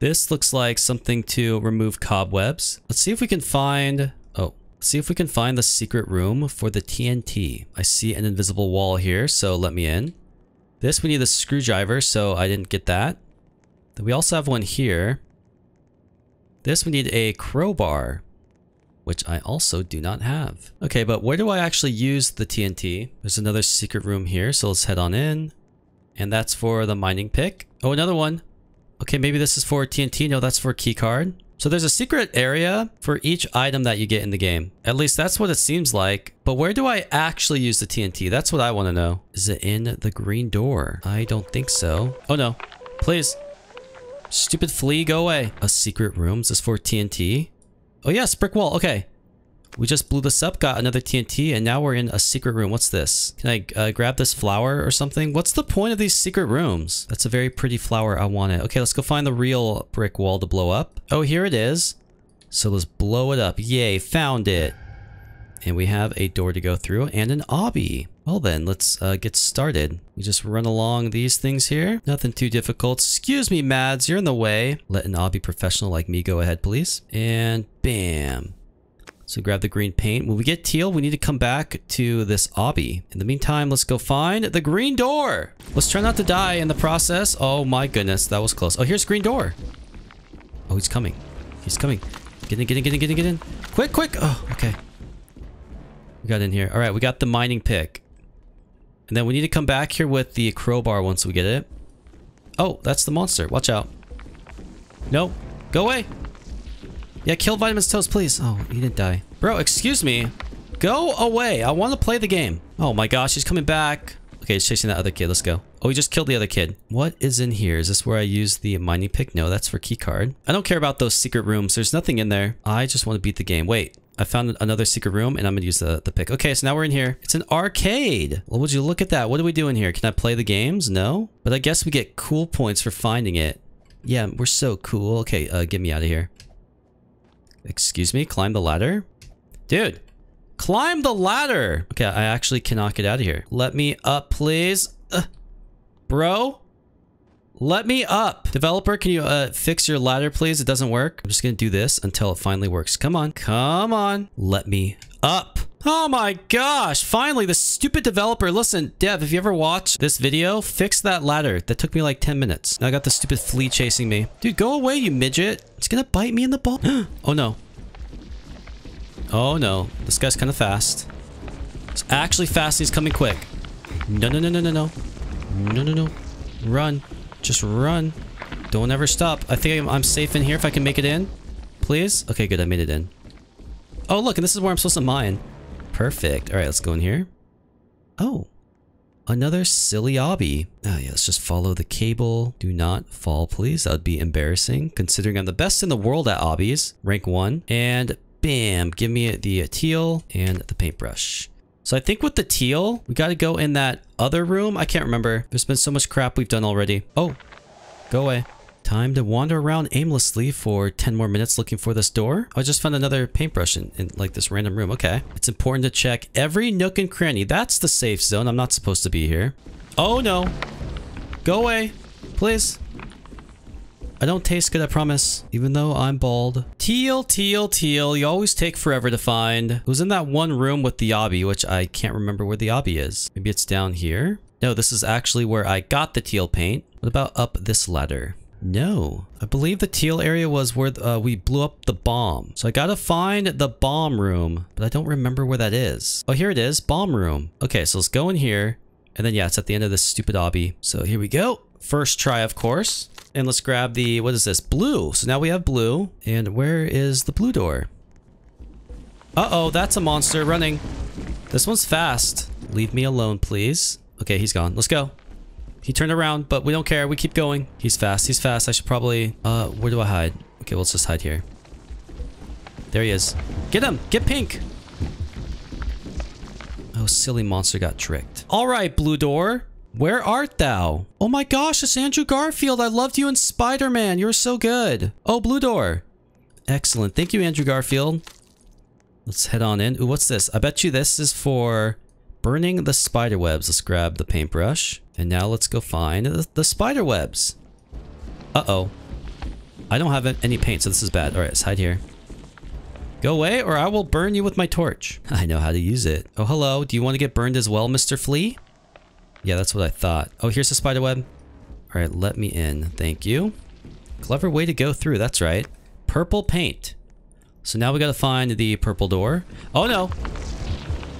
This looks like something to remove cobwebs. Let's see if we can find... See if we can find the secret room for the TNT. I see an invisible wall here, so let me in. This, we need a screwdriver, so I didn't get that. Then we also have one here. This, we need a crowbar which I also do not have. Okay, but where do I actually use the TNT? There's another secret room here, so let's head on in. And that's for the mining pick. Oh, another one. Okay, maybe this is for TNT. No, that's for key card. So there's a secret area for each item that you get in the game. At least that's what it seems like. But where do I actually use the TNT? That's what I want to know. Is it in the green door? I don't think so. Oh no. Please. Stupid flea, go away. A secret room? Is this for TNT? Oh yes, brick wall. Okay. We just blew this up, got another TNT, and now we're in a secret room. What's this? Can I uh, grab this flower or something? What's the point of these secret rooms? That's a very pretty flower. I want it. Okay, let's go find the real brick wall to blow up. Oh, here it is. So let's blow it up. Yay, found it. And we have a door to go through and an obby. Well then, let's uh, get started. We just run along these things here. Nothing too difficult. Excuse me, Mads, you're in the way. Let an obby professional like me go ahead, please. And bam. So grab the green paint. When we get teal, we need to come back to this obby. In the meantime, let's go find the green door. Let's try not to die in the process. Oh my goodness, that was close. Oh, here's green door. Oh, he's coming. He's coming. Get in, get in, get in, get in, get in. Quick, quick. Oh, okay. We got in here. All right, we got the mining pick. And then we need to come back here with the crowbar once we get it. Oh, that's the monster. Watch out. No. Go away. Yeah, kill Vitamin's Toast, please. Oh, he didn't die. Bro, excuse me. Go away. I want to play the game. Oh my gosh, he's coming back. Okay, he's chasing that other kid. Let's go. Oh, he just killed the other kid. What is in here? Is this where I use the mining pick? No, that's for key card. I don't care about those secret rooms. There's nothing in there. I just want to beat the game. Wait, I found another secret room and I'm gonna use the, the pick. Okay, so now we're in here. It's an arcade. Well, would you look at that? What are we doing here? Can I play the games? No? But I guess we get cool points for finding it. Yeah, we're so cool. Okay, uh, get me out of here. Excuse me? Climb the ladder? Dude, climb the ladder! Okay, I actually cannot get out of here. Let me up, please. Uh, bro? Let me up. Developer, can you uh, fix your ladder, please? It doesn't work. I'm just gonna do this until it finally works. Come on. Come on. Let me up. Oh my gosh, finally, the stupid developer. Listen, Dev, if you ever watch this video, fix that ladder. That took me like 10 minutes. Now I got the stupid flea chasing me. Dude, go away, you midget. It's gonna bite me in the ball. oh no. Oh no, this guy's kind of fast. It's actually fast, he's coming quick. No, no, no, no, no, no. No, no, no. Run. Just run. Don't ever stop. I think I'm, I'm safe in here if I can make it in. Please? Okay, good, I made it in. Oh, look, and this is where I'm supposed to mine. Perfect. All right, let's go in here. Oh, another silly obby. Oh yeah, let's just follow the cable. Do not fall, please. That would be embarrassing, considering I'm the best in the world at obbies. Rank 1. And bam, give me the teal and the paintbrush. So I think with the teal, we got to go in that other room. I can't remember. There's been so much crap we've done already. Oh, go away. Time to wander around aimlessly for 10 more minutes looking for this door. I just found another paintbrush in, in, like this random room. Okay. It's important to check every nook and cranny. That's the safe zone. I'm not supposed to be here. Oh no. Go away. Please. I don't taste good, I promise. Even though I'm bald. Teal, teal, teal. You always take forever to find. It was in that one room with the obby, which I can't remember where the obby is. Maybe it's down here? No, this is actually where I got the teal paint. What about up this ladder? No. I believe the teal area was where uh, we blew up the bomb. So I gotta find the bomb room, but I don't remember where that is. Oh, here it is. Bomb room. Okay, so let's go in here. And then, yeah, it's at the end of this stupid obby. So here we go. First try, of course. And let's grab the, what is this? Blue. So now we have blue. And where is the blue door? Uh-oh, that's a monster running. This one's fast. Leave me alone, please. Okay, he's gone. Let's go. He turned around, but we don't care. We keep going. He's fast. He's fast. I should probably... Uh, where do I hide? Okay, let's just hide here. There he is. Get him! Get pink! Oh, silly monster got tricked. All right, Blue Door. Where art thou? Oh my gosh, it's Andrew Garfield. I loved you in Spider-Man. You were so good. Oh, Blue Door. Excellent. Thank you, Andrew Garfield. Let's head on in. Ooh, what's this? I bet you this is for burning the spider webs. Let's grab the paintbrush. And now let's go find the, the spider webs. Uh-oh. I don't have any paint, so this is bad. All right, let's hide here. Go away, or I will burn you with my torch. I know how to use it. Oh, hello. Do you want to get burned as well, Mr. Flea? Yeah, that's what I thought. Oh, here's the spider web. All right, let me in. Thank you. Clever way to go through. That's right. Purple paint. So now we got to find the purple door. Oh, no.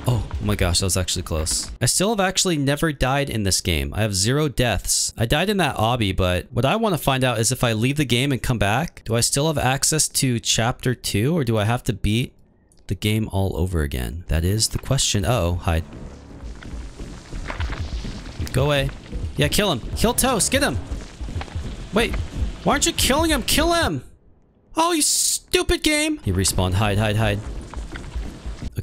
Oh my gosh, that was actually close. I still have actually never died in this game. I have zero deaths. I died in that obby, but what I want to find out is if I leave the game and come back, do I still have access to chapter 2 or do I have to beat the game all over again? That is the question. Uh oh, hide. Go away. Yeah, kill him. Kill Toast. Get him. Wait, why aren't you killing him? Kill him. Oh, you stupid game. He respawned. Hide, hide, hide.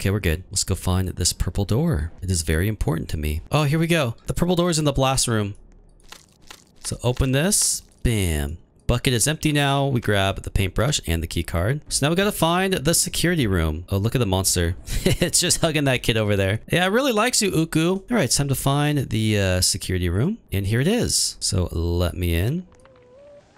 Okay, we're good. Let's go find this purple door. It is very important to me. Oh, here we go. The purple door is in the blast room. So open this. Bam. Bucket is empty now. We grab the paintbrush and the key card. So now we gotta find the security room. Oh, look at the monster. it's just hugging that kid over there. Yeah, it really likes you, Uku. All right, it's time to find the uh, security room. And here it is. So let me in.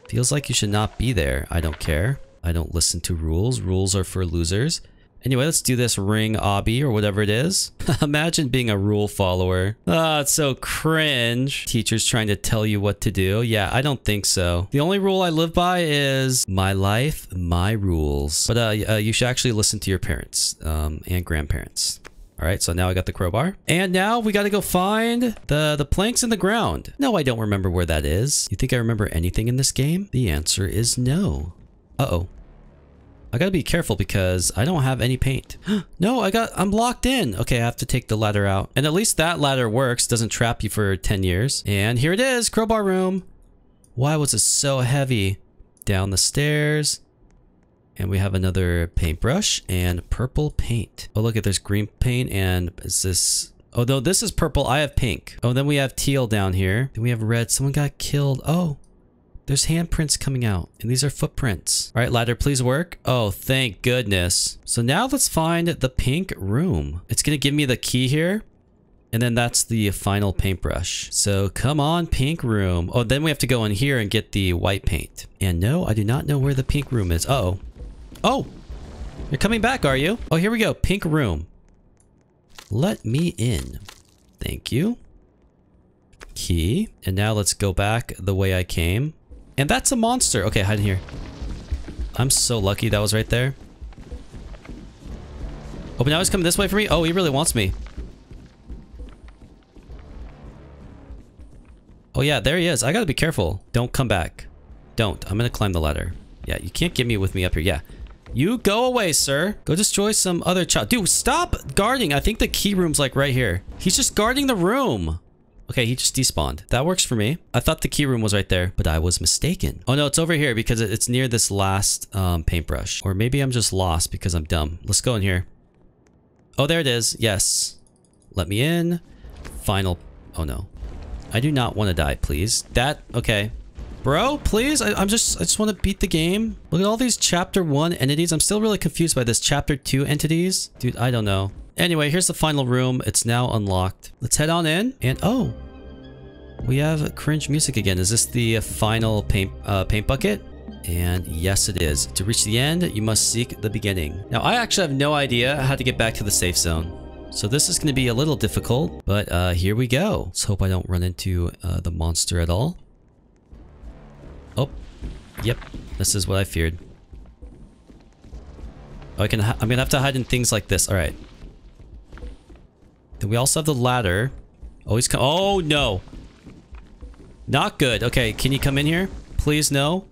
Feels like you should not be there. I don't care. I don't listen to rules. Rules are for losers. Anyway, let's do this ring obby or whatever it is. Imagine being a rule follower. Ah, oh, it's so cringe. Teachers trying to tell you what to do. Yeah, I don't think so. The only rule I live by is my life, my rules. But uh, uh, you should actually listen to your parents um, and grandparents. All right, so now I got the crowbar. And now we got to go find the, the planks in the ground. No, I don't remember where that is. You think I remember anything in this game? The answer is no. Uh-oh. I gotta be careful because I don't have any paint. no, I got, I'm locked in. Okay, I have to take the ladder out. And at least that ladder works, doesn't trap you for 10 years. And here it is, crowbar room. Why was it so heavy? Down the stairs. And we have another paintbrush and purple paint. Oh, look at there's green paint and is this... Oh, no, this is purple. I have pink. Oh, then we have teal down here. Then we have red. Someone got killed. Oh, there's handprints coming out, and these are footprints. All right, ladder, please work. Oh, thank goodness. So now let's find the pink room. It's gonna give me the key here, and then that's the final paintbrush. So come on, pink room. Oh, then we have to go in here and get the white paint. And no, I do not know where the pink room is. Uh oh Oh, you're coming back, are you? Oh, here we go. Pink room. Let me in. Thank you. Key. And now let's go back the way I came. And that's a monster. Okay, hide in here. I'm so lucky that was right there. Oh, but now he's coming this way for me? Oh, he really wants me. Oh yeah, there he is. I gotta be careful. Don't come back. Don't. I'm gonna climb the ladder. Yeah, you can't get me with me up here. Yeah. You go away, sir. Go destroy some other child. Dude, stop guarding. I think the key room's like right here. He's just guarding the room. Okay, he just despawned. That works for me. I thought the key room was right there, but I was mistaken. Oh no, it's over here because it's near this last um, paintbrush. Or maybe I'm just lost because I'm dumb. Let's go in here. Oh, there it is. Yes. Let me in. Final. Oh no. I do not want to die, please. That, okay. Bro, please, I, am just, I just want to beat the game. Look at all these chapter one entities. I'm still really confused by this chapter two entities. Dude, I don't know. Anyway, here's the final room. It's now unlocked. Let's head on in. And oh, we have cringe music again. Is this the final paint, uh, paint bucket? And yes, it is. To reach the end, you must seek the beginning. Now, I actually have no idea how to get back to the safe zone. So this is going to be a little difficult, but uh, here we go. Let's hope I don't run into uh, the monster at all. Oh, yep. This is what I feared. Oh, I can. I'm gonna have to hide in things like this. All right. Then we also have the ladder. He's come. Oh no. Not good. Okay, can you come in here? Please, no.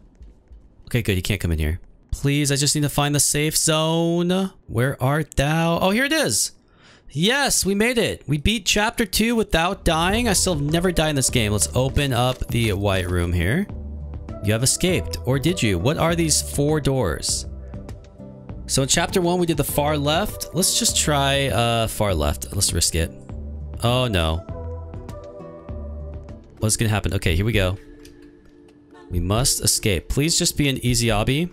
Okay, good. You can't come in here. Please, I just need to find the safe zone. Where art thou? Oh, here it is. Yes, we made it. We beat chapter 2 without dying. I still never die in this game. Let's open up the white room here. You have escaped. Or did you? What are these four doors? So in chapter 1, we did the far left. Let's just try uh, far left. Let's risk it. Oh, no. What's to happen? Okay, here we go. We must escape. Please just be an easy obby.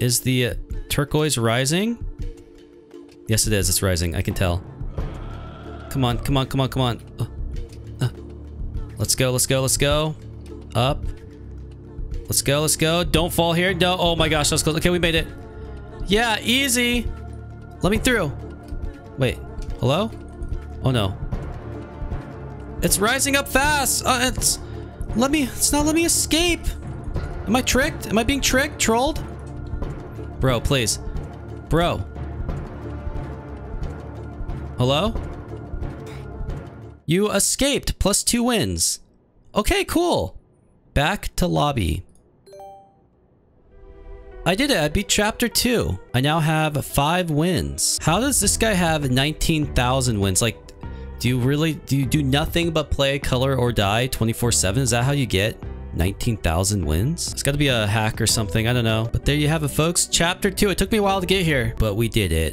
Is the uh, turquoise rising? Yes, it is. It's rising. I can tell. Come on, come on, come on, come on. Uh, uh. Let's go, let's go, let's go. Up. Let's go, let's go. Don't fall here. No, oh my gosh, let's go. Okay, we made it. Yeah, easy. Let me through. Wait, hello? Oh no. It's rising up fast. Uh, it's, let me, it's not let me escape. Am I tricked? Am I being tricked? Trolled? Bro, please. Bro. Hello? You escaped, plus two wins. Okay, cool. Back to lobby. I did it. I beat chapter 2. I now have 5 wins. How does this guy have 19,000 wins? Like, do you really, do you do nothing but play color or die 24-7? Is that how you get 19,000 wins? It's got to be a hack or something. I don't know. But there you have it, folks. Chapter 2. It took me a while to get here, but we did it.